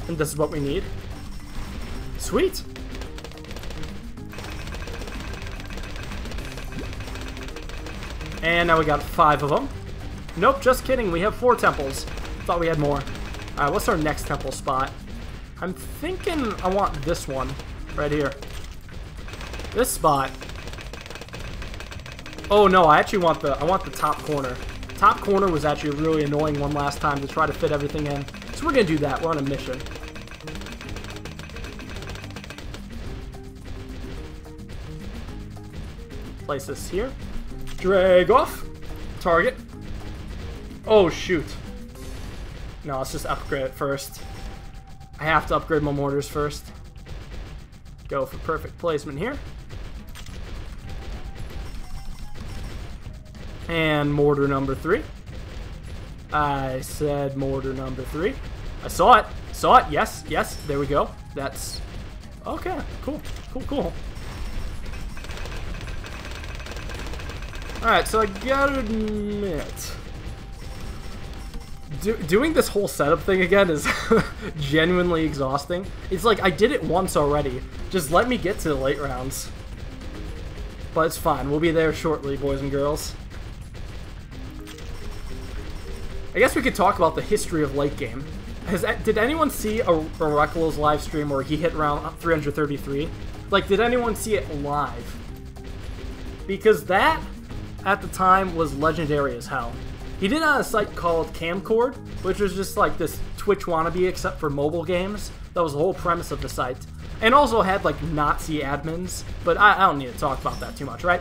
and this is what we need. Sweet! And now we got five of them. Nope, just kidding. We have four temples. Thought we had more. Alright, what's our next temple spot? I'm thinking I want this one. Right here. This spot. Oh no, I actually want the I want the top corner. Top corner was actually a really annoying one last time to try to fit everything in. So we're gonna do that. We're on a mission. Place this here. Drag off. Target. Oh, shoot. No, let's just upgrade it first. I have to upgrade my mortars first. Go for perfect placement here. And mortar number three. I said mortar number three. I saw it. Saw it. Yes. Yes. There we go. That's... Okay. Cool. Cool, cool. Alright, so I gotta admit... Do, doing this whole setup thing again is genuinely exhausting. It's like, I did it once already. Just let me get to the late rounds. But it's fine. We'll be there shortly, boys and girls. I guess we could talk about the history of late game. Has, did anyone see a, a live stream where he hit round 333? Like, did anyone see it live? Because that, at the time, was legendary as hell. He did it on a site called Kamcord, which was just like this Twitch wannabe except for mobile games. That was the whole premise of the site. And also had like Nazi admins, but I, I don't need to talk about that too much, right?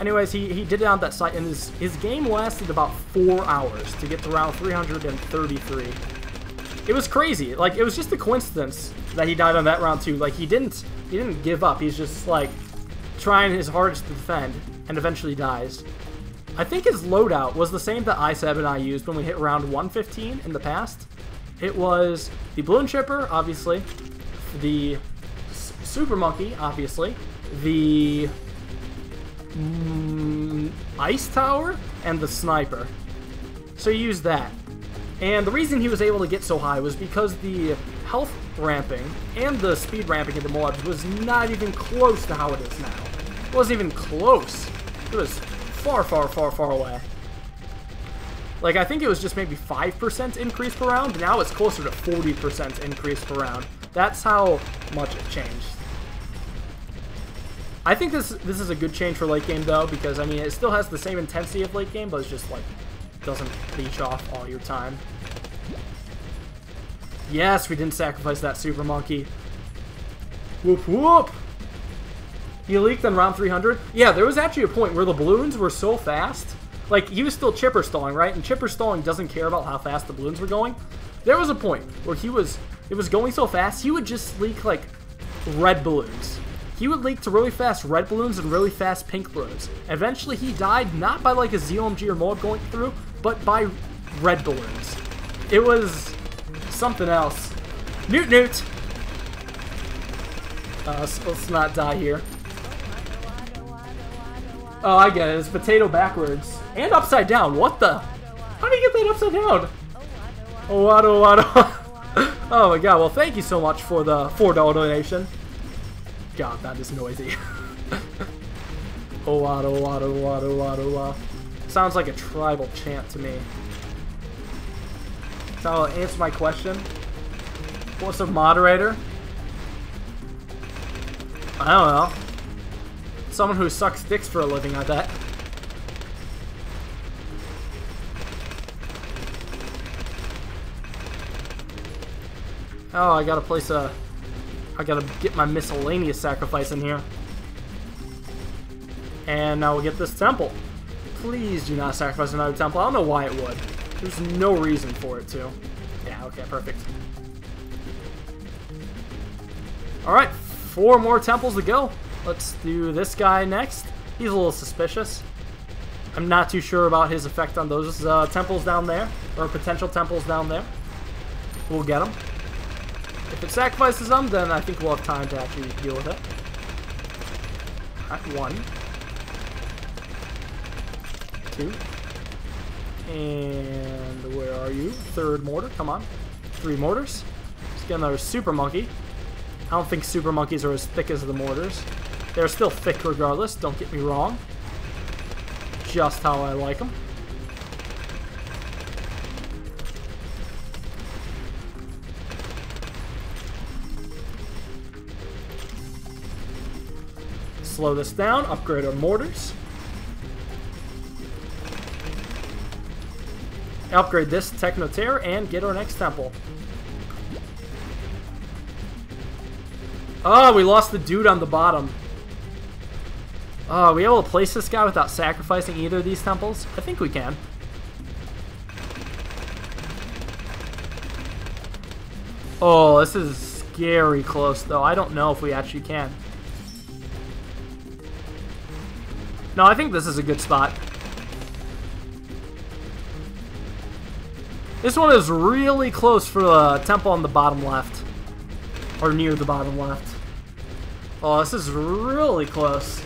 Anyways, he, he did it on that site, and his, his game lasted about four hours to get to round 333. It was crazy. Like, it was just a coincidence that he died on that round too. Like, he didn't he didn't give up. He's just, like, trying his hardest to defend, and eventually dies. I think his loadout was the same that ISAB and I used when we hit round 115 in the past. It was the Bloon Chipper, obviously, the Super Monkey, obviously, the mm, Ice Tower, and the Sniper. So he used that. And the reason he was able to get so high was because the health ramping and the speed ramping into Moabs was not even close to how it is now. It wasn't even close. It was far, far, far, far away. Like, I think it was just maybe 5% increase per round. Now it's closer to 40% increase per round. That's how much it changed. I think this this is a good change for late game, though, because, I mean, it still has the same intensity of late game, but it's just, like, doesn't leech off all your time. Yes, we didn't sacrifice that Super Monkey. Whoop whoop! He leaked on round 300? Yeah, there was actually a point where the balloons were so fast. Like, he was still chipper stalling, right? And chipper stalling doesn't care about how fast the balloons were going. There was a point where he was, it was going so fast, he would just leak, like, red balloons. He would leak to really fast red balloons and really fast pink balloons. Eventually, he died not by, like, a ZOMG or MOAB going through, but by red balloons. It was something else. Newt Newt! Uh, let's, let's not die here. Oh, I get it. It's potato backwards. And upside down. What the? How do you get that upside down? Oh, wado, wado. oh my god. Well, thank you so much for the $4 donation. God, that is noisy. wado, wado, wado, wado, wado. Sounds like a tribal chant to me. So answer my question. What's a moderator? I don't know. Someone who sucks dicks for a living, I bet. Oh, I gotta place a... I gotta get my miscellaneous sacrifice in here. And now we'll get this temple. Please do not sacrifice another temple. I don't know why it would. There's no reason for it to. Yeah, okay, perfect. Alright, four more temples to go. Let's do this guy next. He's a little suspicious. I'm not too sure about his effect on those uh, temples down there, or potential temples down there. We'll get them. If it sacrifices them, then I think we'll have time to actually deal with it. At one. Two. And where are you? Third mortar, come on. Three mortars. Let's get another super monkey. I don't think super monkeys are as thick as the mortars. They're still thick regardless, don't get me wrong. just how I like them. Slow this down, upgrade our mortars. Upgrade this Techno Terror and get our next temple. Oh, we lost the dude on the bottom. Oh, we able to place this guy without sacrificing either of these temples? I think we can. Oh, this is scary close, though. I don't know if we actually can. No, I think this is a good spot. This one is really close for the temple on the bottom left. Or near the bottom left. Oh, this is really close.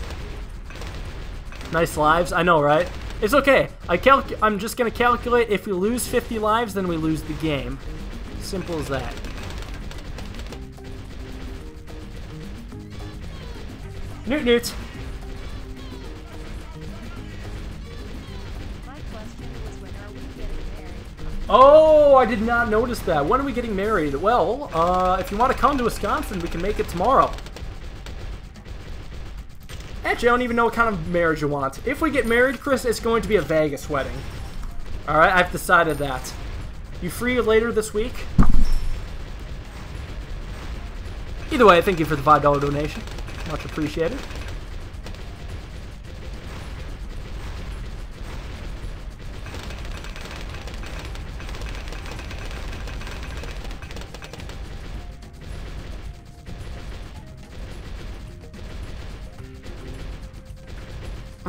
Nice lives. I know, right? It's okay. I I'm just going to calculate if we lose 50 lives, then we lose the game. Simple as that. Newt Newt. Oh, I did not notice that. When are we getting married? Well, uh, if you want to come to Wisconsin, we can make it tomorrow. Actually, I don't even know what kind of marriage you want. If we get married, Chris, it's going to be a Vegas wedding. Alright, I've decided that. You free later this week? Either way, thank you for the $5 donation. Much appreciated.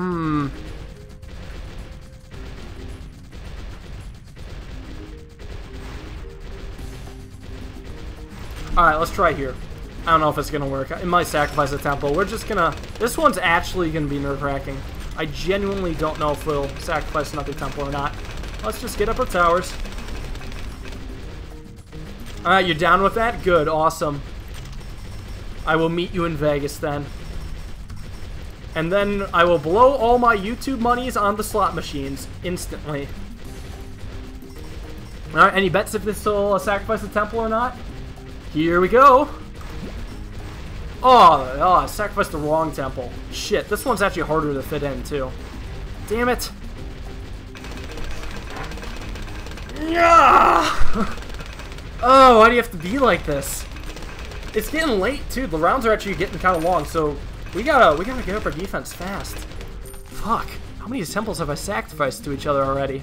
Hmm. Alright, let's try here. I don't know if it's gonna work. It might sacrifice the temple. We're just gonna... This one's actually gonna be nerve-wracking. I genuinely don't know if we'll sacrifice another temple or not. Let's just get up our towers. Alright, you're down with that? Good, awesome. I will meet you in Vegas then. And then I will blow all my YouTube monies on the slot machines instantly. Alright, any bets if this will sacrifice the temple or not? Here we go. Oh, oh, I sacrificed the wrong temple. Shit, this one's actually harder to fit in, too. Damn it. Yeah! oh, why do you have to be like this? It's getting late, too. The rounds are actually getting kind of long, so we gotta, we gotta get up our defense fast. Fuck. How many temples have I sacrificed to each other already?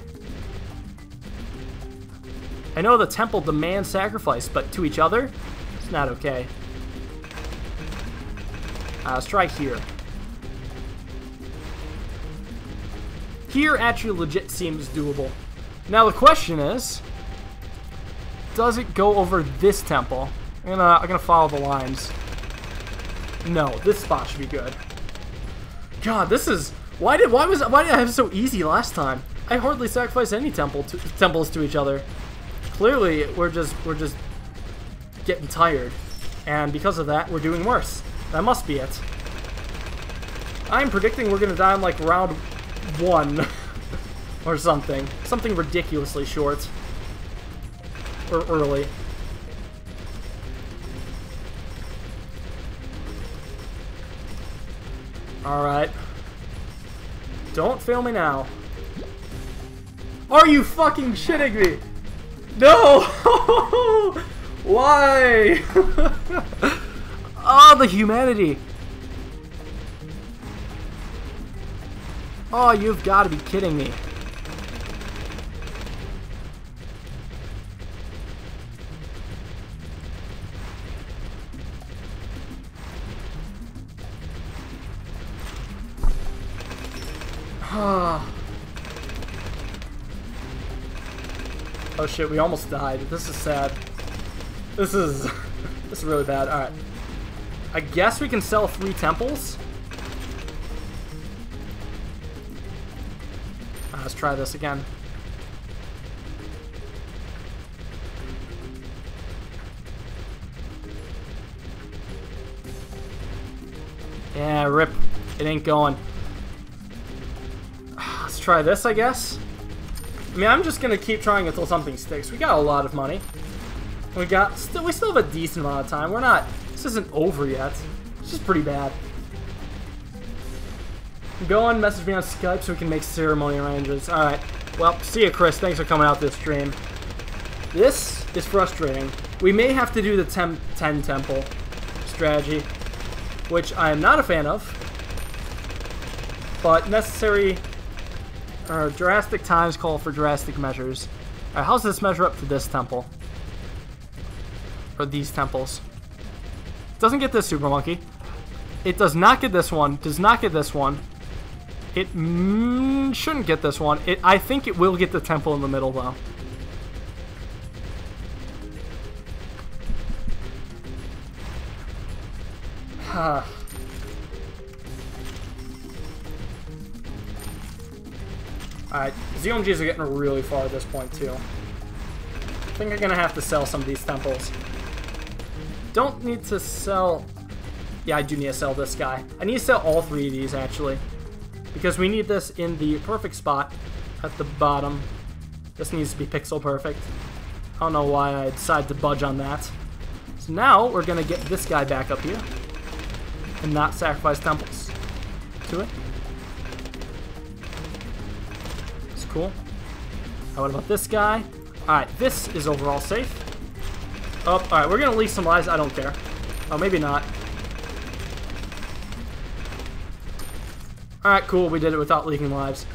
I know the temple demands sacrifice, but to each other? It's not okay. Uh, let's try here. Here actually legit seems doable. Now the question is, does it go over this temple? I'm gonna, I'm gonna follow the lines. No, this spot should be good. God, this is why did why was why did I have so easy last time? I hardly sacrificed any temple to, temples to each other. Clearly, we're just we're just getting tired, and because of that, we're doing worse. That must be it. I'm predicting we're gonna die in like round one or something, something ridiculously short or early. Alright. Don't fail me now. Are you fucking shitting me? No! Why? oh, the humanity. Oh, you've got to be kidding me. Oh shit, we almost died. This is sad. This is... this is really bad. Alright. I guess we can sell three temples? Right, let's try this again. Yeah, rip. It ain't going try this, I guess. I mean, I'm just gonna keep trying until something sticks. We got a lot of money. We got still we still have a decent amount of time. We're not this isn't over yet. It's just pretty bad. Go on, message me on Skype so we can make ceremony arrangements. Alright. Well, see you, Chris. Thanks for coming out this stream. This is frustrating. We may have to do the 10, 10 temple strategy, which I am not a fan of. But necessary or drastic times call for drastic measures. Alright, how's this measure up to this temple? Or these temples? Doesn't get this Super Monkey. It does not get this one. Does not get this one. It mm, shouldn't get this one. It, I think it will get the temple in the middle, though. Alright, ZOMGs are getting really far at this point, too. I think I'm gonna have to sell some of these temples. Don't need to sell... Yeah, I do need to sell this guy. I need to sell all three of these, actually. Because we need this in the perfect spot at the bottom. This needs to be pixel perfect. I don't know why I decided to budge on that. So now we're to get this guy back up here. And not sacrifice temples to it. Cool. Now what about this guy? Alright, this is overall safe. Oh, alright, we're gonna leave some lives. I don't care. Oh, maybe not. Alright, cool. We did it without leaking lives.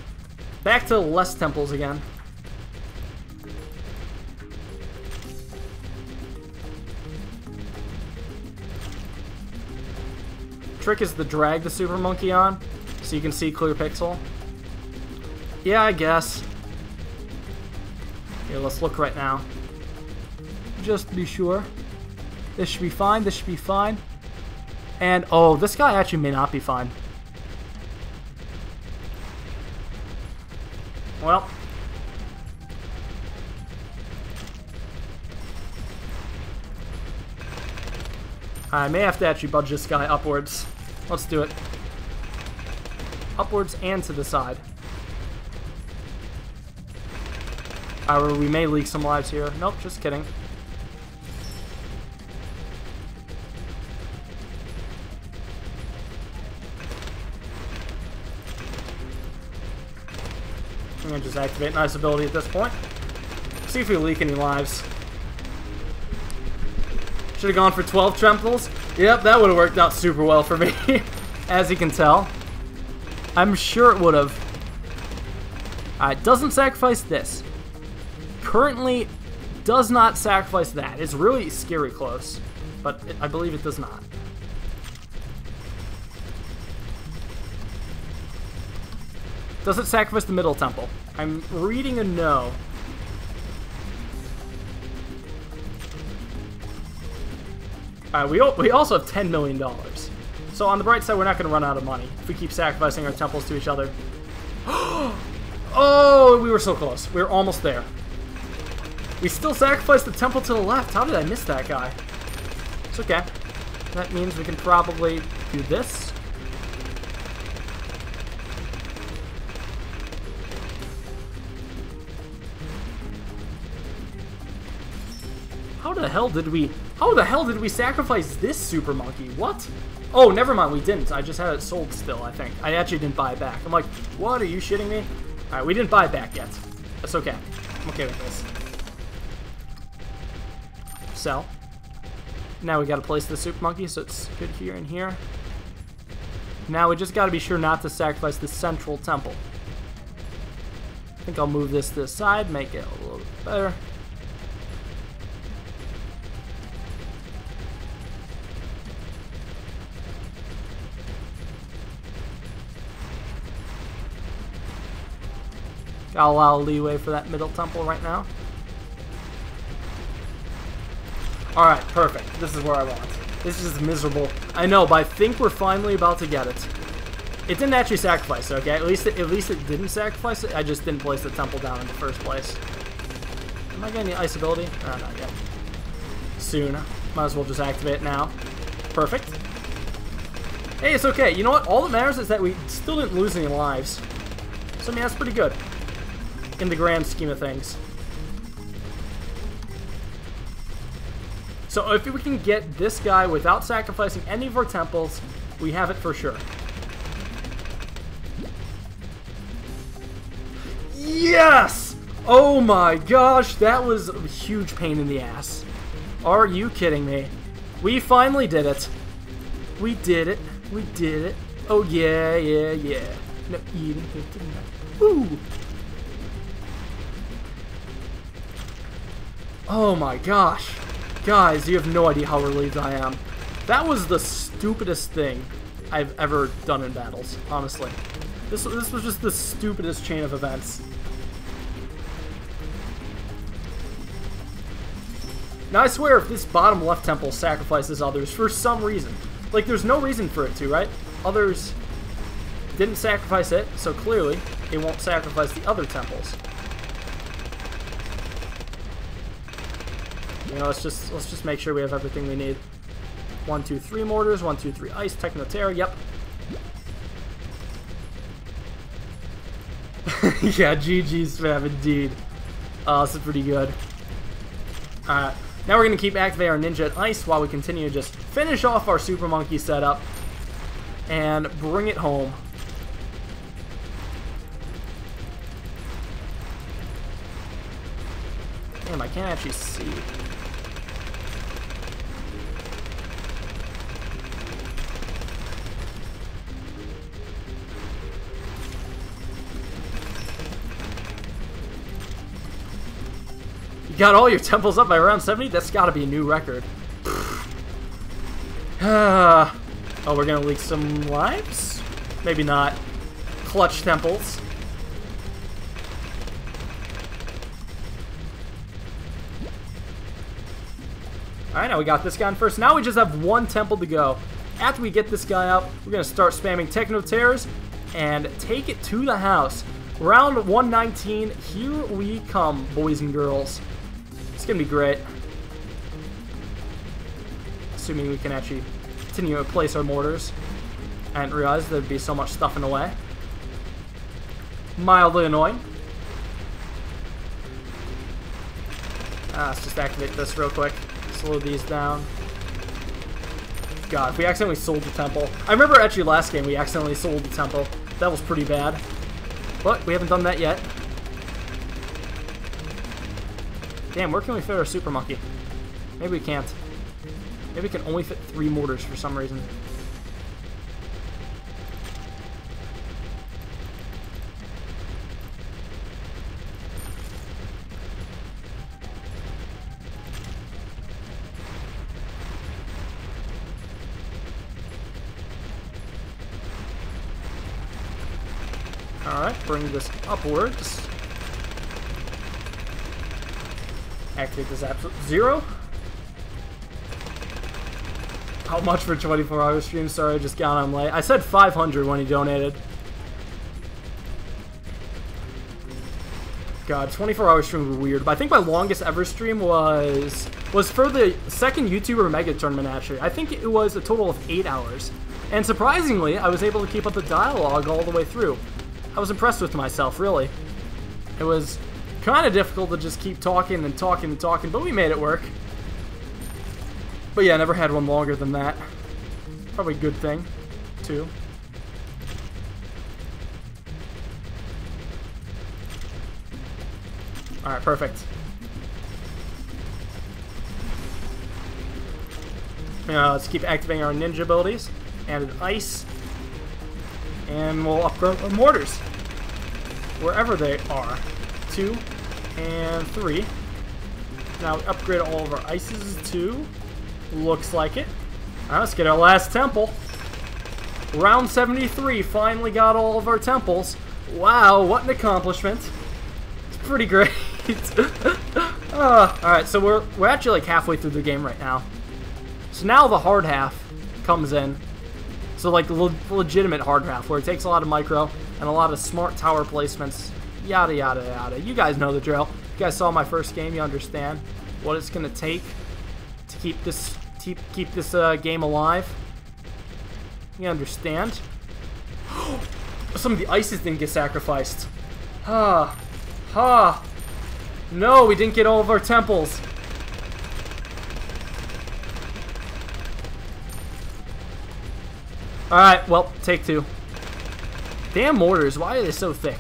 Back to less temples again. Trick is to drag the Super Monkey on, so you can see clear pixel. Yeah, I guess. Here, let's look right now just to be sure. This should be fine. This should be fine. And, oh, this guy actually may not be fine. Well. I may have to actually budge this guy upwards. Let's do it. Upwards and to the side. We may leak some lives here. Nope, just kidding. I'm gonna just activate nice ability at this point. See if we leak any lives. Should have gone for 12 temples. Yep, that would have worked out super well for me, as you can tell. I'm sure it would have. Alright, doesn't sacrifice this. Currently, does not sacrifice that. It's really scary close, but it, I believe it does not. Does it sacrifice the middle temple? I'm reading a no. Alright, we, we also have $10 million. So on the bright side, we're not going to run out of money if we keep sacrificing our temples to each other. oh, we were so close. We were almost there. We still sacrificed the temple to the left. How did I miss that guy? It's okay. That means we can probably do this. How the hell did we... How the hell did we sacrifice this Super Monkey? What? Oh, never mind, we didn't. I just had it sold still, I think. I actually didn't buy it back. I'm like, what? Are you shitting me? Alright, we didn't buy it back yet. That's okay. I'm okay with this. Now we gotta place the Super Monkey, so it's good here and here. Now we just gotta be sure not to sacrifice the central temple. I think I'll move this to the side, make it a little bit better. Got a lot of leeway for that middle temple right now. Alright, perfect. This is where I want. This is miserable. I know, but I think we're finally about to get it. It didn't actually sacrifice okay? At least it, at least it didn't sacrifice it. I just didn't place the temple down in the first place. Am I getting the ice ability? Oh, not yet. Soon. Might as well just activate it now. Perfect. Hey, it's okay. You know what? All that matters is that we still didn't lose any lives. So, I mean, that's pretty good in the grand scheme of things. So if we can get this guy without sacrificing any of our temples, we have it for sure. Yes! Oh my gosh, that was a huge pain in the ass. Are you kidding me? We finally did it. We did it. We did it. Oh yeah, yeah, yeah. No eating. Ooh. Oh my gosh. Guys, you have no idea how relieved I am. That was the stupidest thing I've ever done in battles, honestly. This, this was just the stupidest chain of events. Now I swear if this bottom left temple sacrifices others for some reason, like there's no reason for it to, right? Others didn't sacrifice it, so clearly it won't sacrifice the other temples. You know, let's just let's just make sure we have everything we need. One, two, three mortars, one, two, three ice, Techno Terror, yep. yeah, GG's fam indeed. Uh, this is pretty good. Alright. Now we're going to keep activating our Ninja at Ice while we continue to just finish off our Super Monkey setup and bring it home. Damn, I can't actually see. Got all your temples up by around 70? That's got to be a new record. oh, we're to leak some lives? Maybe not. Clutch temples. Alright, now we got this guy in first. Now we just have one temple to go. After we get this guy up, we're going to start spamming Techno Terrors and take it to the house. Round 119, here we come, boys and girls. It's to be great. Assuming we can actually continue to place our mortars. I didn't realize there'd be so much stuff in the way. Mildly annoying. Ah, let's just activate this real quick. Slow these down. God, we accidentally sold the temple. I remember actually last game we accidentally sold the temple. That was pretty bad. But we haven't done that yet. Damn, where can we fit our Super Monkey? Maybe we can't. Maybe we can only fit three mortars for some reason. Alright, bring this upwards. Activate this absolute zero. How much for 24 hour stream? Sorry, I just got on late. I said 500 when he donated. God, 24 hour stream weird. But I think my longest ever stream was was for the second YouTuber Mega Tournament, actually. I think it was a total of 8 hours. And surprisingly, I was able to keep up the dialogue all the way through. I was impressed with myself, really. It was Kind of difficult to just keep talking and talking and talking, but we made it work. But yeah, never had one longer than that. Probably a good thing, too. Alright, perfect. Uh, let's keep activating our ninja abilities. And ice. And we'll upgrade mortars. Wherever they are. Two, and three. Now we upgrade all of our ices to. Looks like it. Right, let's get our last temple. Round 73, finally got all of our temples. Wow, what an accomplishment. It's pretty great. uh, Alright, so we're, we're actually like halfway through the game right now. So now the hard half comes in. So like the le legitimate hard half, where it takes a lot of micro and a lot of smart tower placements yada yada yada. You guys know the drill. You guys saw my first game, you understand what it's gonna take to keep this keep keep this uh, game alive. You understand? Some of the ices didn't get sacrificed. Ah. Ah. No, we didn't get all of our temples. Alright, well, take two. Damn mortars, why are they so thick?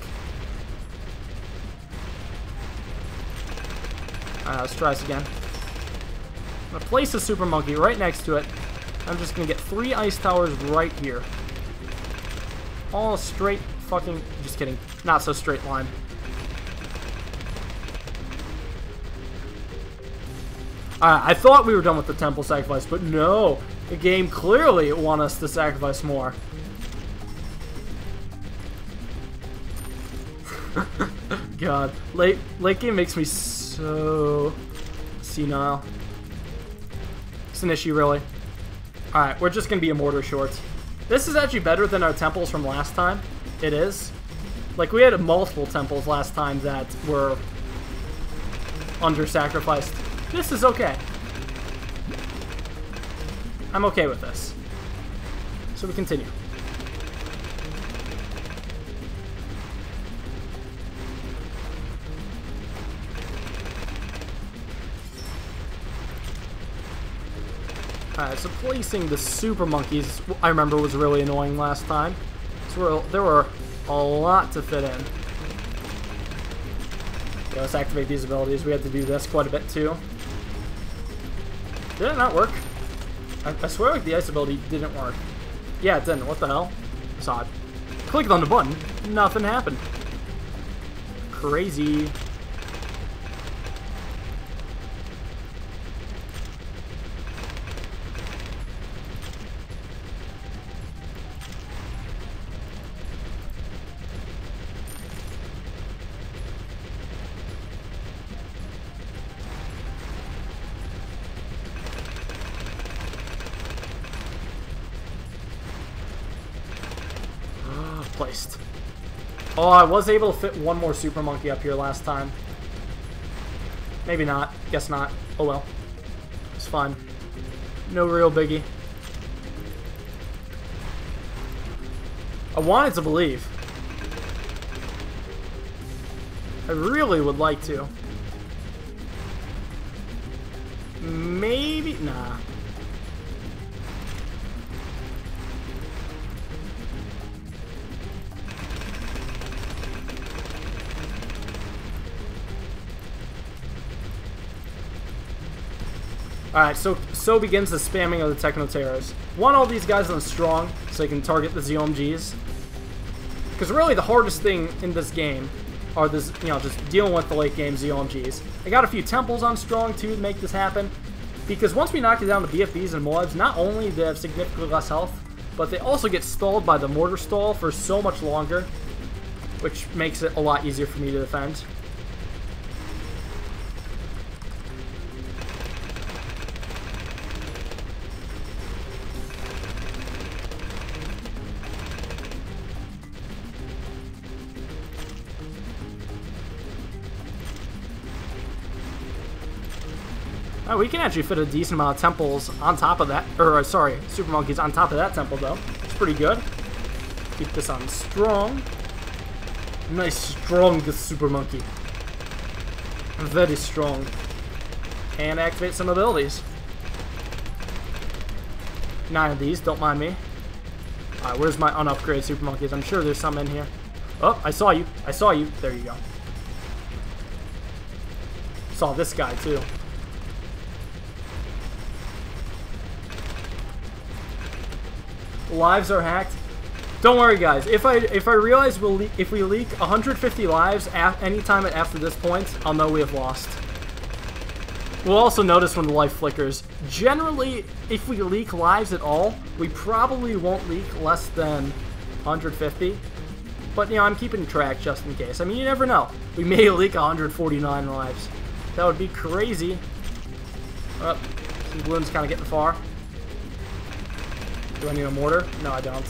Alright, let's try this again. I'm gonna place a super monkey right next to it. I'm just gonna get three ice towers right here. All straight fucking... Just kidding. Not so straight line. Uh, I thought we were done with the temple sacrifice, but no. The game clearly want us to sacrifice more. God, late late game makes me so senile. It's an issue, really. Alright, we're just gonna be a mortar short. This is actually better than our temples from last time. It is. Like, we had multiple temples last time that were under-sacrificed. This is okay. I'm okay with this. So we continue. Alright, so placing the super monkeys, I remember was really annoying last time. So there were a lot to fit in. Let's activate these abilities. We had to do this quite a bit too. Did it not work? I, I swear like the ice ability didn't work. Yeah, it didn't. What the hell? It's odd. Clicked on the button. Nothing happened. Crazy. placed. Oh, I was able to fit one more Super Monkey up here last time. Maybe not. Guess not. Oh well. It's fine. No real biggie. I wanted to believe. I really would like to. Maybe? Nah. Alright, so so begins the spamming of the Techno Terrors. Want all these guys on strong so they can target the ZOMGs. Because really the hardest thing in this game are this, you know, just dealing with the late game ZOMGs. I got a few temples on strong too to make this happen. Because once we knock it down to BFBs and Moabs, not only do they have significantly less health, but they also get stalled by the mortar stall for so much longer, which makes it a lot easier for me to defend. We can actually fit a decent amount of temples on top of that. Or, uh, sorry, super monkeys on top of that temple, though. It's pretty good. Keep this on strong. Nice, strong super monkey. Very strong. And activate some abilities. Nine of these, don't mind me. Alright, where's my unupgraded super monkeys? I'm sure there's some in here. Oh, I saw you. I saw you. There you go. Saw this guy, too. Lives are hacked. Don't worry, guys. If I if I realize we'll if we leak 150 lives at any time after this point, I'll know we have lost. We'll also notice when the life flickers. Generally, if we leak lives at all, we probably won't leak less than 150. But, you know, I'm keeping track just in case. I mean, you never know. We may leak 149 lives. That would be crazy. Oh, some balloons kind of getting far. Do I need a mortar? No, I don't.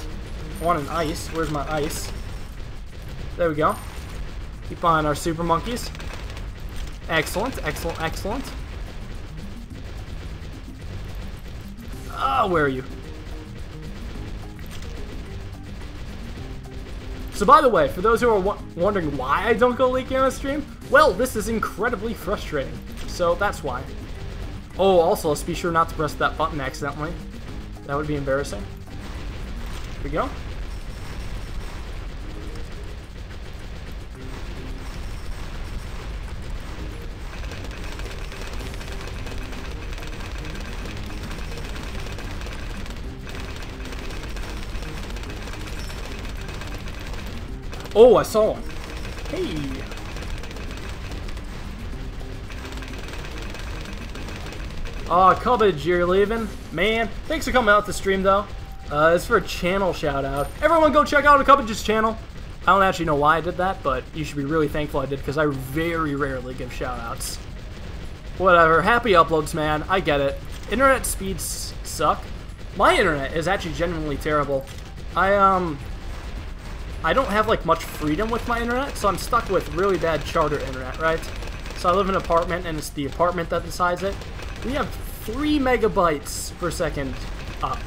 I want an ice. Where's my ice? There we go. Keep on our super monkeys. Excellent, excellent, excellent. Oh, where are you? So by the way, for those who are wondering why I don't go late game on stream, well, this is incredibly frustrating. So that's why. Oh, also, let's be sure not to press that button accidentally. That would be embarrassing. Here we go. Oh, I saw him. Hey. Aw, oh, Cubbage, you're leaving? Man, thanks for coming out to stream, though. Uh, it's for a channel shout-out. Everyone go check out Cubbage's channel. I don't actually know why I did that, but you should be really thankful I did, because I very rarely give shout-outs. Whatever, happy uploads, man. I get it. Internet speeds suck. My internet is actually genuinely terrible. I, um... I don't have, like, much freedom with my internet, so I'm stuck with really bad charter internet, right? So I live in an apartment, and it's the apartment that decides it. We have 3 megabytes per second up,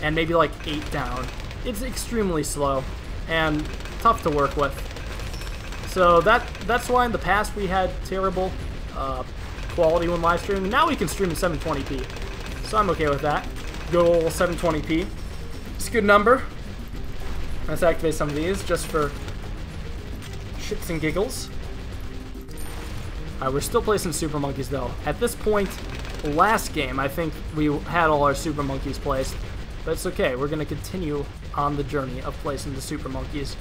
and maybe like 8 down. It's extremely slow, and tough to work with. So that that's why in the past we had terrible uh, quality when live streaming. Now we can stream in 720p, so I'm okay with that. Go 720p. It's a good number. Let's activate some of these just for shits and giggles. Alright, we're still placing Super Monkeys though. At this point, last game, I think we had all our Super Monkeys placed. But it's okay, we're going to continue on the journey of placing the Super Monkeys.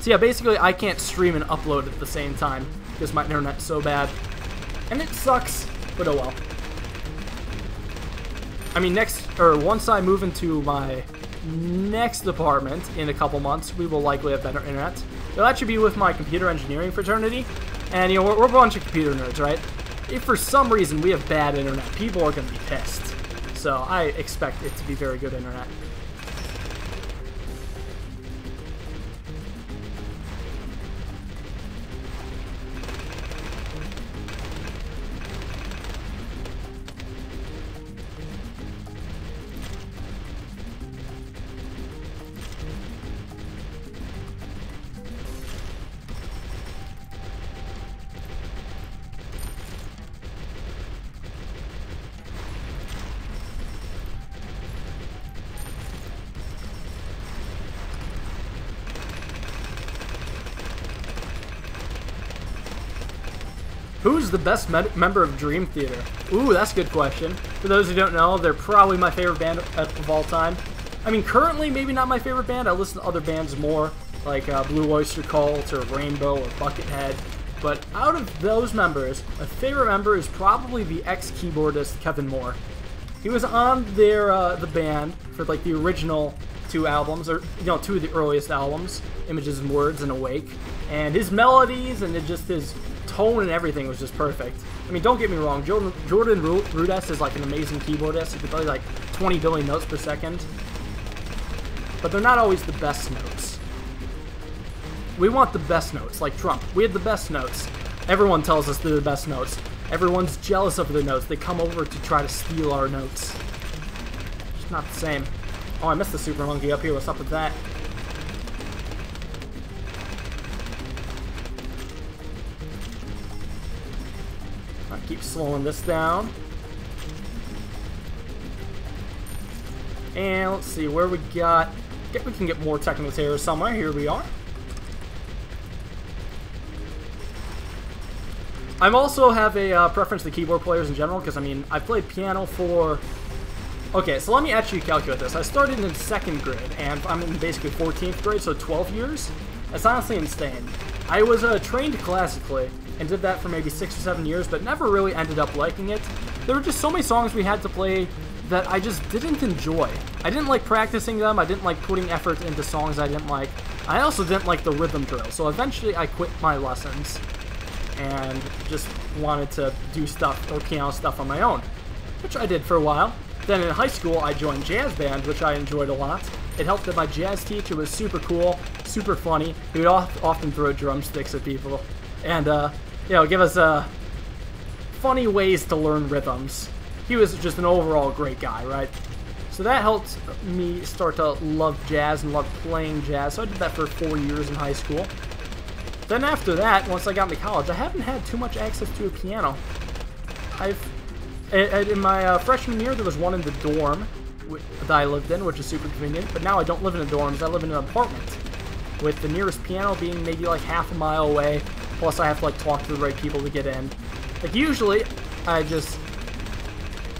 So yeah, basically I can't stream and upload at the same time because my internet's so bad. And it sucks, but oh well. I mean, next, or once I move into my next apartment in a couple months, we will likely have better internet. It'll actually be with my computer engineering fraternity, and, you know, we're, we're a bunch of computer nerds, right? If for some reason we have bad internet, people are going to be pissed. So I expect it to be very good internet. The best me member of Dream Theater? Ooh, that's a good question. For those who don't know, they're probably my favorite band of all time. I mean, currently, maybe not my favorite band. I listen to other bands more, like uh, Blue Oyster Cult or Rainbow or Buckethead. But out of those members, my favorite member is probably the ex-keyboardist Kevin Moore. He was on their uh, the band for like the original two albums, or you know, two of the earliest albums, Images and Words and Awake. And his melodies and just his tone and everything was just perfect. I mean, don't get me wrong, Jordan, Jordan Rudess is like an amazing keyboardist. He can play like 20 billion notes per second. But they're not always the best notes. We want the best notes, like Trump. We have the best notes. Everyone tells us they're the best notes. Everyone's jealous of their notes. They come over to try to steal our notes. It's not the same. Oh, I missed the Super Monkey up here. What's up with that? Keep slowing this down. And let's see where we got. Get we can get more technical here somewhere. Here we are. I also have a uh, preference to keyboard players in general because I mean I played piano for. Okay, so let me actually calculate this. I started in second grade, and I'm in basically 14th grade, so 12 years. That's honestly insane. I was uh, trained classically, and did that for maybe six or seven years, but never really ended up liking it. There were just so many songs we had to play that I just didn't enjoy. I didn't like practicing them, I didn't like putting effort into songs I didn't like. I also didn't like the rhythm drill, so eventually I quit my lessons and just wanted to do stuff or piano stuff on my own, which I did for a while. Then in high school, I joined jazz band, which I enjoyed a lot. It helped that my jazz teacher was super cool, super funny. He would often throw drumsticks at people. And uh, you know, give us uh, funny ways to learn rhythms. He was just an overall great guy, right? So that helped me start to love jazz and love playing jazz. So I did that for four years in high school. Then after that, once I got into college, I haven't had too much access to a piano. I've in my uh, freshman year there was one in the dorm that I lived in, which is super convenient. But now I don't live in a dorms; I live in an apartment, with the nearest piano being maybe like half a mile away. Plus, I have to like talk to the right people to get in. Like usually, I just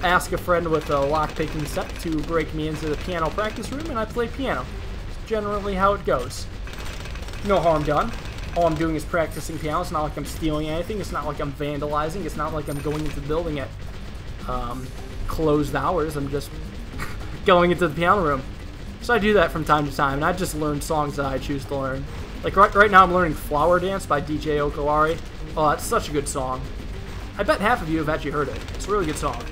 ask a friend with a lockpicking set to break me into the piano practice room, and I play piano. It's generally how it goes. No harm done. All I'm doing is practicing piano. It's not like I'm stealing anything. It's not like I'm vandalizing. It's not like I'm going into the building at um, closed hours. I'm just going into the piano room. So I do that from time to time, and I just learn songs that I choose to learn. Like right, right now I'm learning Flower Dance by DJ Okawari. Oh, that's such a good song. I bet half of you have actually heard it. It's a really good song.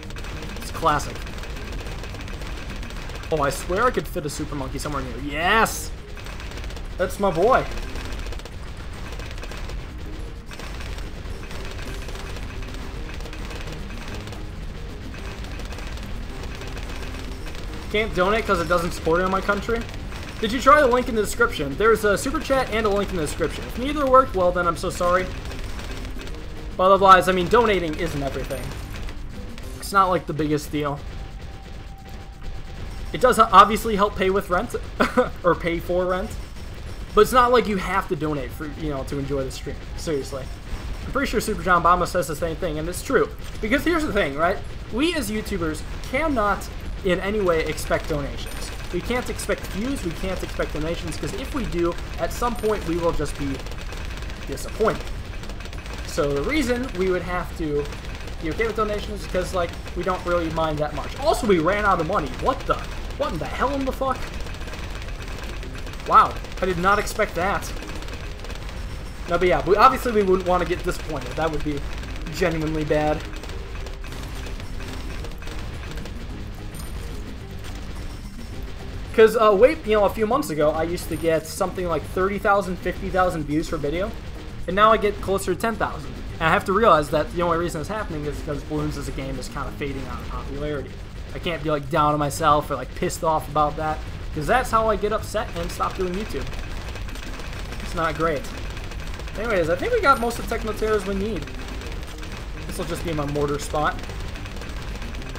It's classic. Oh, I swear I could fit a Super Monkey somewhere near. Yes! That's my boy. Can't donate because it doesn't support it in my country? Did you try the link in the description? There's a super chat and a link in the description. If neither worked, well then I'm so sorry. But otherwise, I mean, donating isn't everything. It's not like the biggest deal. It does obviously help pay with rent, or pay for rent. But it's not like you have to donate for, you know, to enjoy the stream. Seriously. I'm pretty sure Super John Bama says the same thing, and it's true. Because here's the thing, right? We as YouTubers cannot in any way expect donations. We can't expect views, we can't expect donations, because if we do, at some point we will just be disappointed. So the reason we would have to be okay with donations is because, like, we don't really mind that much. Also, we ran out of money. What the? What in the hell in the fuck? Wow, I did not expect that. No, but yeah, we, obviously we wouldn't want to get disappointed. That would be genuinely bad. Because, uh, wait, you know, a few months ago, I used to get something like 30,000, 50,000 views for video, and now I get closer to 10,000. And I have to realize that the only reason it's happening is because Bloons as a game is kind of fading out in popularity. I can't be, like, down on myself or, like, pissed off about that, because that's how I get upset and stop doing YouTube. It's not great. Anyways, I think we got most of the Techno Terrors we need. This will just be my mortar spot.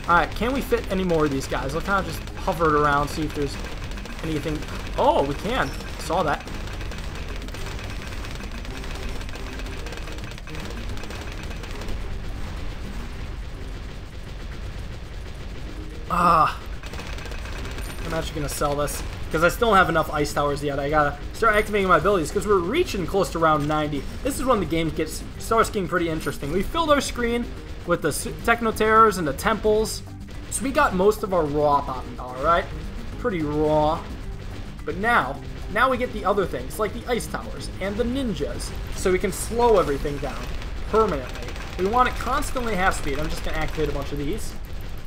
Alright, can we fit any more of these guys? I'll kind of just hover it around, see if there's anything. Oh, we can. Saw that. Ah. I'm actually going to sell this. Because I still don't have enough ice towers yet. I gotta start activating my abilities because we're reaching close to round 90. This is when the game gets starts getting pretty interesting. We filled our screen with the Techno Terrors and the Temples. So we got most of our raw popping power, right? Pretty raw. But now, now we get the other things, like the ice towers and the ninjas, so we can slow everything down permanently. We want it constantly half speed. I'm just going to activate a bunch of these.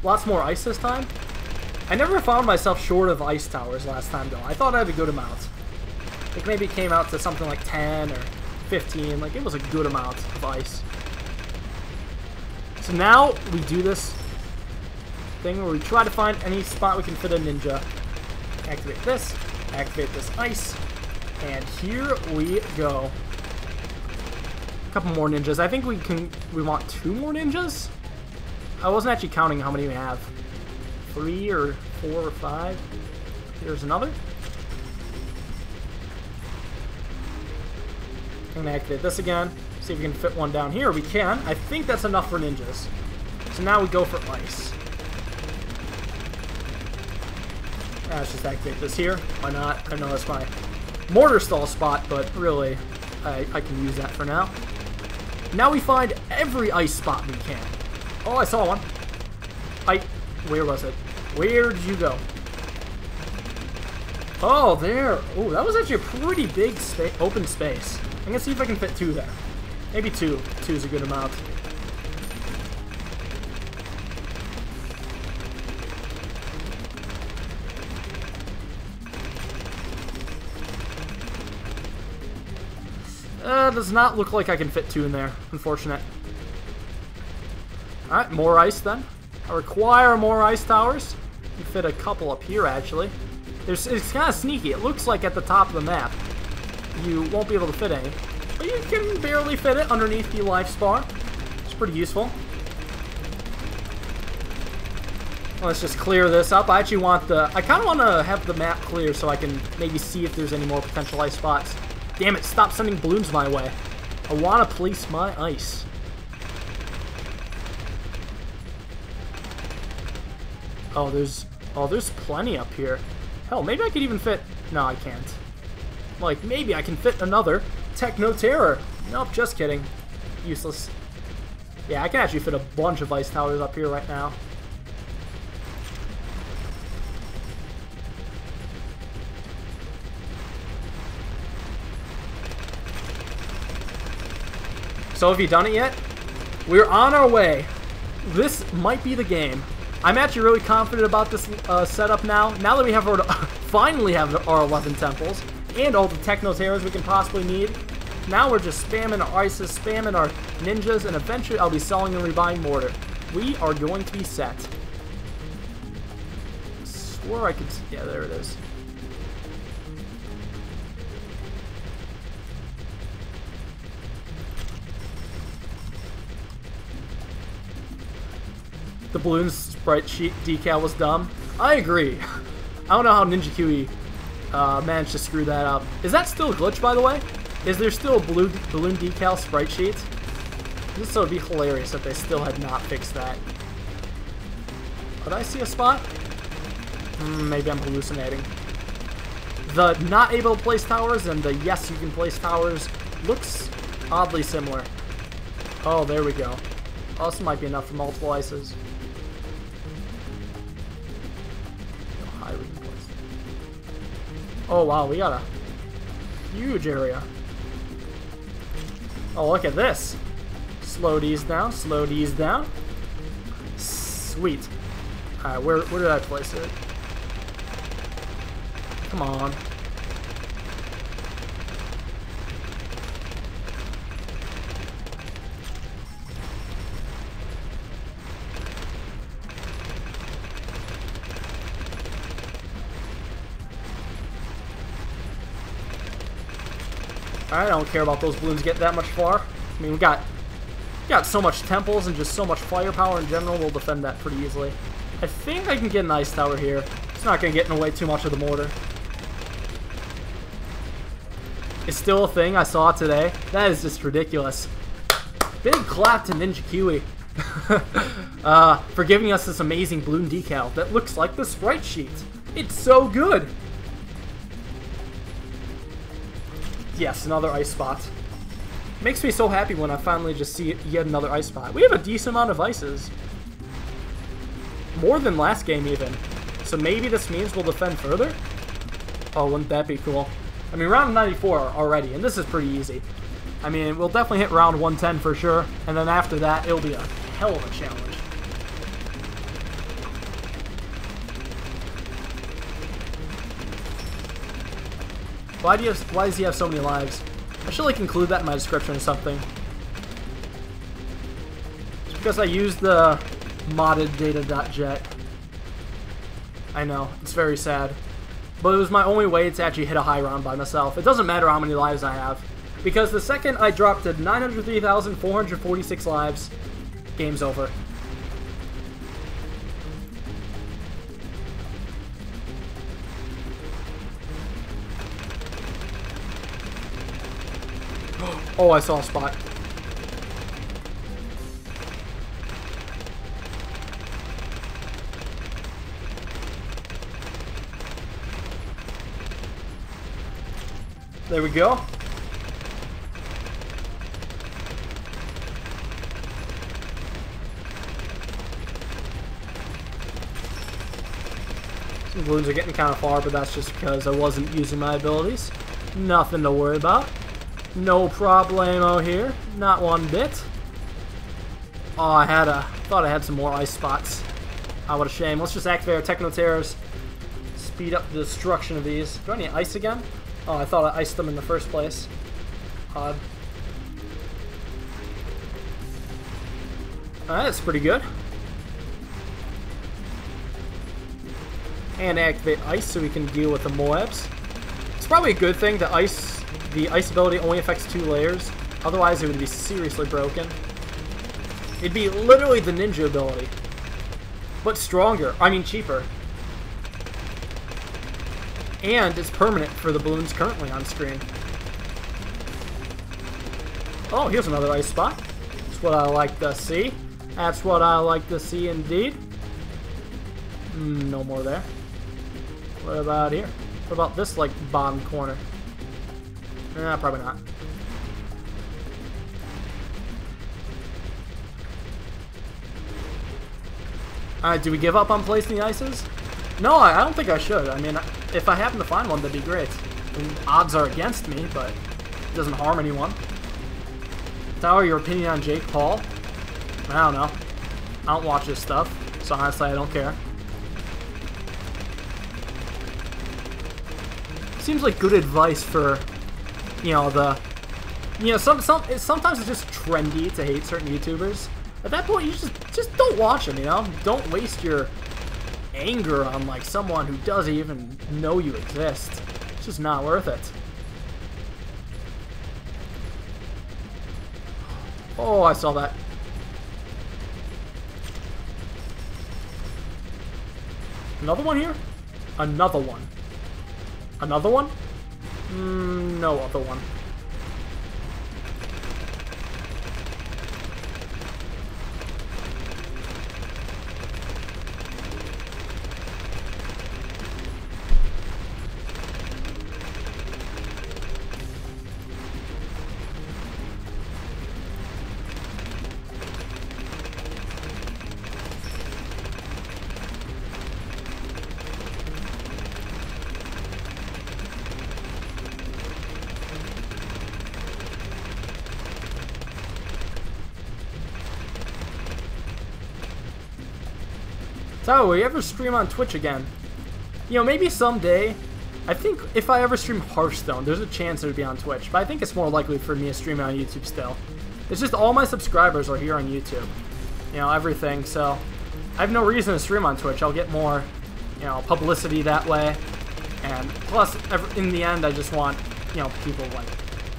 Lots more ice this time. I never found myself short of ice towers last time, though. I thought I had a good amount. Like, maybe it came out to something like 10 or 15. Like, it was a good amount of ice. So now we do this thing where we try to find any spot we can fit a ninja. Activate this, activate this ice, and here we go. A couple more ninjas. I think we can. We want two more ninjas. I wasn't actually counting how many we have. Three or four or five. Here's another. I'm gonna activate this again. See if we can fit one down here. We can. I think that's enough for ninjas. So now we go for ice. Ah, let's just activate this here. Why not? I know that's my mortar stall spot, but really, I, I can use that for now. Now we find every ice spot we can. Oh, I saw one. I... Where was it? Where did you go? Oh, there. Oh, that was actually a pretty big spa open space. I'm gonna see if I can fit two there. Maybe two. Two is a good amount. Uh, does not look like I can fit two in there. Unfortunate. Alright, more ice then. I require more ice towers. can fit a couple up here, actually. There's, it's kind of sneaky. It looks like at the top of the map, you won't be able to fit any. But you can barely fit it underneath the life spar. It's pretty useful. Let's just clear this up. I actually want the... I kind of want to have the map clear so I can maybe see if there's any more potential ice spots. Damn it, stop sending balloons my way. I want to place my ice. Oh, there's... Oh, there's plenty up here. Hell, maybe I could even fit... No, I can't. Like, maybe I can fit another Techno Terror. Nope, just kidding. Useless. Yeah, I can actually fit a bunch of ice towers up here right now. So have you done it yet? We're on our way. This might be the game. I'm actually really confident about this uh, setup now. Now that we have our, finally have our 11 temples and all the techno terrors we can possibly need. Now we're just spamming our ices, spamming our ninjas, and eventually I'll be selling and rebuying mortar. We are going to be set. I swore I could... Yeah, there it is. the balloon sprite sheet decal was dumb. I agree. I don't know how Ninja Kiwi uh, managed to screw that up. Is that still a glitch, by the way? Is there still a blue balloon decal sprite sheet? This would be hilarious if they still had not fixed that. Did I see a spot? Mm, maybe I'm hallucinating. The not able to place towers and the yes you can place towers looks oddly similar. Oh, there we go. Oh, this might be enough for multiple ices. Oh wow, we got a huge area. Oh, look at this. Slow these down, slow these down. Sweet. Alright, where, where did I place it? Come on. I don't care about those balloons getting that much far. I mean, we got got so much temples and just so much firepower in general, we'll defend that pretty easily. I think I can get an ice tower here. It's not going to get in the way too much of the mortar. It's still a thing I saw today. That is just ridiculous. Big clap to Ninja Kiwi uh, for giving us this amazing balloon decal that looks like the sprite sheet. It's so good. Yes, another ice spot. Makes me so happy when I finally just see yet another ice spot. We have a decent amount of ices. More than last game, even. So maybe this means we'll defend further? Oh, wouldn't that be cool? I mean, round 94 already, and this is pretty easy. I mean, we'll definitely hit round 110 for sure, and then after that, it'll be a hell of a challenge. Why do you have, why does he have so many lives? I should like include that in my description or something. It's because I used the modded data.jet. I know, it's very sad. But it was my only way to actually hit a high round by myself. It doesn't matter how many lives I have. Because the second I dropped to 903,446 lives, game's over. Oh, I saw a spot. There we go. Some balloons are getting kind of far, but that's just because I wasn't using my abilities. Nothing to worry about. No problemo here. Not one bit. Oh, I had a... thought I had some more ice spots. Oh, what a shame. Let's just activate our Techno Terrors. Speed up the destruction of these. Do I need ice again? Oh, I thought I iced them in the first place. Odd. Alright, that's pretty good. and activate Ice so we can deal with the Moabs. It's probably a good thing that Ice, the Ice ability only affects two layers. Otherwise, it would be seriously broken. It'd be literally the Ninja ability. But stronger. I mean, cheaper. And it's permanent for the balloons currently on screen. Oh, here's another ice spot. That's what I like to see. That's what I like to see indeed. Mm, no more there. What about here? What about this, like, bottom corner? Probably not. Alright, do we give up on placing the ices? No, I, I don't think I should. I mean, if I happen to find one, that'd be great. I mean, odds are against me, but it doesn't harm anyone. Tower, your opinion on Jake Paul? I don't know. I don't watch this stuff, so honestly, I don't care. Seems like good advice for, you know, the, you know, some some sometimes it's just trendy to hate certain YouTubers. At that point, you just just don't watch them, you know? Don't waste your anger on, like, someone who doesn't even know you exist. It's just not worth it. Oh, I saw that. Another one here? Another one. Another one? Mm, no other one. So, will you ever stream on Twitch again? You know, maybe someday. I think if I ever stream Hearthstone, there's a chance it would be on Twitch, but I think it's more likely for me to stream on YouTube still. It's just all my subscribers are here on YouTube. You know, everything, so I have no reason to stream on Twitch. I'll get more, you know, publicity that way. And plus, in the end, I just want, you know, people like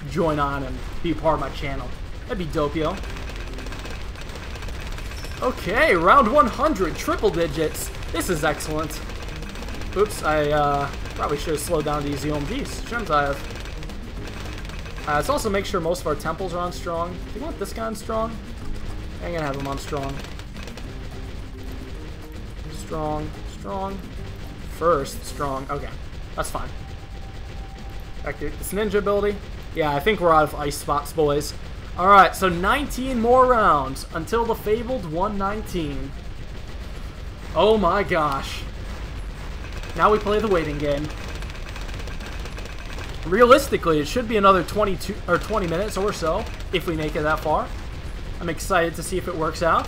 join on and be part of my channel. That'd be dope, yo. Okay, round 100, triple digits. This is excellent. Oops, I uh, probably should have slowed down these UMVs. Shouldn't I have? Uh, let's also make sure most of our temples are on strong. Do you want this guy on strong? I'm gonna have him on strong. Strong, strong. First, strong. Okay, that's fine. This ninja ability. Yeah, I think we're out of ice spots, boys. Alright, so 19 more rounds until the fabled 119. Oh my gosh. Now we play the waiting game. Realistically, it should be another 22 or 20 minutes or so if we make it that far. I'm excited to see if it works out.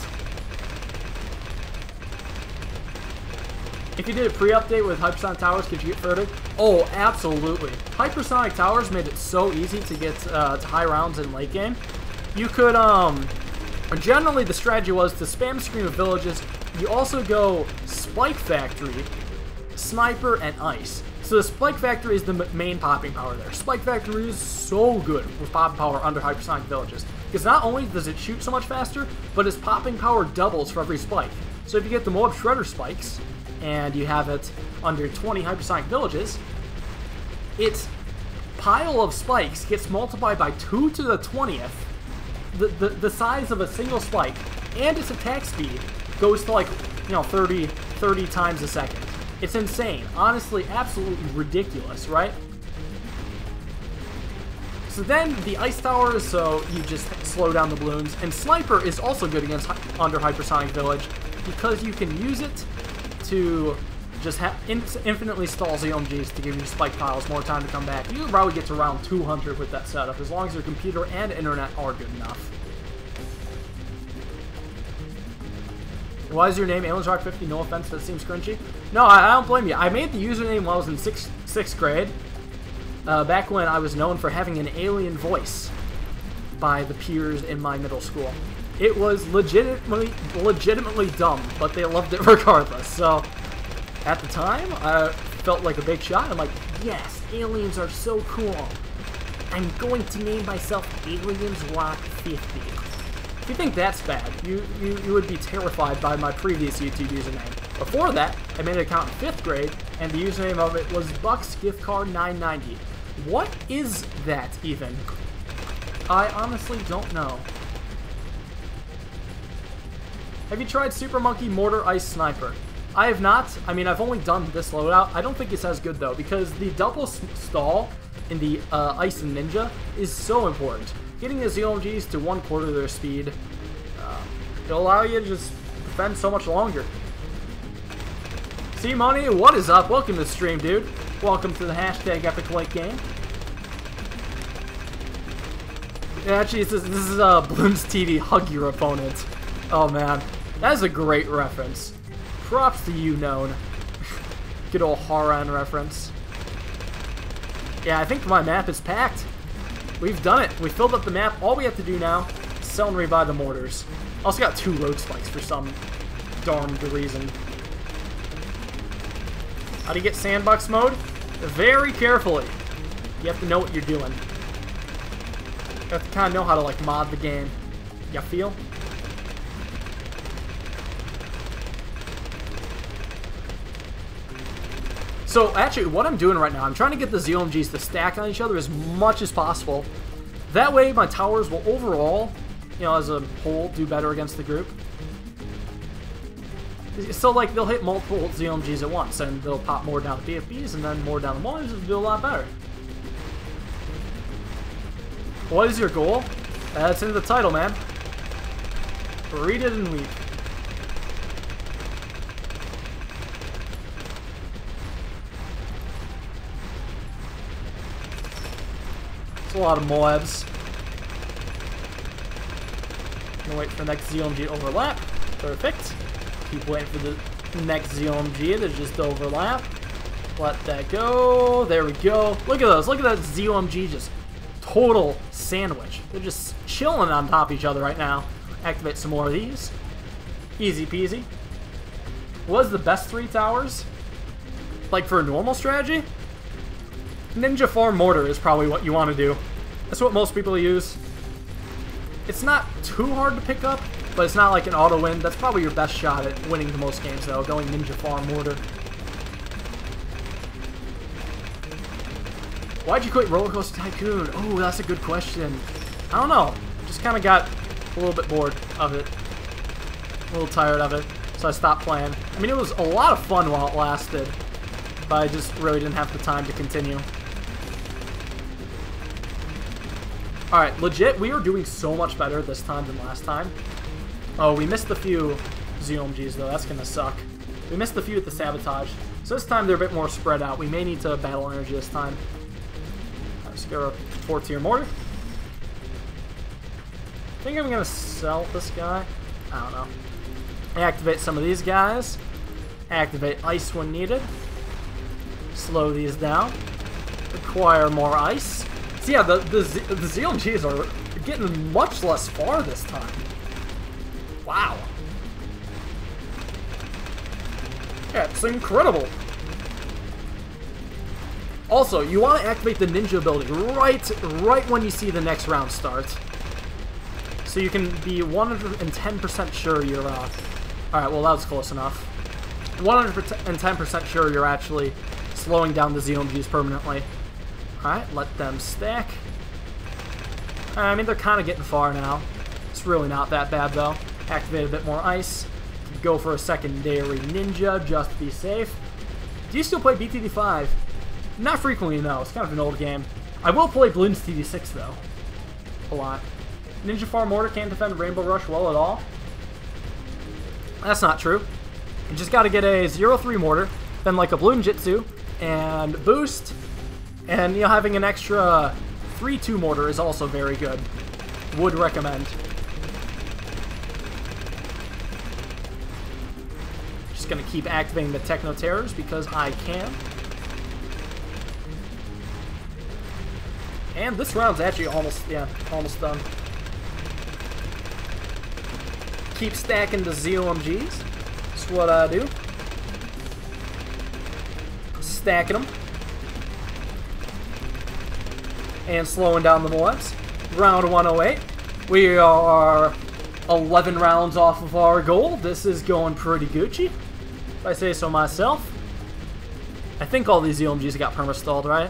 If you did a pre-update with Hypersonic Towers, could you get further? Oh, absolutely. Hypersonic Towers made it so easy to get uh, to high rounds in late game. You could, um... Generally, the strategy was to spam Scream of Villages. You also go Spike Factory, Sniper, and Ice. So the Spike Factory is the main popping power there. Spike Factory is so good with popping power under Hypersonic Villages. Because not only does it shoot so much faster, but its popping power doubles for every spike. So if you get the Moab Shredder spikes, and you have it under 20 hypersonic villages, its pile of spikes gets multiplied by 2 to the 20th, the, the, the size of a single spike, and its attack speed goes to like, you know, 30, 30 times a second. It's insane. Honestly, absolutely ridiculous, right? So then the Ice Tower, so you just slow down the bloons. And Sniper is also good against under Hypersonic Village because you can use it to just have in infinitely stall ZOMGs to give you spike piles more time to come back. You can probably get to round 200 with that setup, as long as your computer and internet are good enough. Why is your name Aliens Rock 50? No offense, that seems cringy. No, I, I, don't blame you. I made the username while I was in sixth, sixth grade. Uh, back when I was known for having an alien voice by the peers in my middle school. It was legitimately, legitimately dumb, but they loved it regardless. So, at the time, I felt like a big shot. I'm like, yes, aliens are so cool. I'm going to name myself Aliens Rock 50. If you think that's bad, you, you, you would be terrified by my previous YouTube username. Before that, I made an account in 5th grade, and the username of it was Bucks Gift Card 990. What is that, even? I honestly don't know. Have you tried Super Monkey Mortar Ice Sniper? I have not. I mean, I've only done this loadout. I don't think it's as good, though, because the double stall in the uh, Ice and Ninja is so important. Getting the ZOMGs to one quarter of their speed, uh, it'll allow you to just defend so much longer. See Money, what is up? Welcome to the stream, dude. Welcome to the hashtag Epic Late game. Yeah, actually, this is, this is uh, Bloons TV, hug your opponent. Oh man, that is a great reference. Props to you, known. Good old Haran reference. Yeah, I think my map is packed. We've done it. We filled up the map. All we have to do now is sell and revive the mortars. Also got two road spikes for some darned reason. How do you get sandbox mode? Very carefully. You have to know what you're doing. You have to kind of know how to like mod the game. You feel? So actually, what I'm doing right now, I'm trying to get the ZOMGs to stack on each other as much as possible. That way, my towers will overall, you know, as a whole, do better against the group. So, like, they'll hit multiple ZOMGs at once, and they'll pop more down the BFBs, and then more down the Mollys, and do a lot better. What is your goal? That's in the title, man. Read it and weep. It's a lot of Moabs. Gonna wait for the next ZOMG overlap. Perfect. Keep waiting for the next ZOMG to just overlap. Let that go. There we go. Look at those. Look at that ZOMG just total sandwich. They're just chilling on top of each other right now. Activate some more of these. Easy peasy. Was the best three towers? Like for a normal strategy? Ninja Farm Mortar is probably what you want to do. That's what most people use. It's not too hard to pick up, but it's not like an auto win. That's probably your best shot at winning the most games, though, going Ninja Farm Mortar. Why'd you quit Roller Coaster Tycoon? Oh, that's a good question. I don't know. Just kind of got a little bit bored of it. A little tired of it, so I stopped playing. I mean, it was a lot of fun while it lasted, but I just really didn't have the time to continue. Alright, legit, we are doing so much better this time than last time. Oh, we missed a few ZOMGs, though. That's gonna suck. We missed a few at the Sabotage. So this time they're a bit more spread out. We may need to battle energy this time. Let's get a 4-tier mortar. I think I'm gonna sell this guy. I don't know. Activate some of these guys. Activate ice when needed. Slow these down. Acquire more ice. So yeah, the, the, the ZOMGs are getting much less far this time. Wow. Yeah, it's incredible. Also, you want to activate the ninja ability right, right when you see the next round start. So you can be 110% sure you're, uh... Alright, well that was close enough. 110% sure you're actually slowing down the ZOMGs permanently. Alright, let them stack. I mean, they're kind of getting far now. It's really not that bad, though. Activate a bit more ice. Go for a secondary ninja, just to be safe. Do you still play BTD5? Not frequently, no. It's kind of an old game. I will play Bloons TD6, though. A lot. Ninja Farm Mortar can't defend Rainbow Rush well at all. That's not true. You just got to get a 0-3 Mortar, then like a Bloonjitsu, and boost, and, you know, having an extra 3-2 mortar is also very good. Would recommend. Just gonna keep activating the Techno Terrors because I can. And this round's actually almost, yeah, almost done. Keep stacking the ZOMGs. That's what I do. stacking them. And slowing down the Moabs. Round 108. We are 11 rounds off of our goal. This is going pretty Gucci, if I say so myself. I think all these UMGs got perma-stalled, right?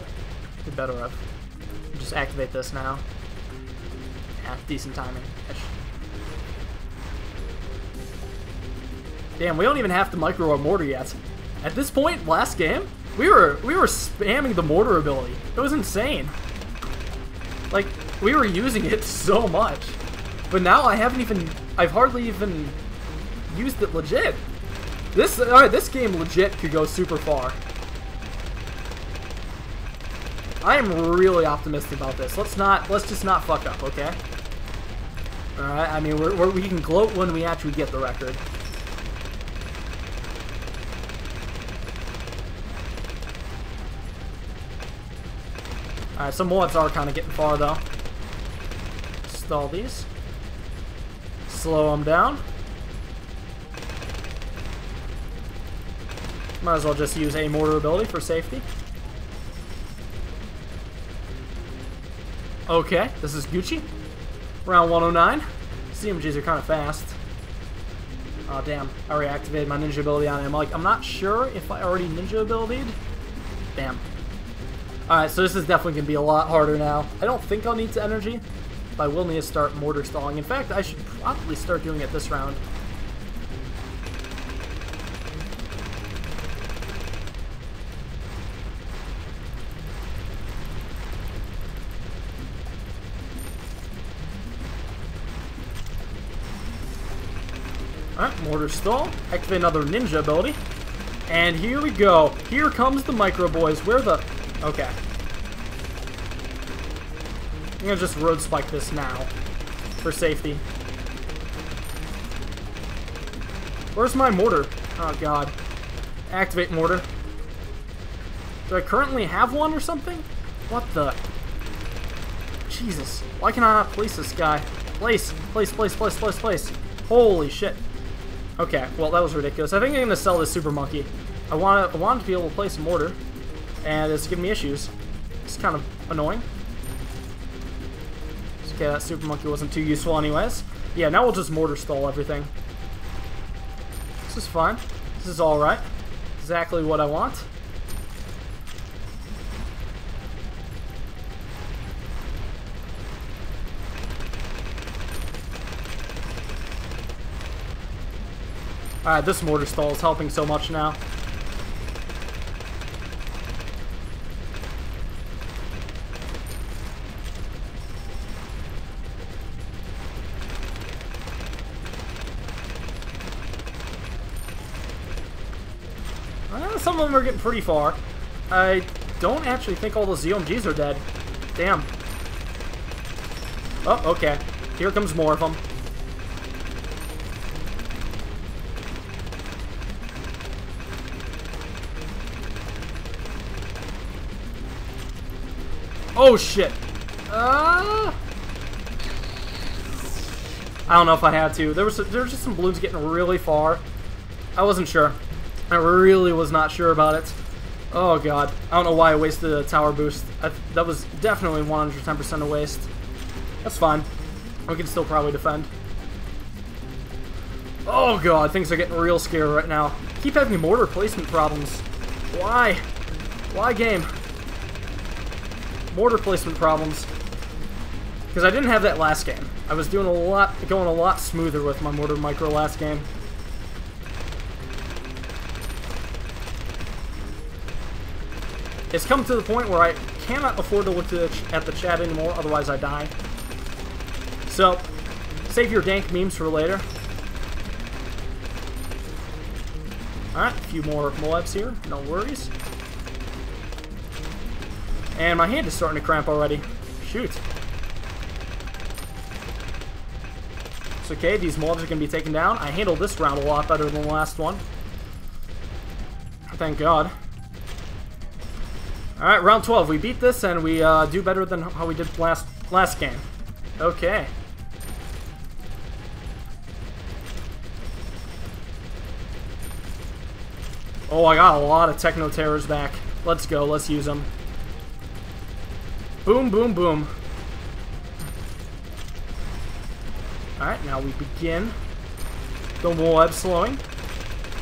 We better have. Just activate this now. Yeah, decent timing. Damn, we don't even have to micro our mortar yet. At this point, last game, we were we were spamming the mortar ability. It was insane. Like, we were using it so much. But now I haven't even I've hardly even used it legit. This alright, this game legit could go super far. I am really optimistic about this. Let's not let's just not fuck up, okay? Alright, I mean we're, we're, we can gloat when we actually get the record. Alright, some Moabs are kind of getting far, though. Stall these. Slow them down. Might as well just use a mortar ability for safety. Okay, this is Gucci. Round 109. CMGs are kind of fast. Oh, damn. I reactivated my ninja ability on him. Like, I'm not sure if I already ninja abilitied. Damn. Alright, so this is definitely going to be a lot harder now. I don't think I'll need to energy, but I will need to start mortar stalling. In fact, I should probably start doing it this round. Alright, mortar stall. Activate another ninja ability. And here we go. Here comes the micro boys. Where the Okay. I'm gonna just road spike this now. For safety. Where's my mortar? Oh god. Activate mortar. Do I currently have one or something? What the? Jesus. Why can I not place this guy? Place! Place, place, place, place, place. Holy shit. Okay, well that was ridiculous. I think I'm gonna sell this super monkey. I want to I want to be able to place mortar and it's giving me issues. It's kind of annoying. Okay, that super monkey wasn't too useful anyways. Yeah, now we'll just mortar stall everything. This is fine. This is alright. Exactly what I want. Alright, this mortar stall is helping so much now. some them are getting pretty far. I don't actually think all those ZOMGs are dead. Damn. Oh, okay. Here comes more of them. Oh, shit. Uh... I don't know if I had to. There was there was just some bloons getting really far. I wasn't sure. I really was not sure about it. Oh god. I don't know why I wasted a tower boost. I, that was definitely 110% a waste. That's fine. We can still probably defend. Oh god, things are getting real scary right now. Keep having mortar placement problems. Why? Why game? Mortar placement problems. Because I didn't have that last game. I was doing a lot, going a lot smoother with my mortar micro last game. It's come to the point where I cannot afford to look to at the chat anymore, otherwise I die. So, save your dank memes for later. Alright, a few more Moabs here, no worries. And my hand is starting to cramp already. Shoot. It's okay, these Moabs are going to be taken down. I handled this round a lot better than the last one. Thank God. Alright, round 12. We beat this and we uh, do better than how we did last last game. Okay. Oh, I got a lot of Techno Terrors back. Let's go. Let's use them. Boom, boom, boom. Alright, now we begin. The web slowing.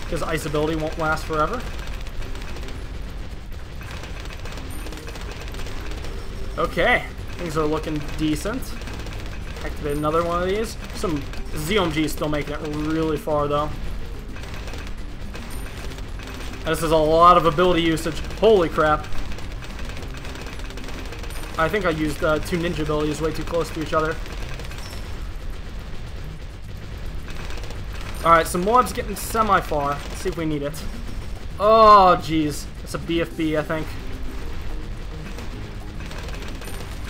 Because ice ability won't last forever. Okay, things are looking decent. Activate another one of these. Some ZOMG still making it really far though. This is a lot of ability usage. Holy crap. I think I used uh, two ninja abilities way too close to each other. Alright, some Moabs getting semi-far. Let's see if we need it. Oh, jeez. It's a BFB, I think.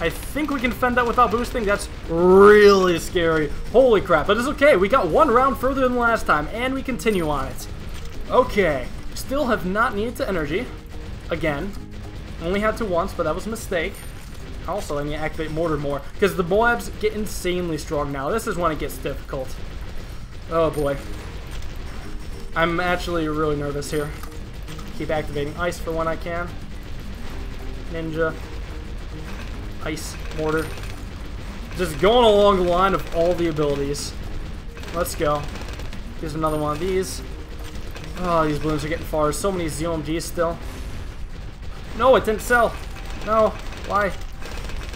I think we can fend that without boosting. That's really scary. Holy crap. But it's okay. We got one round further than last time, and we continue on it. Okay. Still have not needed to energy. Again. Only had to once, but that was a mistake. Also, I need to activate Mortar more, because the Moabs get insanely strong now. This is when it gets difficult. Oh boy. I'm actually really nervous here. Keep activating Ice for when I can. Ninja. Ice, Mortar. Just going along the line of all the abilities. Let's go. Here's another one of these. Oh, these bloons are getting far. So many ZOMGs still. No, it didn't sell. No. Why?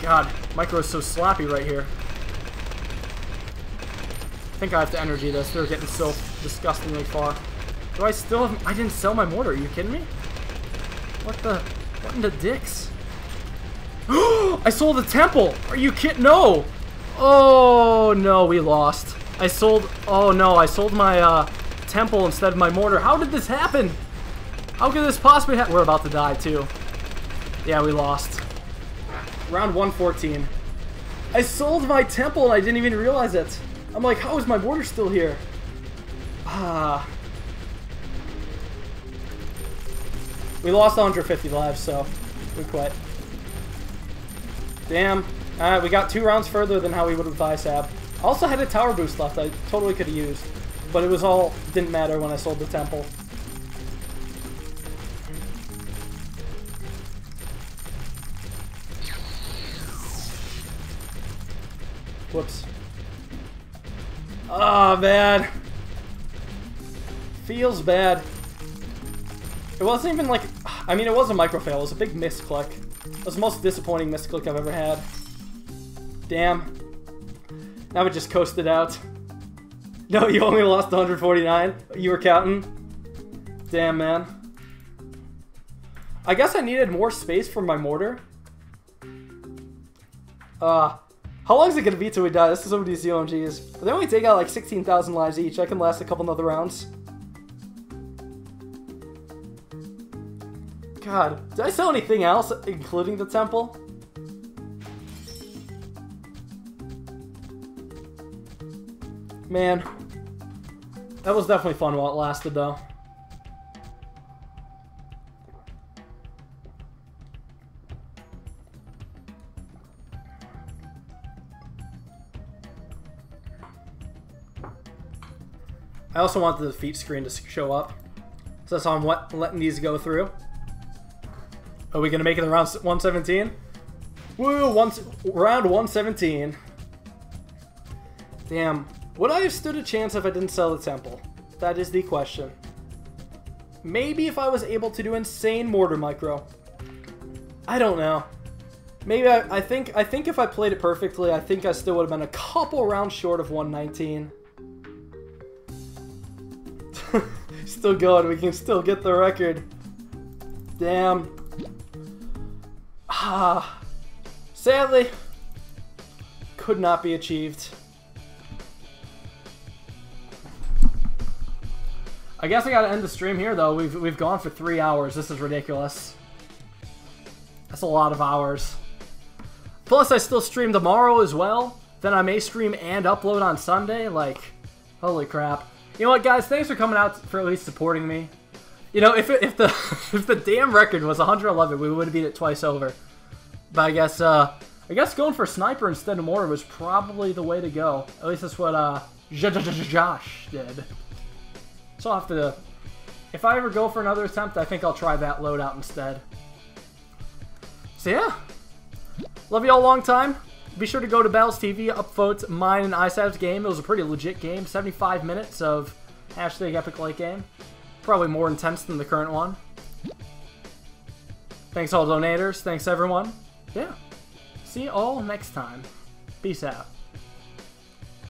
God, Micro is so slappy right here. I think I have to energy this. They're getting so disgustingly far. Do I still have... I didn't sell my mortar. Are you kidding me? What the... What in the dicks? I sold the temple! Are you kidding? No! Oh, no, we lost. I sold... Oh, no, I sold my uh, temple instead of my mortar. How did this happen? How could this possibly happen? We're about to die, too. Yeah, we lost. Round 114. I sold my temple and I didn't even realize it. I'm like, how is my mortar still here? Ah. We lost 150 lives, so we quit. Damn. Alright, we got two rounds further than how we would with ISAB. I also had a tower boost left I totally could have used. But it was all, didn't matter when I sold the temple. Whoops. Oh, man. Feels bad. It wasn't even like... I mean, it was a micro fail. It was a big misclick. It was the most disappointing misclick I've ever had. Damn. Now we just coasted out. No, you only lost 149? You were counting? Damn, man. I guess I needed more space for my mortar. Uh, how long is it going to be till we die? This is some of these ZOMGs. They only take out like 16,000 lives each. I can last a couple other rounds. God, did I sell anything else, including the temple? Man, that was definitely fun while it lasted, though. I also want the defeat screen to show up. So that's how I'm letting these go through. Are we going to make it around 117? Woo! One, round 117. Damn. Would I have stood a chance if I didn't sell the temple? That is the question. Maybe if I was able to do insane mortar micro. I don't know. Maybe I, I think I think if I played it perfectly, I think I still would have been a couple rounds short of 119. still going. We can still get the record. Damn. Ah, sadly, could not be achieved. I guess I gotta end the stream here, though. We've, we've gone for three hours. This is ridiculous. That's a lot of hours. Plus, I still stream tomorrow as well. Then I may stream and upload on Sunday. Like, holy crap. You know what, guys? Thanks for coming out for at least supporting me. You know, if, if the if the damn record was 111, we would have beat it twice over. But I guess, uh, I guess going for sniper instead of mortar was probably the way to go. At least that's what, uh, Josh did. So I'll have to, if I ever go for another attempt, I think I'll try that loadout instead. So yeah, love you all a long time. Be sure to go to Battles TV, upvote mine and ISAB's game. It was a pretty legit game. 75 minutes of hashtag epic late game. Probably more intense than the current one. Thanks all donators. Thanks everyone. Yeah. See you all next time. Peace out.